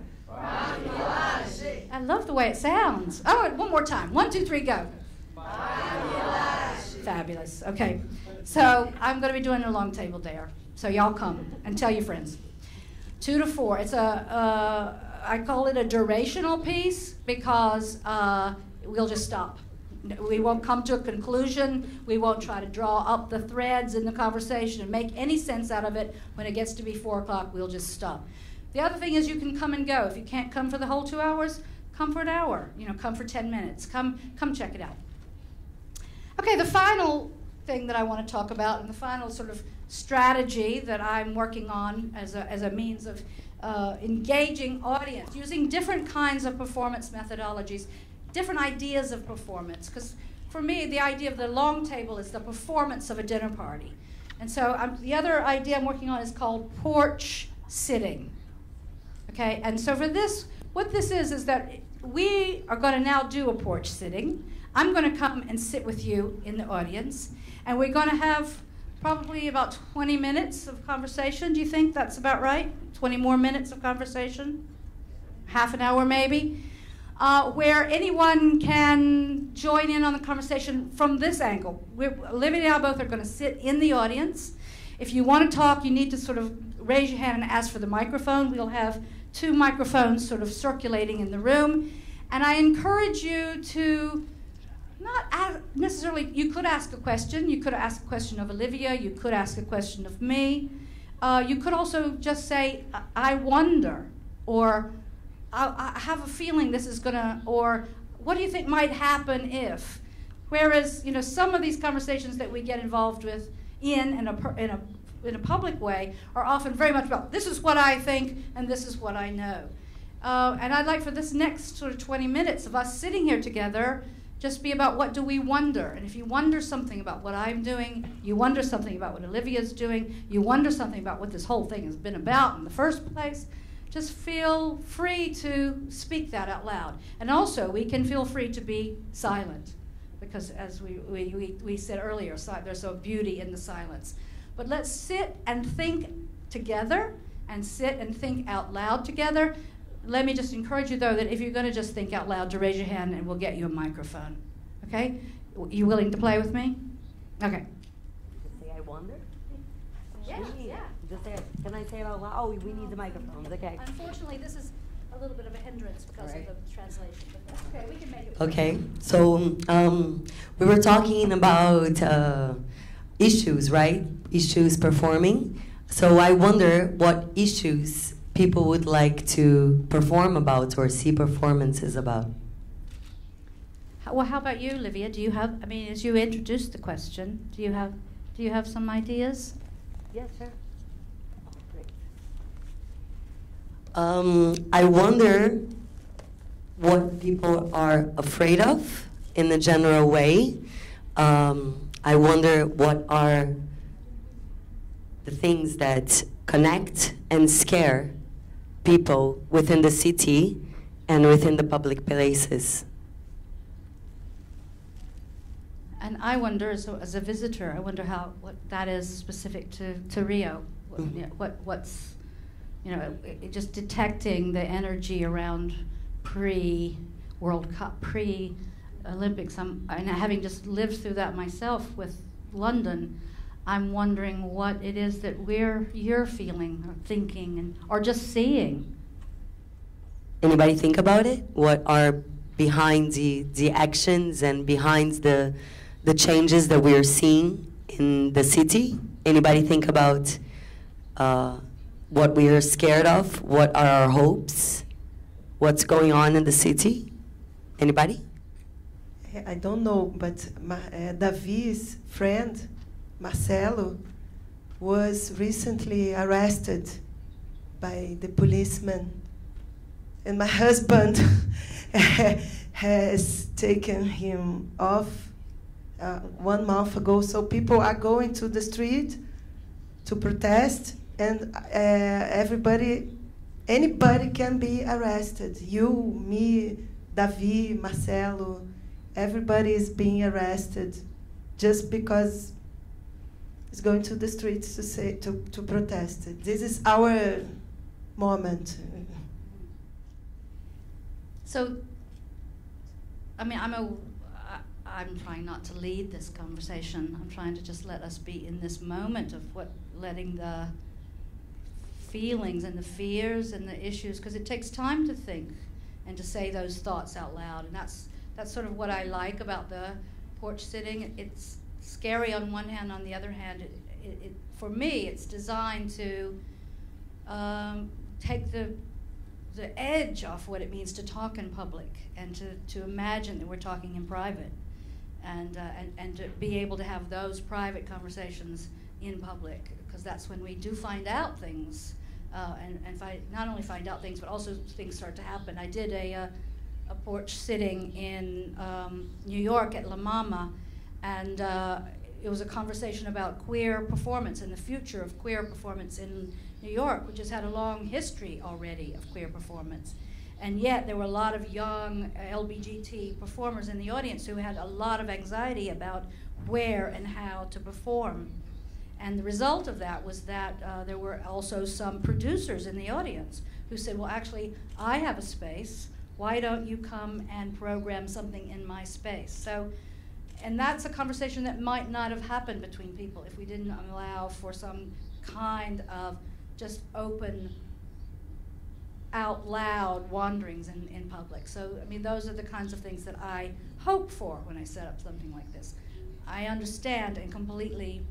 I love the way it sounds. Oh, one more time. One, two, three, go. Fabulous. Okay. So I'm going to be doing a long table there. So y'all come and tell your friends. Two to four. It's a, uh, I call it a durational piece because uh, we'll just stop. We won't come to a conclusion. We won't try to draw up the threads in the conversation and make any sense out of it. When it gets to be four o'clock, we'll just stop. The other thing is you can come and go. If you can't come for the whole two hours, come for an hour. You know, come for 10 minutes. Come, come check it out. Okay, the final thing that I want to talk about, and the final sort of strategy that I'm working on as a, as a means of uh, engaging audience, using different kinds of performance methodologies, different ideas of performance. Because for me, the idea of the long table is the performance of a dinner party. And so I'm, the other idea I'm working on is called porch sitting. Okay, and so for this, what this is is that we are going to now do a porch sitting. I'm going to come and sit with you in the audience, and we're going to have probably about 20 minutes of conversation. Do you think that's about right? 20 more minutes of conversation? Half an hour, maybe? Uh, where anyone can join in on the conversation from this angle. We're, Olivia and I both are going to sit in the audience. If you want to talk, you need to sort of raise your hand and ask for the microphone. We'll have two microphones sort of circulating in the room. And I encourage you to not necessarily, you could ask a question. You could ask a question of Olivia. You could ask a question of me. Uh, you could also just say, I wonder, or I, I have a feeling this is going to, or what do you think might happen if? Whereas, you know, some of these conversations that we get involved with in, in, a, in, a, in a public way are often very much about this is what I think and this is what I know. Uh, and I'd like for this next sort of 20 minutes of us sitting here together just be about what do we wonder. And if you wonder something about what I'm doing, you wonder something about what Olivia's doing, you wonder something about what this whole thing has been about in the first place, just feel free to speak that out loud. And also, we can feel free to be silent because, as we, we, we, we said earlier, there's a beauty in the silence. But let's sit and think together and sit and think out loud together let me just encourage you, though, that if you're going to just think out loud, to raise your hand and we'll get you a microphone. Okay? You willing to play with me? Okay. Say I wonder? Yeah, yeah. Just say, can I say it out loud? Oh, we need the microphones. Okay. Unfortunately, this is a little bit of a hindrance because right. of the translation. But okay, we can make it. Okay. So um, we were talking about uh, issues, right? Issues performing. So I wonder what issues people would like to perform about or see performances about. Well, how about you, Olivia? Do you have? I mean, as you introduced the question, do you have? Do you have some ideas? Yes, sir. Um, I wonder what people are afraid of in the general way. Um, I wonder what are the things that connect and scare people within the city and within the public places. And I wonder, as a, as a visitor, I wonder how what that is specific to, to Rio. What, you know, what what's you know just detecting the energy around pre World Cup, pre Olympics. I'm and having just lived through that myself with London. I'm wondering what it is that we're you're feeling or thinking and or just seeing. Anybody think about it? What are behind the the actions and behind the the changes that we're seeing in the city? Anybody think about uh, what we are scared of? What are our hopes? What's going on in the city? Anybody? I don't know, but my, uh, Davi's friend Marcelo, was recently arrested by the policeman. And my husband has taken him off uh, one month ago. So people are going to the street to protest, and uh, everybody, anybody can be arrested. You, me, Davi, Marcelo, everybody is being arrested just because it's going to the streets to say to, to protest. This is our moment. So, I mean, I'm a, I'm trying not to lead this conversation. I'm trying to just let us be in this moment of what letting the feelings and the fears and the issues, because it takes time to think and to say those thoughts out loud. And that's that's sort of what I like about the porch sitting. It's scary on one hand. On the other hand, it, it, it for me, it's designed to um, take the the edge off what it means to talk in public and to, to imagine that we're talking in private and, uh, and, and to be able to have those private conversations in public because that's when we do find out things uh, and, and find, not only find out things but also things start to happen. I did a, uh, a porch sitting in um, New York at La Mama and uh, it was a conversation about queer performance and the future of queer performance in New York, which has had a long history already of queer performance. And yet, there were a lot of young LBGT performers in the audience who had a lot of anxiety about where and how to perform. And the result of that was that uh, there were also some producers in the audience who said, Well, actually, I have a space. Why don't you come and program something in my space? So, and that's a conversation that might not have happened between people if we didn't allow for some kind of just open out loud wanderings in, in public. So, I mean, those are the kinds of things that I hope for when I set up something like this. I understand and completely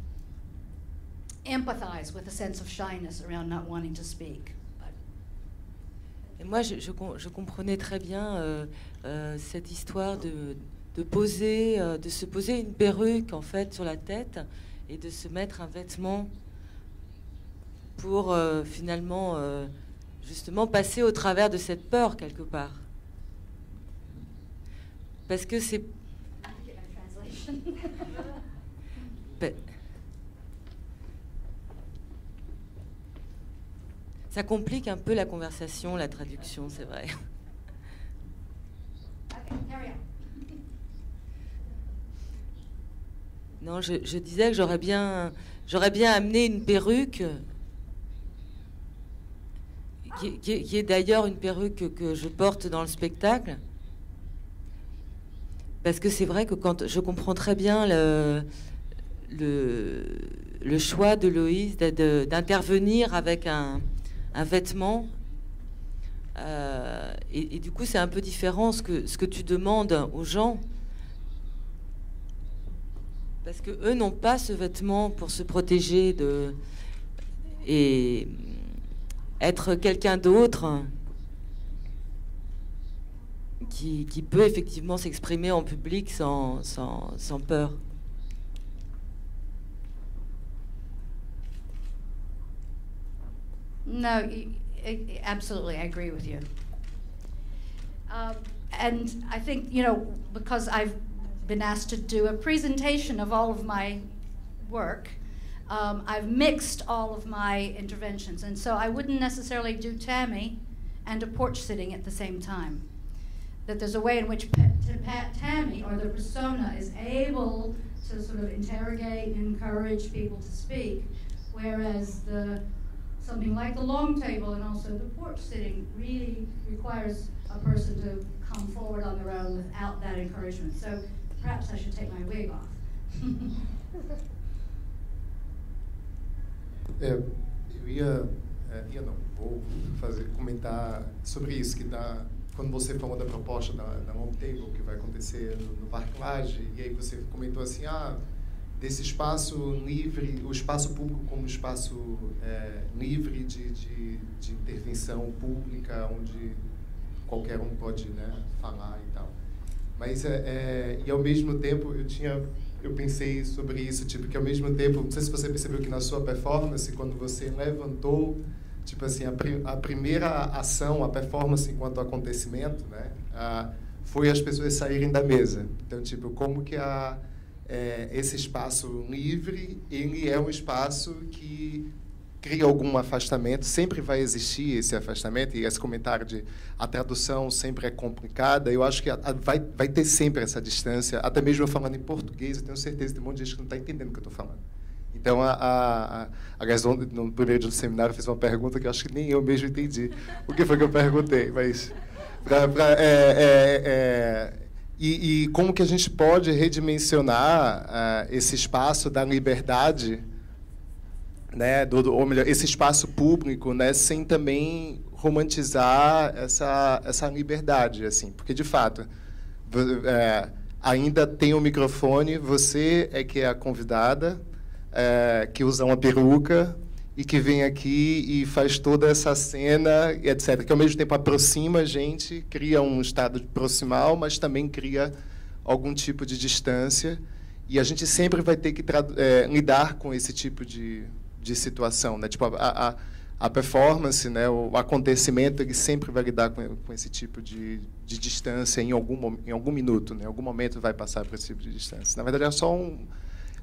empathize with a sense of shyness around not wanting to speak. Et moi, je, je, je, comprenais très bien euh, euh, cette histoire de, de poser, euh, de se poser une perruque en fait sur la tête et de se mettre un vêtement pour finalement justement passer au travers de cette peur quelque part. Parce que c'est... ça complique un peu la conversation, la traduction, c'est vrai. Non, je, disais que j'aurais bien, j'aurais bien amené une perruque qui, est d'ailleurs une perruque que, je porte dans le spectacle. Parce que c'est vrai que quand je comprends très bien le, le, choix de Loïse d'intervenir avec un, vêtement. Euh, et, du coup, c'est un peu différent ce que, ce que tu demandes aux gens. Parce que eux n'ont pas ce vêtement pour se protéger de. Et être quelqu'un d'autre qui, qui, peut effectivement s'exprimer en public sans, sans, sans peur. No, absolutely, I agree with you. Um, and I think, you know, because I've been asked to do a presentation of all of my work, um, I've mixed all of my interventions. And so I wouldn't necessarily do Tammy and a porch sitting at the same time. That there's a way in which Tammy or the persona is able to sort of interrogate and encourage people to speak, whereas the something like the long table and also the porch sitting really requires a person to come forward on their own without that encouragement. So perhaps I should take my wig off. É, eu ia, é, ia não, vou fazer, comentar sobre isso, que dá, quando você falou da proposta da, da Long Table, que vai acontecer no, no Parque Laje, e aí você comentou assim, ah, desse espaço livre, o espaço público como espaço é, livre de, de, de, intervenção pública, onde qualquer um pode né, falar e tal. Mas, é, é, e ao mesmo tempo, eu tinha eu pensei sobre isso, tipo, que ao mesmo tempo, não sei se você percebeu que na sua performance, quando você levantou, tipo assim, a, a primeira ação, a performance enquanto acontecimento, né, a, foi as pessoas saírem da mesa. Então, tipo, como que a é, esse espaço livre, ele é um espaço que cria algum afastamento, sempre vai existir esse afastamento, e esse comentário de a tradução sempre é complicada, eu acho que a, a, vai, vai ter sempre essa distância, até mesmo eu falando em português, eu tenho certeza tem um monte de gente que não está entendendo o que eu estou falando. Então, a, a, a, no primeiro dia do seminário, fiz uma pergunta que eu acho que nem eu mesmo entendi o que foi que eu perguntei, mas... Pra, pra, é, é, é, e, e, como que a gente pode redimensionar uh, esse espaço da liberdade né, do, ou melhor, esse espaço público, né, sem também romantizar essa essa liberdade, assim, porque de fato é, ainda tem o um microfone, você é que é a convidada, é, que usa uma peruca e que vem aqui e faz toda essa cena etc, que ao mesmo tempo aproxima a gente, cria um estado proximal, mas também cria algum tipo de distância e a gente sempre vai ter que é, lidar com esse tipo de de situação, né? Tipo a, a, a performance, né? O acontecimento ele sempre vai lidar com, com esse tipo de, de distância em algum em algum minuto, né? Em algum momento vai passar por esse tipo de distância. Na verdade é só um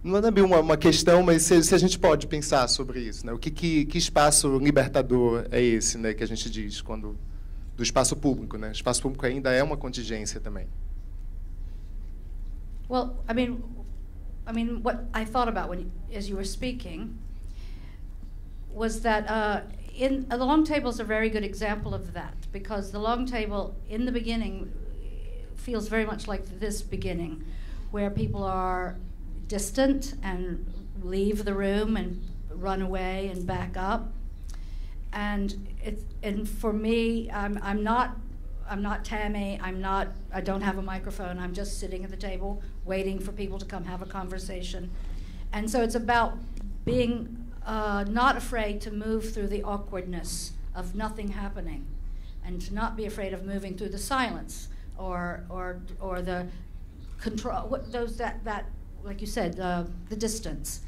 não é bem uma, uma questão, mas se, se, a gente pode pensar sobre isso, né? O que, que, que espaço libertador é esse, né? Que a gente diz quando do espaço público, né? Espaço público ainda é uma contingência também. Well, I mean, I mean, what I thought about when, as you were speaking, was that uh, in uh, the long table is a very good example of that because the long table in the beginning feels very much like this beginning, where people are distant and leave the room and run away and back up. And it, and for me, I'm, I'm not I'm not Tammy. I'm not. I don't have a microphone. I'm just sitting at the table waiting for people to come have a conversation. And so it's about being uh, not afraid to move through the awkwardness of nothing happening and to not be afraid of moving through the silence or, or, or the control, what, those that, that, like you said, uh, the distance.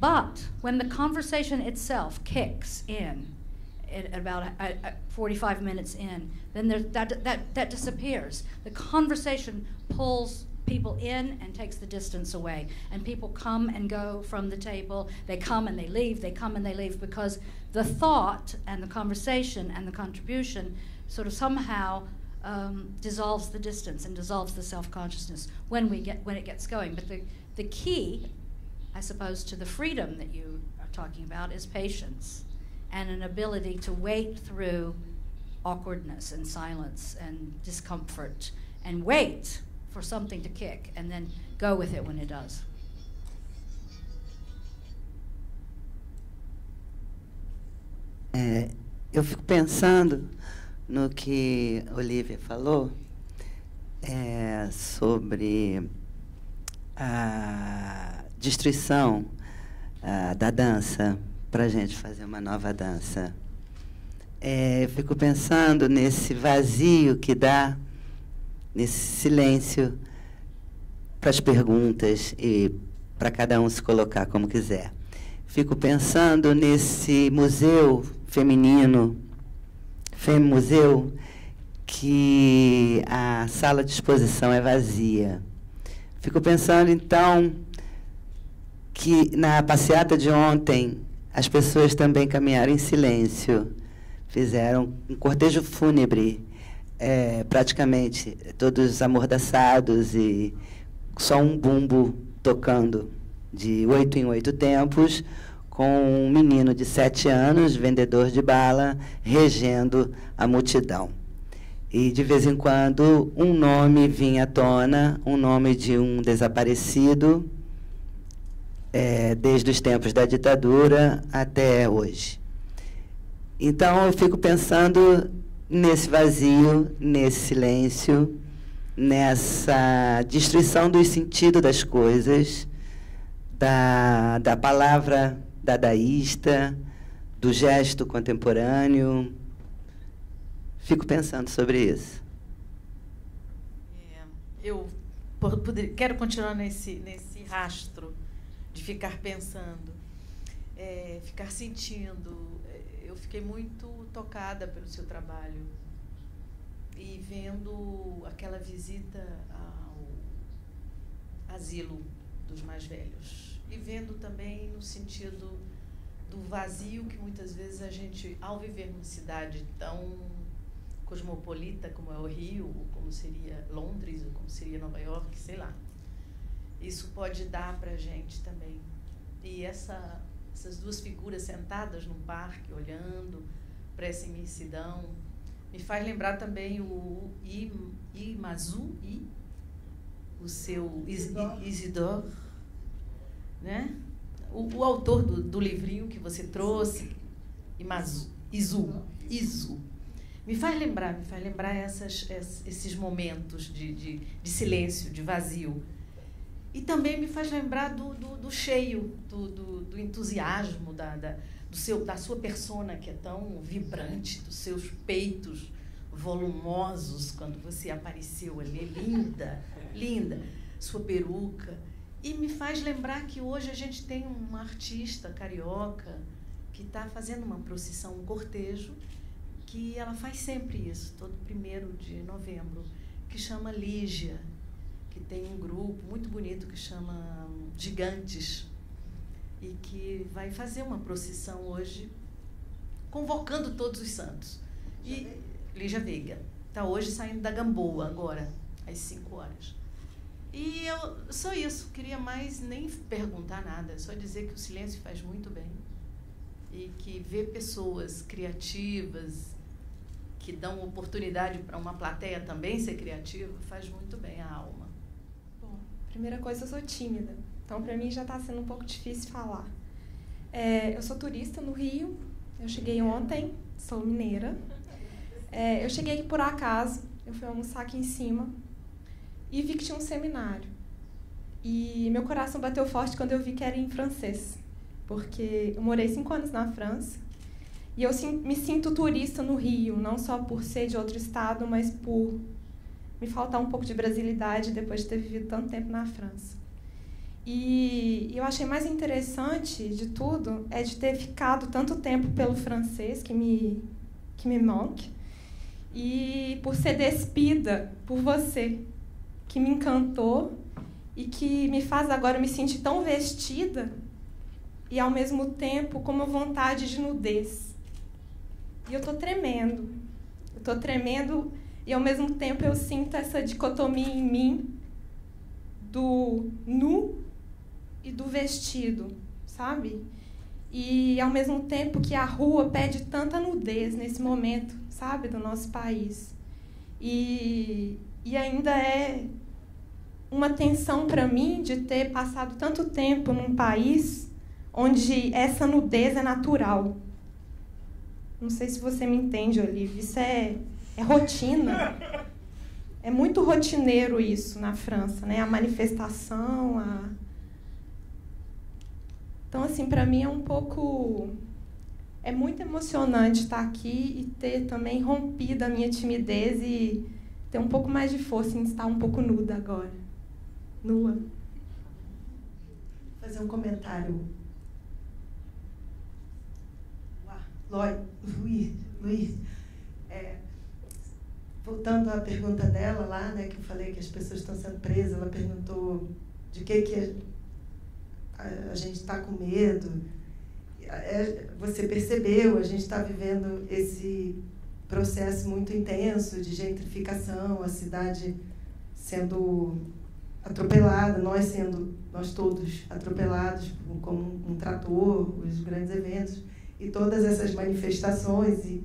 But when the conversation itself kicks in, at about 45 minutes in, then there, that, that, that disappears. The conversation pulls people in and takes the distance away. And people come and go from the table. They come and they leave, they come and they leave because the thought and the conversation and the contribution sort of somehow um, dissolves the distance and dissolves the self-consciousness when we get when it gets going. But the, the key, I suppose, to the freedom that you are talking about is patience and an ability to wait through awkwardness and silence and discomfort and wait for something to kick and then go with it when it does. É, eu fico pensando no que Olivia falou é, sobre a destruição a, da dança para a gente fazer uma nova dança. É, fico pensando nesse vazio que dá nesse silêncio para as perguntas e para cada um se colocar como quiser. Fico pensando nesse museu feminino, Fem Museu, que a sala de exposição é vazia. Fico pensando, então, que na passeata de ontem as pessoas também caminharam em silêncio, fizeram um cortejo fúnebre é, praticamente todos amordaçados e só um bumbo tocando de oito em oito tempos, com um menino de sete anos, vendedor de bala, regendo a multidão. E de vez em quando um nome vinha à tona, um nome de um desaparecido, é, desde os tempos da ditadura até hoje. Então eu fico pensando nesse vazio, nesse silêncio, nessa destruição do sentido das coisas, da, da palavra dadaísta, do gesto contemporâneo. Fico pensando sobre isso. É, eu poder, quero continuar nesse, nesse rastro de ficar pensando, é, ficar sentindo, eu fiquei muito tocada pelo seu trabalho e vendo aquela visita ao asilo dos mais velhos. E vendo também no sentido do vazio que muitas vezes a gente, ao viver numa cidade tão cosmopolita como é o Rio, ou como seria Londres, ou como seria Nova York, sei lá, isso pode dar para a gente também. E essa, essas duas figuras sentadas no parque, olhando para essa imensidão, me faz lembrar também o Imazu I, o seu Isidore, né? O, o autor do, do, livrinho que você trouxe, Izu, Izu. Me faz lembrar, me faz lembrar essas, esses momentos de, de, de silêncio, de vazio. E também me faz lembrar do, do, do cheio, do, do, do entusiasmo, da, da, do seu, da sua persona que é tão vibrante, dos seus peitos volumosos quando você apareceu ali, linda, linda, sua peruca. E me faz lembrar que hoje a gente tem uma artista carioca que está fazendo uma procissão, um cortejo, que ela faz sempre isso, todo primeiro de novembro, que chama Lígia que tem um grupo muito bonito que chama Gigantes e que vai fazer uma procissão hoje, convocando todos os santos. E Lígia Veiga está hoje saindo da Gamboa agora, às 5 horas. E eu só isso, queria mais nem perguntar nada, só dizer que o silêncio faz muito bem e que ver pessoas criativas que dão oportunidade para uma plateia também ser criativa faz muito bem à alma. Primeira coisa, eu sou tímida. Então, para mim, já está sendo um pouco difícil falar. É, eu sou turista no Rio. Eu cheguei ontem, sou mineira. É, eu cheguei aqui por acaso. Eu fui almoçar aqui em cima e vi que tinha um seminário. E meu coração bateu forte quando eu vi que era em francês, porque eu morei cinco anos na França e eu me sinto turista no Rio, não só por ser de outro estado, mas por me faltar um pouco de brasilidade depois de ter vivido tanto tempo na França. E, eu achei mais interessante de tudo é de ter ficado tanto tempo pelo francês, que me, que me manque, e por ser despida por você, que me encantou e que me faz agora me sentir tão vestida e ao mesmo tempo com uma vontade de nudez. E eu tô tremendo. Eu tô tremendo e ao mesmo tempo eu sinto essa dicotomia em mim do nu e do vestido, sabe? E ao mesmo tempo que a rua pede tanta nudez nesse momento, sabe, do nosso país. E, e ainda é uma tensão para mim de ter passado tanto tempo num país onde essa nudez é natural. Não sei se você me entende, Olivia. Isso é é rotina. É muito rotineiro isso na França, né? A manifestação, a... Então, assim, para mim é um pouco é muito emocionante estar aqui e ter também rompido a minha timidez e ter um pouco mais de força em estar um pouco nuda agora. Nua. Vou fazer um comentário. Luiz, Luiz, é, voltando à pergunta dela lá, né, que eu falei que as pessoas estão sendo presas, ela perguntou de que que a, a gente está com medo. É, você percebeu, a gente está vivendo esse processo muito intenso de gentrificação, a cidade sendo atropelada, nós sendo, nós todos atropelados como um trator, os grandes eventos e todas essas manifestações e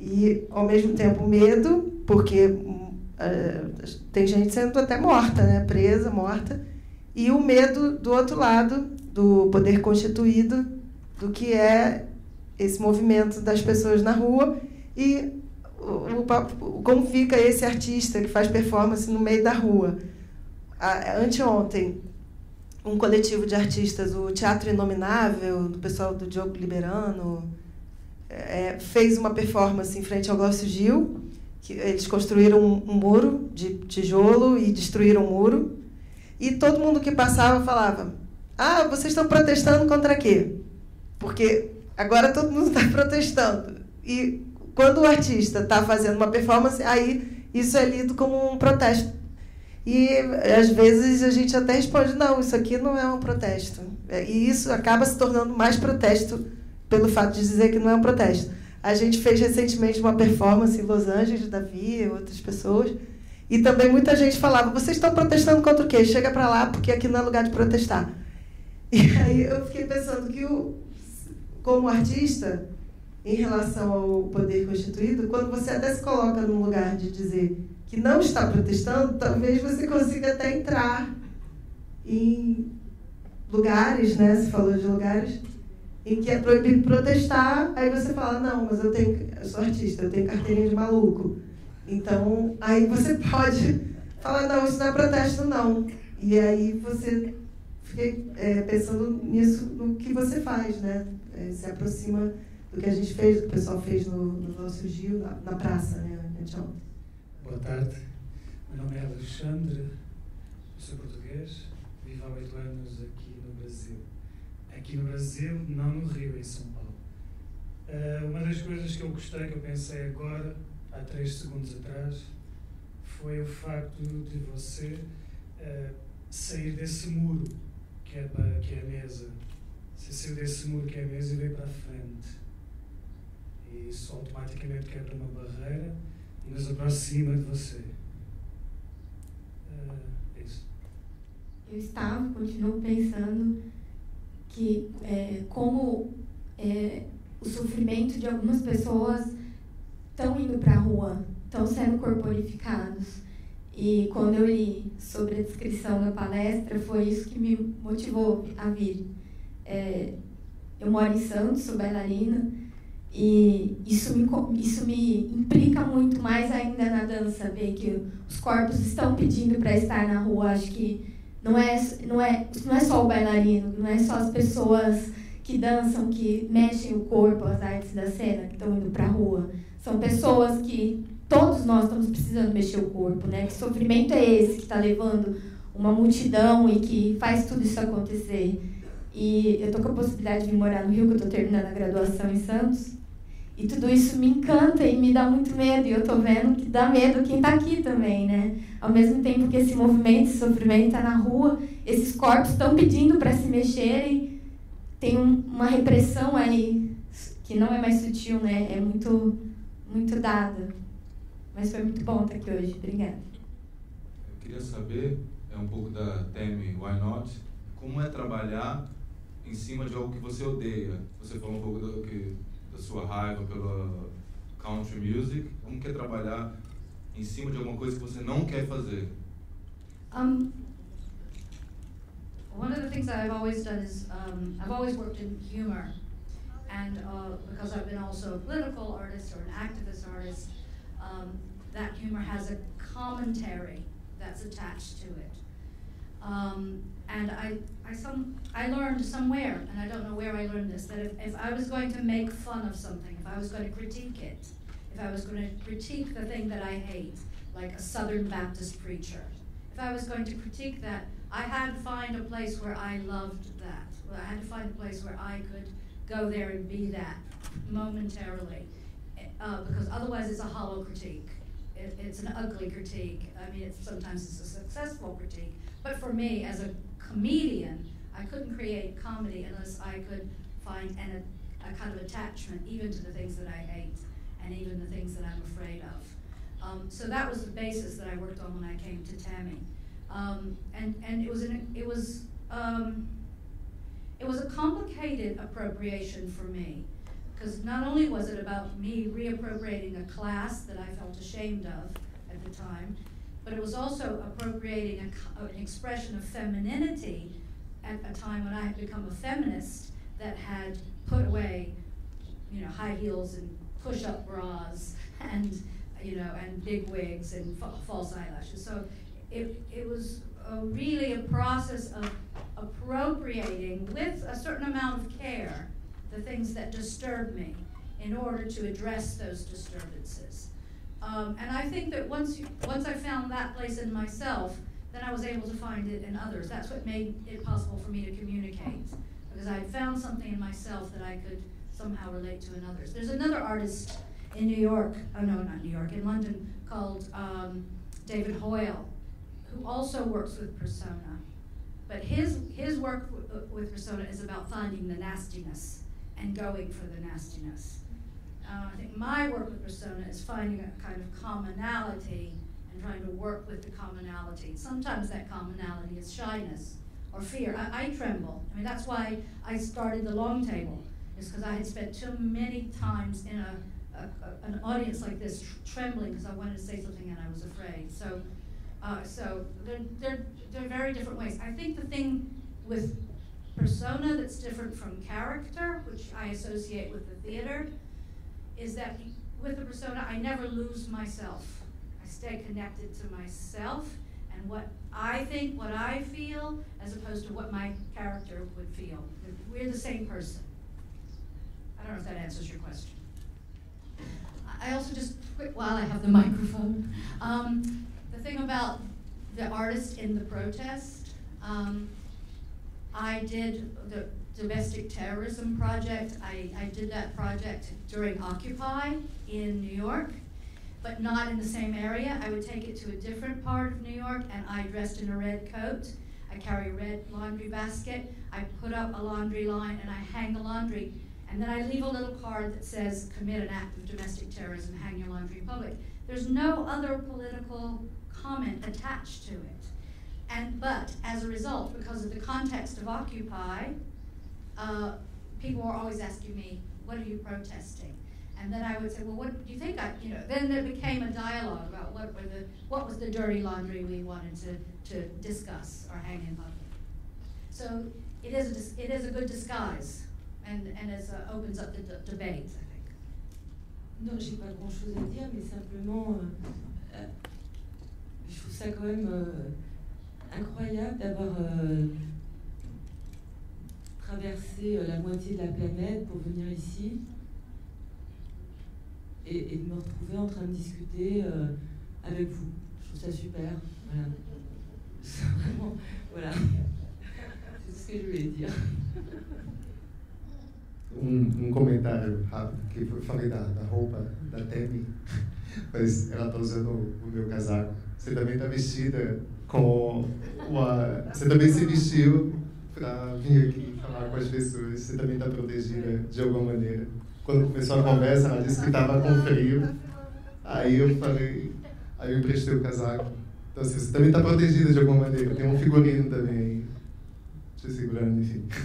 e ao mesmo tempo medo, porque uh, tem gente sendo até morta, né? presa, morta, e o medo do outro lado, do poder constituído, do que é esse movimento das pessoas na rua e o, o, como fica esse artista que faz performance no meio da rua. Anteontem, um coletivo de artistas, o Teatro Inominável, do pessoal do Diogo Liberano, é, fez uma performance em frente ao Glaucio Gil, que eles construíram um, um muro de tijolo e destruíram o muro. E todo mundo que passava falava: Ah, vocês estão protestando contra quê? Porque agora todo mundo está protestando. E quando o artista está fazendo uma performance, aí isso é lido como um protesto. E às vezes a gente até responde: não, isso aqui não é um protesto. E isso acaba se tornando mais protesto pelo fato de dizer que não é um protesto. A gente fez recentemente uma performance em Los Angeles, Davi e outras pessoas, e também muita gente falava: vocês estão protestando contra o quê? Chega para lá, porque aqui não é lugar de protestar. E aí eu fiquei pensando que, o, como artista, em relação ao poder constituído, quando você até se coloca num lugar de dizer que não está protestando, talvez você consiga até entrar em lugares, né? Você falou de lugares em que é proibido protestar, aí você fala, não, mas eu tenho, eu sou artista, eu tenho carteirinha de maluco. Então, aí você pode falar, não, isso não é protesto, não. E aí você fiquei é, pensando nisso, no que você faz, né? É, se aproxima do que a gente fez, o pessoal fez no, no nosso Gil, na, na praça, né? Boa tarde, meu nome é Alexandre, sou português, vivo há oito anos aqui no Brasil. Aqui no Brasil, não no Rio, em São Paulo. Uh, uma das coisas que eu gostei, que eu pensei agora, há três segundos atrás, foi o facto de você uh, sair desse muro que é, que é a mesa. Você saiu desse muro que é a mesa e veio para a frente. E isso automaticamente quebra uma barreira e nos aproxima de você. Uh, é isso. Eu estava, continuo pensando que é, como é, o sofrimento de algumas pessoas estão indo para a rua, estão sendo corporificados. E quando eu li sobre a descrição da palestra, foi isso que me motivou a vir. É, eu moro em Santos, sou bailarina, e isso me, isso me implica muito mais ainda na dança, ver que os corpos estão pedindo para estar na rua. Acho que não é, não, é, não é só o bailarino, não é só as pessoas que dançam, que mexem o corpo, as artes da cena, que estão indo para a rua. São pessoas que todos nós estamos precisando mexer o corpo, né? Que sofrimento é esse que está levando uma multidão e que faz tudo isso acontecer? E eu tô com a possibilidade de morar no Rio, que eu tô terminando a graduação em Santos. E tudo isso me encanta e me dá muito medo. E eu tô vendo que dá medo quem está aqui também, né? Ao mesmo tempo que esse movimento, esse sofrimento está na rua, esses corpos estão pedindo para se mexerem. Tem um, uma repressão aí que não é mais sutil, né? É muito, muito dada. Mas foi muito bom estar aqui hoje. Obrigada. Eu queria saber, é um pouco da Temi Why Not, como é trabalhar em cima de algo que você odeia. Você falou um pouco do, que, da sua raiva pela country music. Como que é trabalhar em cima de alguma coisa que você não quer fazer? Um, one of the things that I've always done is um, I've always worked in humor. And uh, because I've been also a political artist or an activist artist, um, that humor has a commentary that's attached to it. Um, and I, I, some, I learned somewhere, and I don't know where I learned this, that if, if I was going to make fun of something, if I was going to critique it, if I was going to critique the thing that I hate, like a Southern Baptist preacher, if I was going to critique that, I had to find a place where I loved that. I had to find a place where I could go there and be that momentarily uh, because otherwise it's a hollow critique. It, it's an ugly critique. I mean, it's, sometimes it's a successful critique. But for me, as a comedian, I couldn't create comedy unless I could find an, a, kind of attachment even to the things that I hate and even the things that I'm afraid of. Um, so that was the basis that I worked on when I came to Tammy. Um, and, and it was, an, it, was, um, it was a complicated appropriation for me because not only was it about me reappropriating a class that I felt ashamed of at the time, but it was also appropriating a, an expression of femininity at a time when I had become a feminist that had put away, you know, high heels and push-up bras and you know and big wigs and fa false eyelashes. So it it was a really a process of appropriating with a certain amount of care the things that disturb me in order to address those disturbances. Um, and I think that once, you, once I found that place in myself, then I was able to find it in others. That's what made it possible for me to communicate, because I had found something in myself that I could somehow relate to in others. There's another artist in New York, oh no, not New York, in London, called um, David Hoyle, who also works with persona. But his, his work with persona is about finding the nastiness and going for the nastiness. Uh, I think my work with persona is finding a kind of commonality and trying to work with the commonality. Sometimes that commonality is shyness or fear. I, I tremble. I mean, that's why I started the long table, is because I had spent too many times in a, a, a an audience like this tr- trembling because I wanted to say something and I was afraid. So, uh, so they're, they're, they're very different ways. I think the thing with persona that's different from character, which I associate with the theater, is that with the persona, I never lose myself. I stay connected to myself and what I think, what I feel, as opposed to what my character would feel. We're the same person. I don't know if that answers your question. I also just, quick while I have the microphone, um, the thing about the artist in the protest, um, I did the domestic terrorism project. I, I did that project during Occupy in New York, but not in the same area. I would take it to a different part of New York, and I dressed in a red coat. I carry a red laundry basket. I put up a laundry line, and I hang the laundry. And then I leave a little card that says, commit an act of domestic terrorism, hang your laundry in public. There's no other political comment attached to it. And, but as a result, because of the context of Occupy, uh, people were always asking me, what are you protesting? And then I would say, well, what do you think I, you know, then there became a dialogue about what were the, what was the dirty laundry we wanted to, to discuss or hang in public. So it is a, it is a good disguise and, and it uh, opens up the debate, I think. J'ai pas grand chose à dire, mais simplement, euh, euh, je trouve ça quand même euh, incroyable d'avoir traversé euh, la moitié de la planète pour venir ici et, de me retrouver en train de discuter euh, avec vous. Je trouve ça super. Voilà. C'est Vraiment, voilà. C'est ce que je voulais dire. Um, um comentário rápido, que eu falei da, da roupa da Temi, mas ela está usando o meu casaco. Você também está vestida com uma. Você também se vestiu para vir aqui falar com as pessoas. Você também está protegida de alguma maneira. Quando começou a conversa, ela disse que estava com frio. Aí eu falei. Aí eu emprestei o casaco. Então, assim, você também está protegida de.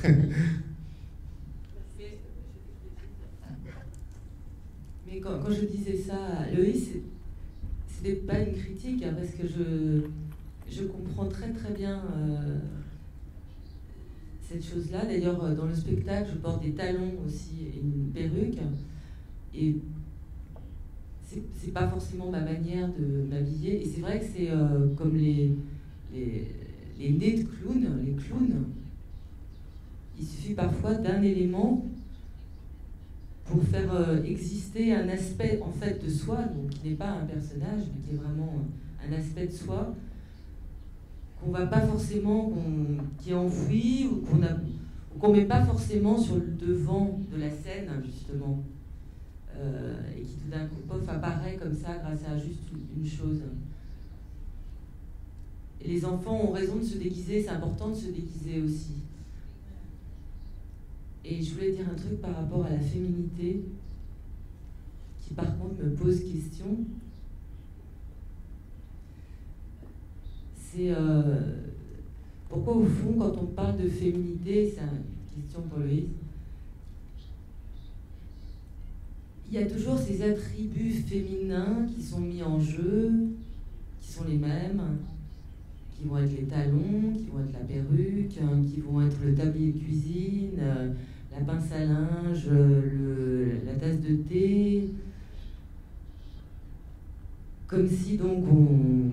Mais quand, quand je disais ça à Loïs, c'était pas une critique, hein, parce que je, je comprends très très bien euh, cette chose-là. D'ailleurs, euh, dans le spectacle, je porte des talons aussi et une perruque. Et c'est pas forcément ma manière de m'habiller. Et c'est vrai que c'est euh, comme les, les, les nez de clown, les clowns. Il suffit parfois d'un élément pour faire euh, exister un aspect en fait de soi, donc qui n'est pas un personnage, mais qui est vraiment un aspect de soi qu'on va pas forcément, qui est enfoui ou qu'on qu'on met pas forcément sur le devant de la scène justement, Euh, et qui tout d'un coup apparaît comme ça grâce à juste une chose. Et les enfants ont raison de se déguiser, c'est important de se déguiser aussi. Et je voulais dire un truc par rapport à la féminité, qui par contre me pose question. C'est euh, pourquoi au fond, quand on parle de féminité, c'est une question pour Loïs, il y a toujours ces attributs féminins qui sont mis en jeu, qui sont les mêmes, qui vont être les talons, qui vont être la perruque, qui vont être le tablier de cuisine, la pince à linge, la tasse de thé. Comme si donc on.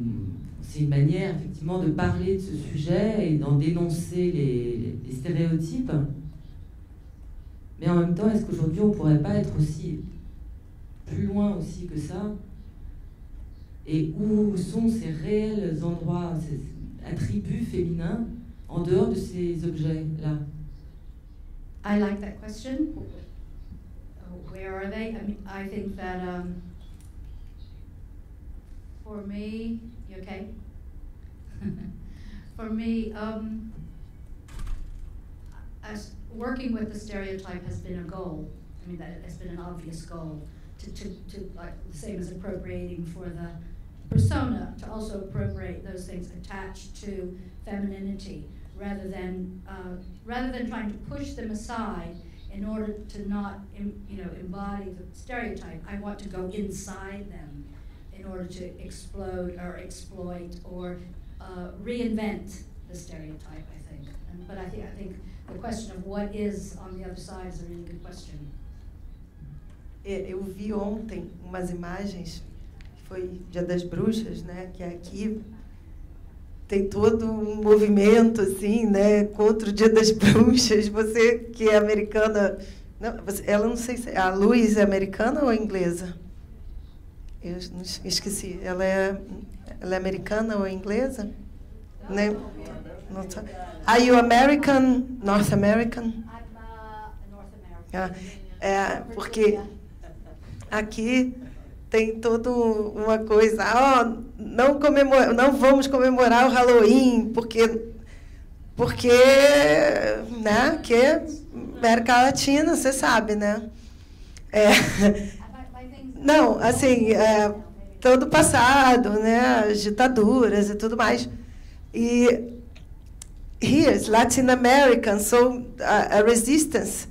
C'est une manière effectivement de parler de ce sujet et d'en dénoncer les, stéréotypes. Mais en même temps, est-ce qu'aujourd'hui on pourrait pas être aussi plus loin aussi que ça? Et où sont ces réels endroits, ces attributs féminins en dehors de ces objets-là? I like that question. Where are they? I think that um, for me, okay? For me, um, as working with the stereotype has been a goal. I mean, that has been an obvious goal to, to, to like the same as appropriating for the persona, to also appropriate those things attached to femininity, rather than uh, rather than trying to push them aside in order to not, you know, embody the stereotype. I want to go inside them in order to explode or exploit or uh, reinvent the stereotype. I think, and, but I think I think the question of what is on the other side is a really good question. É, Eu vi ontem umas imagens, foi Dia das Bruxas, né? Que aqui tem todo um movimento assim, né? Contra o Dia das Bruxas. Você que é americana, não, ela não sei se a Luiz é americana ou é inglesa. Eu esqueci. Ela é, ela é americana ou é inglesa? Né? Não tá. Are you American? North American? Ah, é, porque aqui tem toda uma coisa, ó, não comemor, não vamos comemorar o Halloween, porque porque, né, que América Latina, você sabe, né? É, não, assim, é, todo o passado, né, as ditaduras e tudo mais. E here's Latin American, so a, a resistance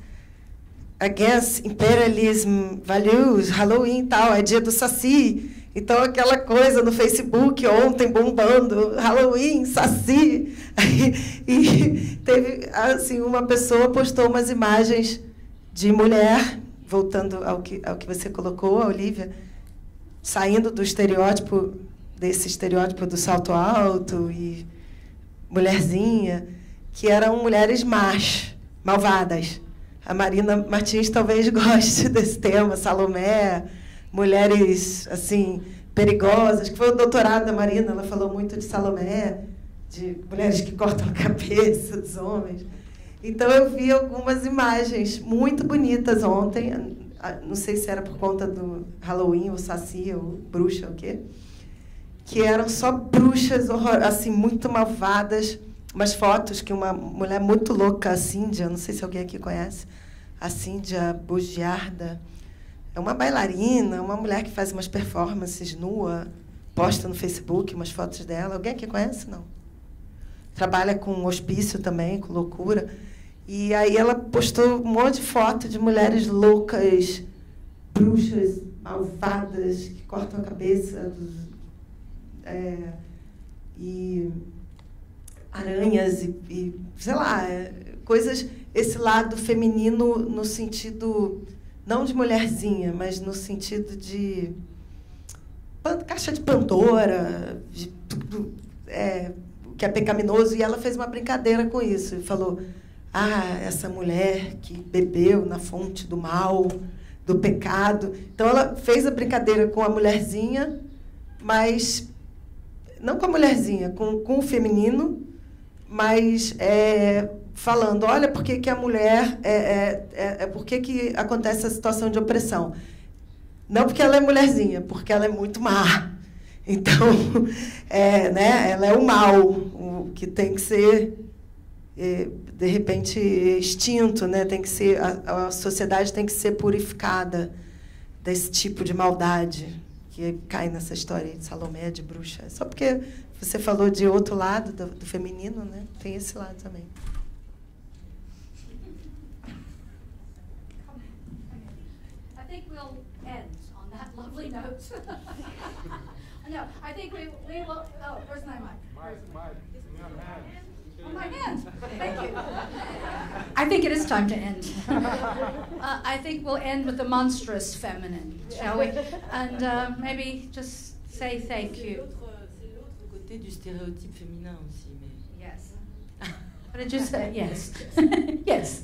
against imperialism values, Halloween tal, é dia do Saci. Então, aquela coisa no Facebook ontem bombando, Halloween, Saci. E teve, assim, uma pessoa postou umas imagens de mulher, voltando ao que, ao que você colocou, Olivia, saindo do estereótipo, desse estereótipo do salto alto e mulherzinha, que eram mulheres más, malvadas. A Marina Martins talvez goste desse tema, Salomé, mulheres assim perigosas, que foi o doutorado da Marina, ela falou muito de Salomé, de mulheres que cortam a cabeça dos homens. Então eu vi algumas imagens muito bonitas ontem, não sei se era por conta do Halloween, ou Saci, ou bruxa, ou o quê, que eram só bruxas assim muito malvadas, umas fotos que uma mulher muito louca, a Cíndia, não sei se alguém aqui conhece, a Cíndia Bugiarda, é uma bailarina, uma mulher que faz umas performances nua, posta no Facebook umas fotos dela. Alguém aqui conhece? Não. Trabalha com hospício também, com loucura. E aí ela postou um monte de foto de mulheres loucas, bruxas, malvadas, que cortam a cabeça é, e aranhas e, e, sei lá, é, coisas, esse lado feminino no sentido não de mulherzinha, mas no sentido de caixa de Pandora, de tudo é, que é pecaminoso. E ela fez uma brincadeira com isso e falou: Ah, essa mulher que bebeu na fonte do mal, do pecado. Então ela fez a brincadeira com a mulherzinha, mas não com a mulherzinha, com, com o feminino, mas é, falando, olha por que, que a mulher é, é, é, é por que, que acontece essa situação de opressão. Não porque ela é mulherzinha, porque ela é muito má. Então, é, né, ela é o mal, o que tem que ser, é, de repente, extinto, né? tem que ser, a, a sociedade tem que ser purificada desse tipo de maldade que cai nessa história de Salomé, de bruxa. Só porque você falou de outro lado do, do feminino, né? tem esse lado também. I think we'll end on that lovely note. no, I think we, we will. Oh, where's my mic? Where's my Oh, my hand. Thank you. I think it is time to end. uh, I think we'll end with the monstrous feminine, shall we? And uh, maybe just say thank you. C'est l'autre côté du stéréotype féminin aussi. Mais... Yes. What did you say? Yes. yes.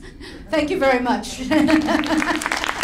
Thank you very much.